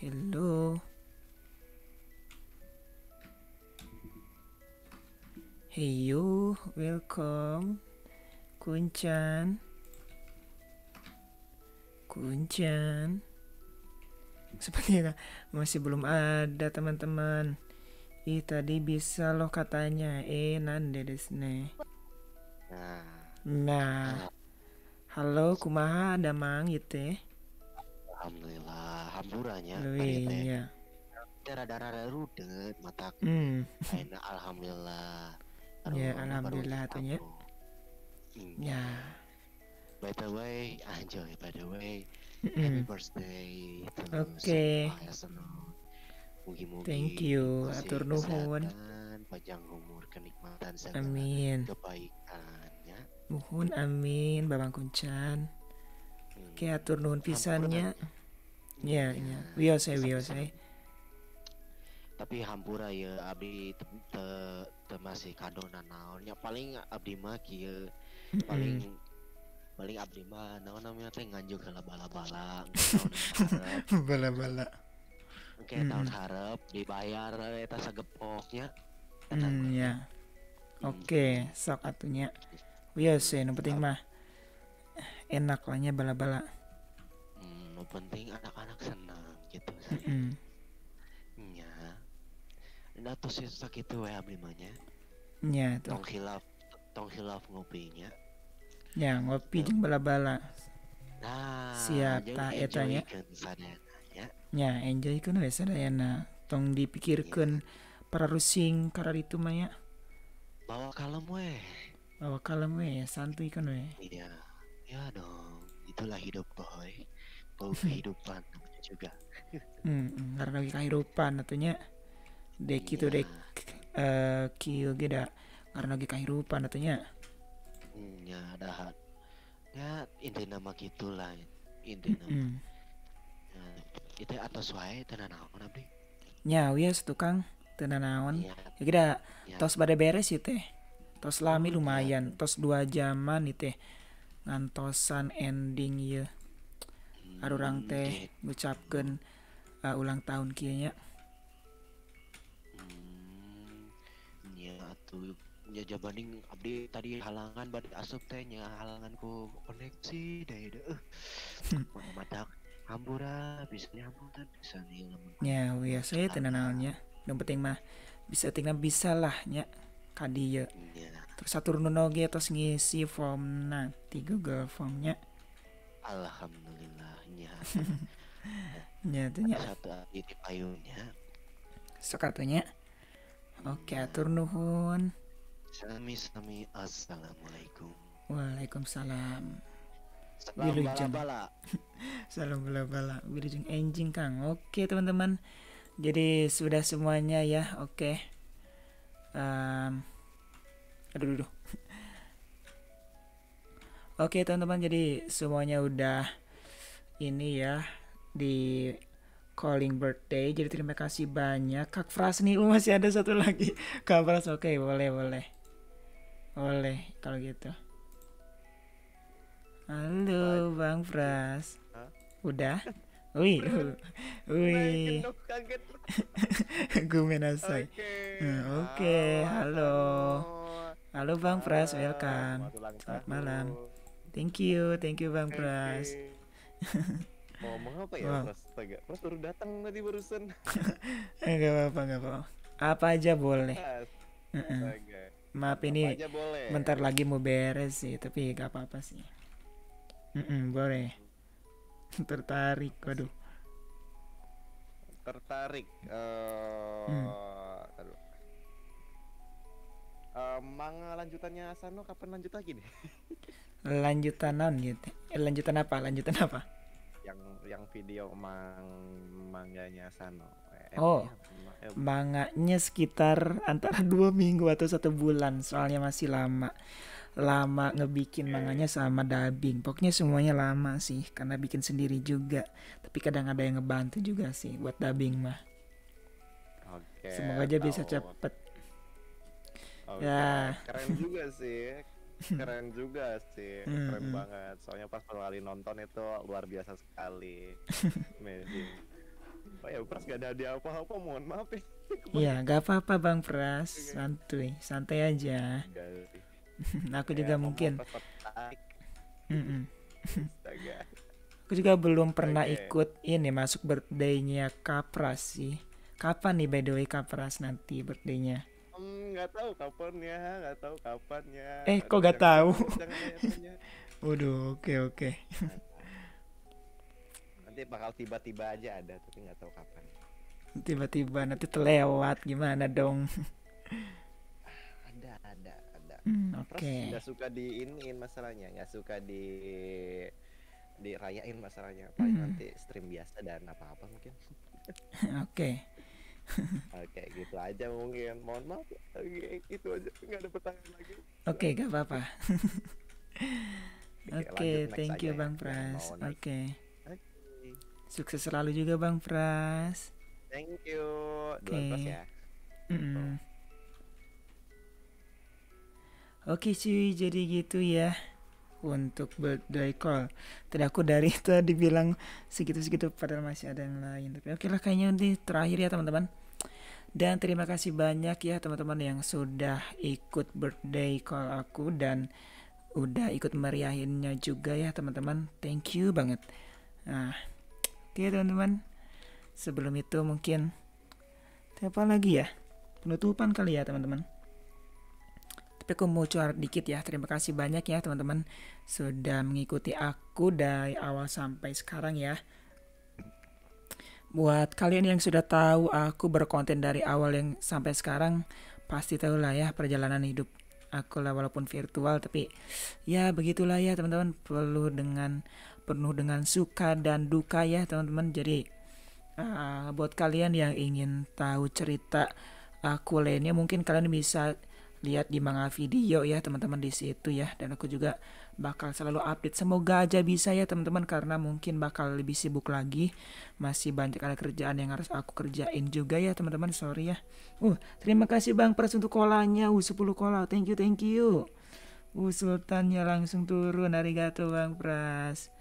Hello. Hey you, welcome. Kuncan. Kuncan. Sepertinya masih belum ada teman-teman. Ih tadi bisa loh katanya. Eh nande desne. Nah, Nah, halo kumaha ada mang gitu alhamdulillah hamburanya Luinya. darah-darah rudet mata Hmm, enak alhamdulillah Ya, alhamdulillah atunya. Hmm, ya. by the way anjoy by the way Mm-mm. happy birthday Oke. Mugi-mugi Thank you, atur nuhun. panjang umur kenikmatan segala Amin. kebaikannya Muhun amin Babang Kuncan. Hmm. Oke atur nuhun pisannya. Ya, Iya, ya. Wiose wiose. tapi hampura ya abdi te, te, te masih kado naonnya paling abdi mah kieu paling paling abdi mah naon namanya teh nganjuk heula bala-bala Bala-bala. engke tahun harap dibayar eta sagepoknya Hmm, ya. Oke, sok atunya. Wiose nu penting mah enak lahnya bala-bala. hmm, nu penting anak-anak senang gitu Mm-mm. nya Nah, terus itu sakitu we abdi mah nya. Ya tuh. tong hilaf tong hilaf ngopinya Ya ngopi jeung bala-bala. nah Siap, jeung ta eta nya. enjoykeun sadayana nya. Ya enjoy kan we sadayana. Tong dipikirkeun para rusing karena itu mah ya. bawa kalem weh Bawa kalem we santuy kan we. Iya, ya dong. Itulah hidup boy. Bau kehidupan namanya juga. Hmm, hmm, karena lagi kehidupan atunya. Dek itu dek eh kieu ge da karena lagi kehidupan atunya. Hmm, ya dahat. Ya inti nama gitulah. Inti nama. Hmm. Ya, itu atas wae tenan naon abdi. Nya wias tukang tenan naon. Iya. Ya kira Ya. tos pada beres itu teh. Tos lami lumayan, tos dua jaman itu teh. Ngantosan ending ya. Arurang Hmm, teh ngucapkeun uh, ulang tahun kieu nya. Hmm, ya atuh ya jabaning abdi tadi halangan bade asup teh nya halangan ku koneksi deh deh. Mana madak hampura bisa nih hampura bisa nih. Ya wias saya tenan naonnya. Yang penting mah bisa tinggal bisa lah kadieu. Ya, Terus atur nuno ge tos ngisi form nanti Google Formnya. alhamdulillah nya. Nya tuh nya Satu abdi di payungnya. sok atunya. Oke atur nuhun. Sami-sami assalamualaikum. Waalaikumsalam. Salam Wilujeng. Salam bala-bala. Wilujeng enjing Kang. Oke teman-teman. Jadi sudah semuanya ya. Oke. Em, aduh, aduh, aduh. Oke teman-teman jadi semuanya udah ini ya di calling birthday. Jadi terima kasih banyak. Kak Fras nih oh, masih ada satu lagi. Kak Fras oke boleh boleh. Boleh kalau gitu. Halo Bang Fras. Udah Wih, wih, gue menasai. Oke. Halo, halo Bang Pras, welcome. selamat malam. Thank you, thank you Bang. Pras. Mau ngomong apa ya, Wah. Pras? Astaga, Pras baru datang tadi barusan. Enggak apa-apa, enggak apa-apa. Apa aja boleh. Astaga. Maaf Apa ini aja boleh. bentar lagi mau beres sih, tapi gak apa-apa sih. Boleh. Tertarik, waduh. Tertarik. eh Hmm. aduh. Eh, manga lanjutannya Asano kapan lanjut lagi nih? Lanjutan non gitu. Eh, lanjutan apa? Lanjutan apa? yang yang video mang mangganya Asano. Eh, Oh. iya, eh, Manganya sekitar antara dua minggu atau satu bulan, soalnya masih lama. Lama ngebikin manganya sama dubbing. Pokoknya semuanya lama sih, karena bikin sendiri juga. Tapi kadang ada yang ngebantu juga sih buat dubbing mah. Oke. Semoga aja bisa tahu. cepet. Oke, Ya. keren juga sih. Keren juga sih. Keren hmm. banget. Soalnya pas pertama kali nonton itu luar biasa sekali. Amazing. Oh ya, Pras gak ada hadiah apa-apa, mohon maaf ya. Iya, gak apa-apa Bang Pras, santuy, santai aja. Enggak sih. Aku Ya, juga mungkin. Aku juga belum pernah Oke. ikut ini masuk birthday-nya Kapras sih. Kapan nih by the way Kapras nanti birthday-nya? Nggak tahu kapannya, nggak tahu kapannya. Eh, Aduh, kok nggak tahu? Waduh, oke oke. Nanti bakal tiba-tiba aja ada, tapi nggak tahu kapan. Tiba-tiba nanti terlewat gimana dong? Ada, ada, ada. Hmm, Pras oke. nggak suka diinin masalahnya, nggak suka di dirayain masalahnya. Paling Hmm. nanti stream biasa dan apa-apa mungkin. Oke. Oke, gitu aja mungkin. Mohon maaf, ya. Oke, itu aja. Nggak ada pertanyaan lagi. Oke, gak apa-apa. Oke, Oke, next thank you ya, Bang yang Pras. Oke. Oke. Sukses selalu juga Bang Pras. Thank you. Oke. Pras ya. Mm-mm. Oke cuy, jadi gitu ya untuk birthday call. Tadi aku dari tadi bilang segitu-segitu padahal masih ada yang lain. Tapi oke lah kayaknya nanti terakhir ya teman-teman. Dan terima kasih banyak ya teman-teman yang sudah ikut birthday call aku dan udah ikut meriahinnya juga ya teman-teman. Thank you banget. Nah, oke teman-teman. Sebelum itu mungkin apa lagi ya? Penutupan kali ya teman-teman. Tapi aku mau curhat dikit ya. Terima kasih banyak ya teman-teman sudah mengikuti aku dari awal sampai sekarang ya. Buat kalian yang sudah tahu aku berkonten dari awal yang sampai sekarang pasti tahu lah ya perjalanan hidup aku lah walaupun virtual tapi ya begitulah ya teman-teman perlu dengan penuh dengan suka dan duka ya teman-teman jadi ah, buat kalian yang ingin tahu cerita aku lainnya mungkin kalian bisa lihat di manga video ya teman-teman di situ ya. Dan aku juga bakal selalu update. Semoga aja bisa ya teman-teman karena mungkin bakal lebih sibuk lagi. Masih banyak ada kerjaan yang harus aku kerjain juga ya teman-teman. Sorry ya. Uh terima kasih bang pras untuk kolanya. Uh 10 kola. Thank you thank you. Uh sultannya langsung turun. Arigato bang pras.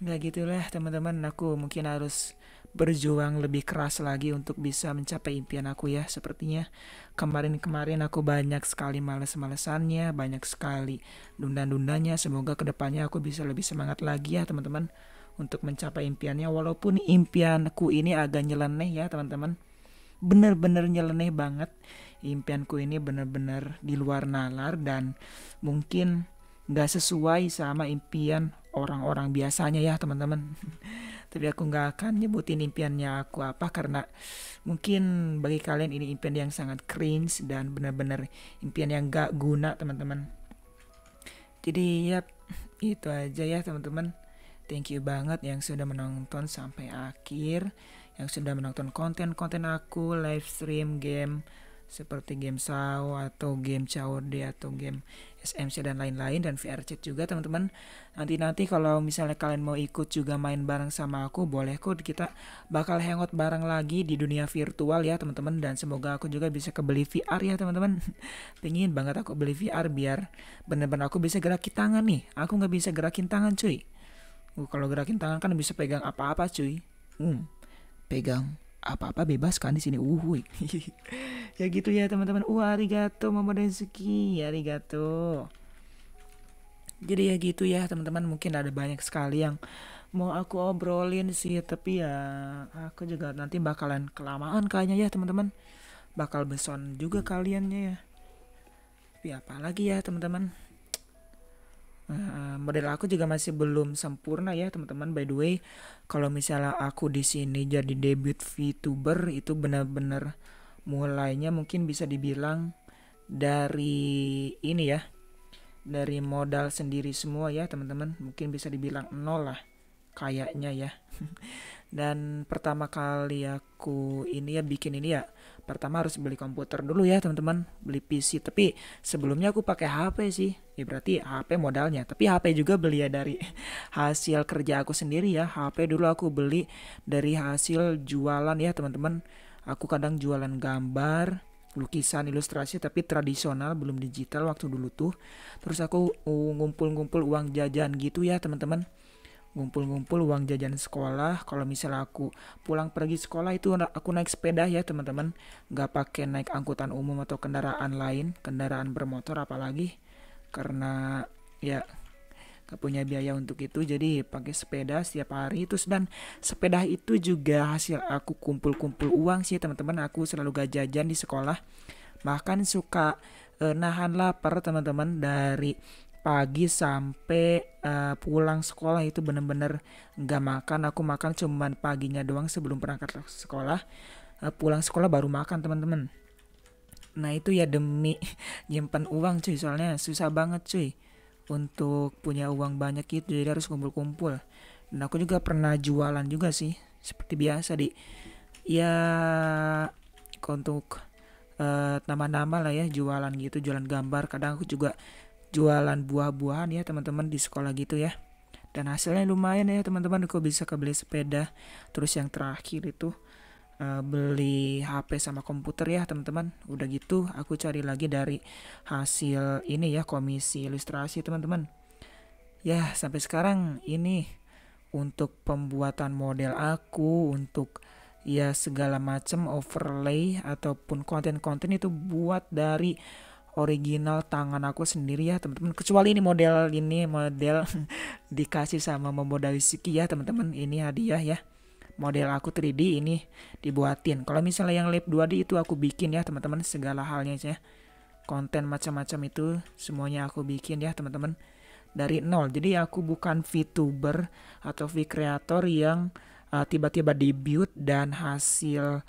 Nggak gitulah teman-teman. Aku mungkin harus berjuang lebih keras lagi untuk bisa mencapai impian aku ya. Sepertinya kemarin-kemarin aku banyak sekali males-malesannya banyak sekali dunda-dundanya semoga ke depannya aku bisa lebih semangat lagi ya teman-teman untuk mencapai impiannya. Walaupun impianku ini agak nyeleneh ya teman-teman. Bener-bener nyeleneh banget. Impianku ini bener-bener di luar nalar dan mungkin nggak sesuai sama impian orang-orang biasanya ya teman-teman tapi aku nggak akan nyebutin impiannya aku apa karena mungkin bagi kalian ini impian yang sangat cringe dan benar-benar impian yang gak guna teman-teman. Jadi ya itu aja ya teman-teman. Thank you banget yang sudah menonton sampai akhir yang sudah menonton konten-konten aku live stream game seperti game SAO atau game COD atau game SMC dan lain-lain dan VR chat juga teman-teman. Nanti-nanti kalau misalnya kalian mau ikut juga main bareng sama aku, boleh kok kita bakal hangout bareng lagi di dunia virtual ya teman-teman dan semoga aku juga bisa kebeli VR ya teman-teman. Pengen banget aku beli VR biar bener-bener aku bisa gerakin tangan nih. Aku nggak bisa gerakin tangan cuy. Uh, kalau gerakin tangan kan bisa pegang apa-apa cuy. Hmm, pegang apa-apa bebas kan di sini. Uh, ya gitu ya teman-teman. Uh, arigato momodensuki, arigato. Jadi ya gitu ya teman-teman. Mungkin ada banyak sekali yang mau aku obrolin sih, tapi ya aku juga nanti bakalan kelamaan kayaknya ya teman-teman. Bakal beson juga kaliannya ya. Tapi apalagi ya teman-teman. Model aku juga masih belum sempurna ya teman-teman. By the way, kalau misalnya aku di sini jadi debut VTuber itu benar-benar mulainya mungkin bisa dibilang dari ini ya. Dari modal sendiri semua ya teman-teman. Mungkin bisa dibilang nol lah kayaknya ya. Dan pertama kali aku ini ya bikin ini ya pertama harus beli komputer dulu ya teman-teman. Beli PC tapi sebelumnya aku pakai HP sih. Ya berarti HP modalnya. Tapi HP juga beli ya dari hasil kerja aku sendiri ya. HP dulu aku beli dari hasil jualan ya teman-teman. Aku kadang jualan gambar lukisan ilustrasi tapi tradisional belum digital waktu dulu tuh. Terus aku ngumpul-ngumpul uang jajan gitu ya teman-teman ngumpul-ngumpul uang jajan sekolah. Kalau misalnya aku pulang pergi sekolah itu aku naik sepeda ya teman-teman. Nggak pakai naik angkutan umum atau kendaraan lain kendaraan bermotor apalagi. Karena ya gak punya biaya untuk itu. Jadi pakai sepeda setiap hari. Terus dan sepeda itu juga hasil aku kumpul-kumpul uang sih teman-teman. Aku selalu gak jajan di sekolah. Bahkan suka eh, nahan lapar teman-teman dari pagi sampai uh, pulang sekolah itu bener-bener nggak makan. Aku makan cuman paginya doang sebelum berangkat sekolah. Uh, pulang sekolah baru makan teman-teman. Nah itu ya demi nyimpan uang cuy. Soalnya susah banget cuy untuk punya uang banyak itu jadi harus kumpul-kumpul. Dan aku juga pernah jualan juga sih seperti biasa di. Ya untuk uh, nama-nama lah ya jualan gitu jualan gambar. Kadang aku juga jualan buah-buahan ya teman-teman di sekolah gitu ya. Dan hasilnya lumayan ya teman-teman aku bisa kebeli sepeda. Terus yang terakhir itu uh, beli HP sama komputer ya teman-teman. Udah gitu aku cari lagi dari hasil ini ya komisi ilustrasi teman-teman. Ya sampai sekarang ini untuk pembuatan model aku untuk ya segala macam overlay ataupun konten-konten itu buat dari original tangan aku sendiri ya teman-teman. Kecuali ini model ini model dikasih sama Momo Daisuki ya teman-teman. Ini hadiah ya. Model aku 3D ini dibuatin. Kalau misalnya yang lab 2D itu aku bikin ya teman-teman segala halnya ya konten macam-macam itu semuanya aku bikin ya teman-teman. Dari nol. Jadi aku bukan VTuber atau V creator yang uh, tiba-tiba debut dan hasil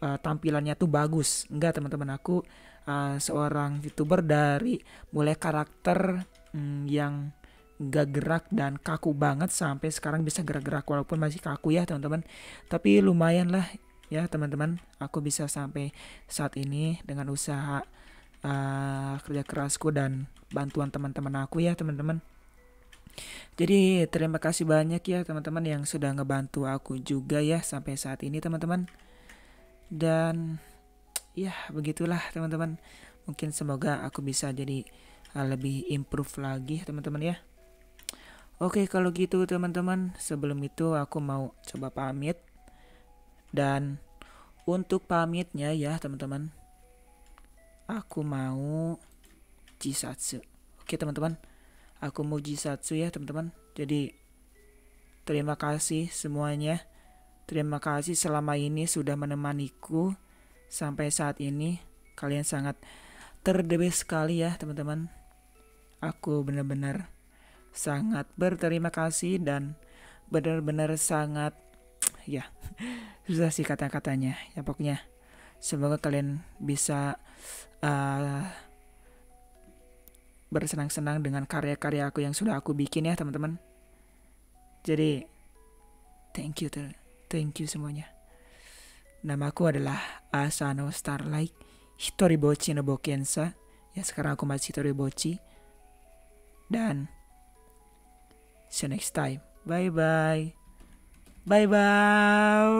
uh, tampilannya tuh bagus. Enggak teman-teman. Aku uh, seorang youtuber dari mulai karakter um, yang gak gerak dan kaku banget sampai sekarang bisa gerak-gerak walaupun masih kaku ya teman-teman. Tapi lumayan lah ya teman-teman. Aku bisa sampai saat ini dengan usaha uh, kerja kerasku dan bantuan teman-teman aku ya teman-teman. Jadi terima kasih banyak ya teman-teman yang sudah ngebantu aku juga ya sampai saat ini teman-teman. Dan ya begitulah teman-teman. Mungkin semoga aku bisa jadi uh, lebih improve lagi teman-teman ya. Oke kalau gitu teman-teman sebelum itu aku mau coba pamit. Dan untuk pamitnya ya teman-teman aku mau jisatsu. Oke teman-teman aku mau jisatsu ya teman-teman. Jadi terima kasih semuanya. Terima kasih selama ini sudah menemaniku sampai saat ini kalian sangat terdebes sekali ya teman-teman. Aku benar-benar sangat berterima kasih dan benar-benar sangat ya susah sih kata-katanya. Ya pokoknya semoga kalian bisa uh, bersenang-senang dengan karya-karya aku yang sudah aku bikin ya teman-teman. Jadi thank you thank you semuanya Namaku adalah Asano Starlight Hitoribochi no Bokensa. Ya sekarang aku masih Hitoribochi. Dan see you next time. Bye bye. Bye bye.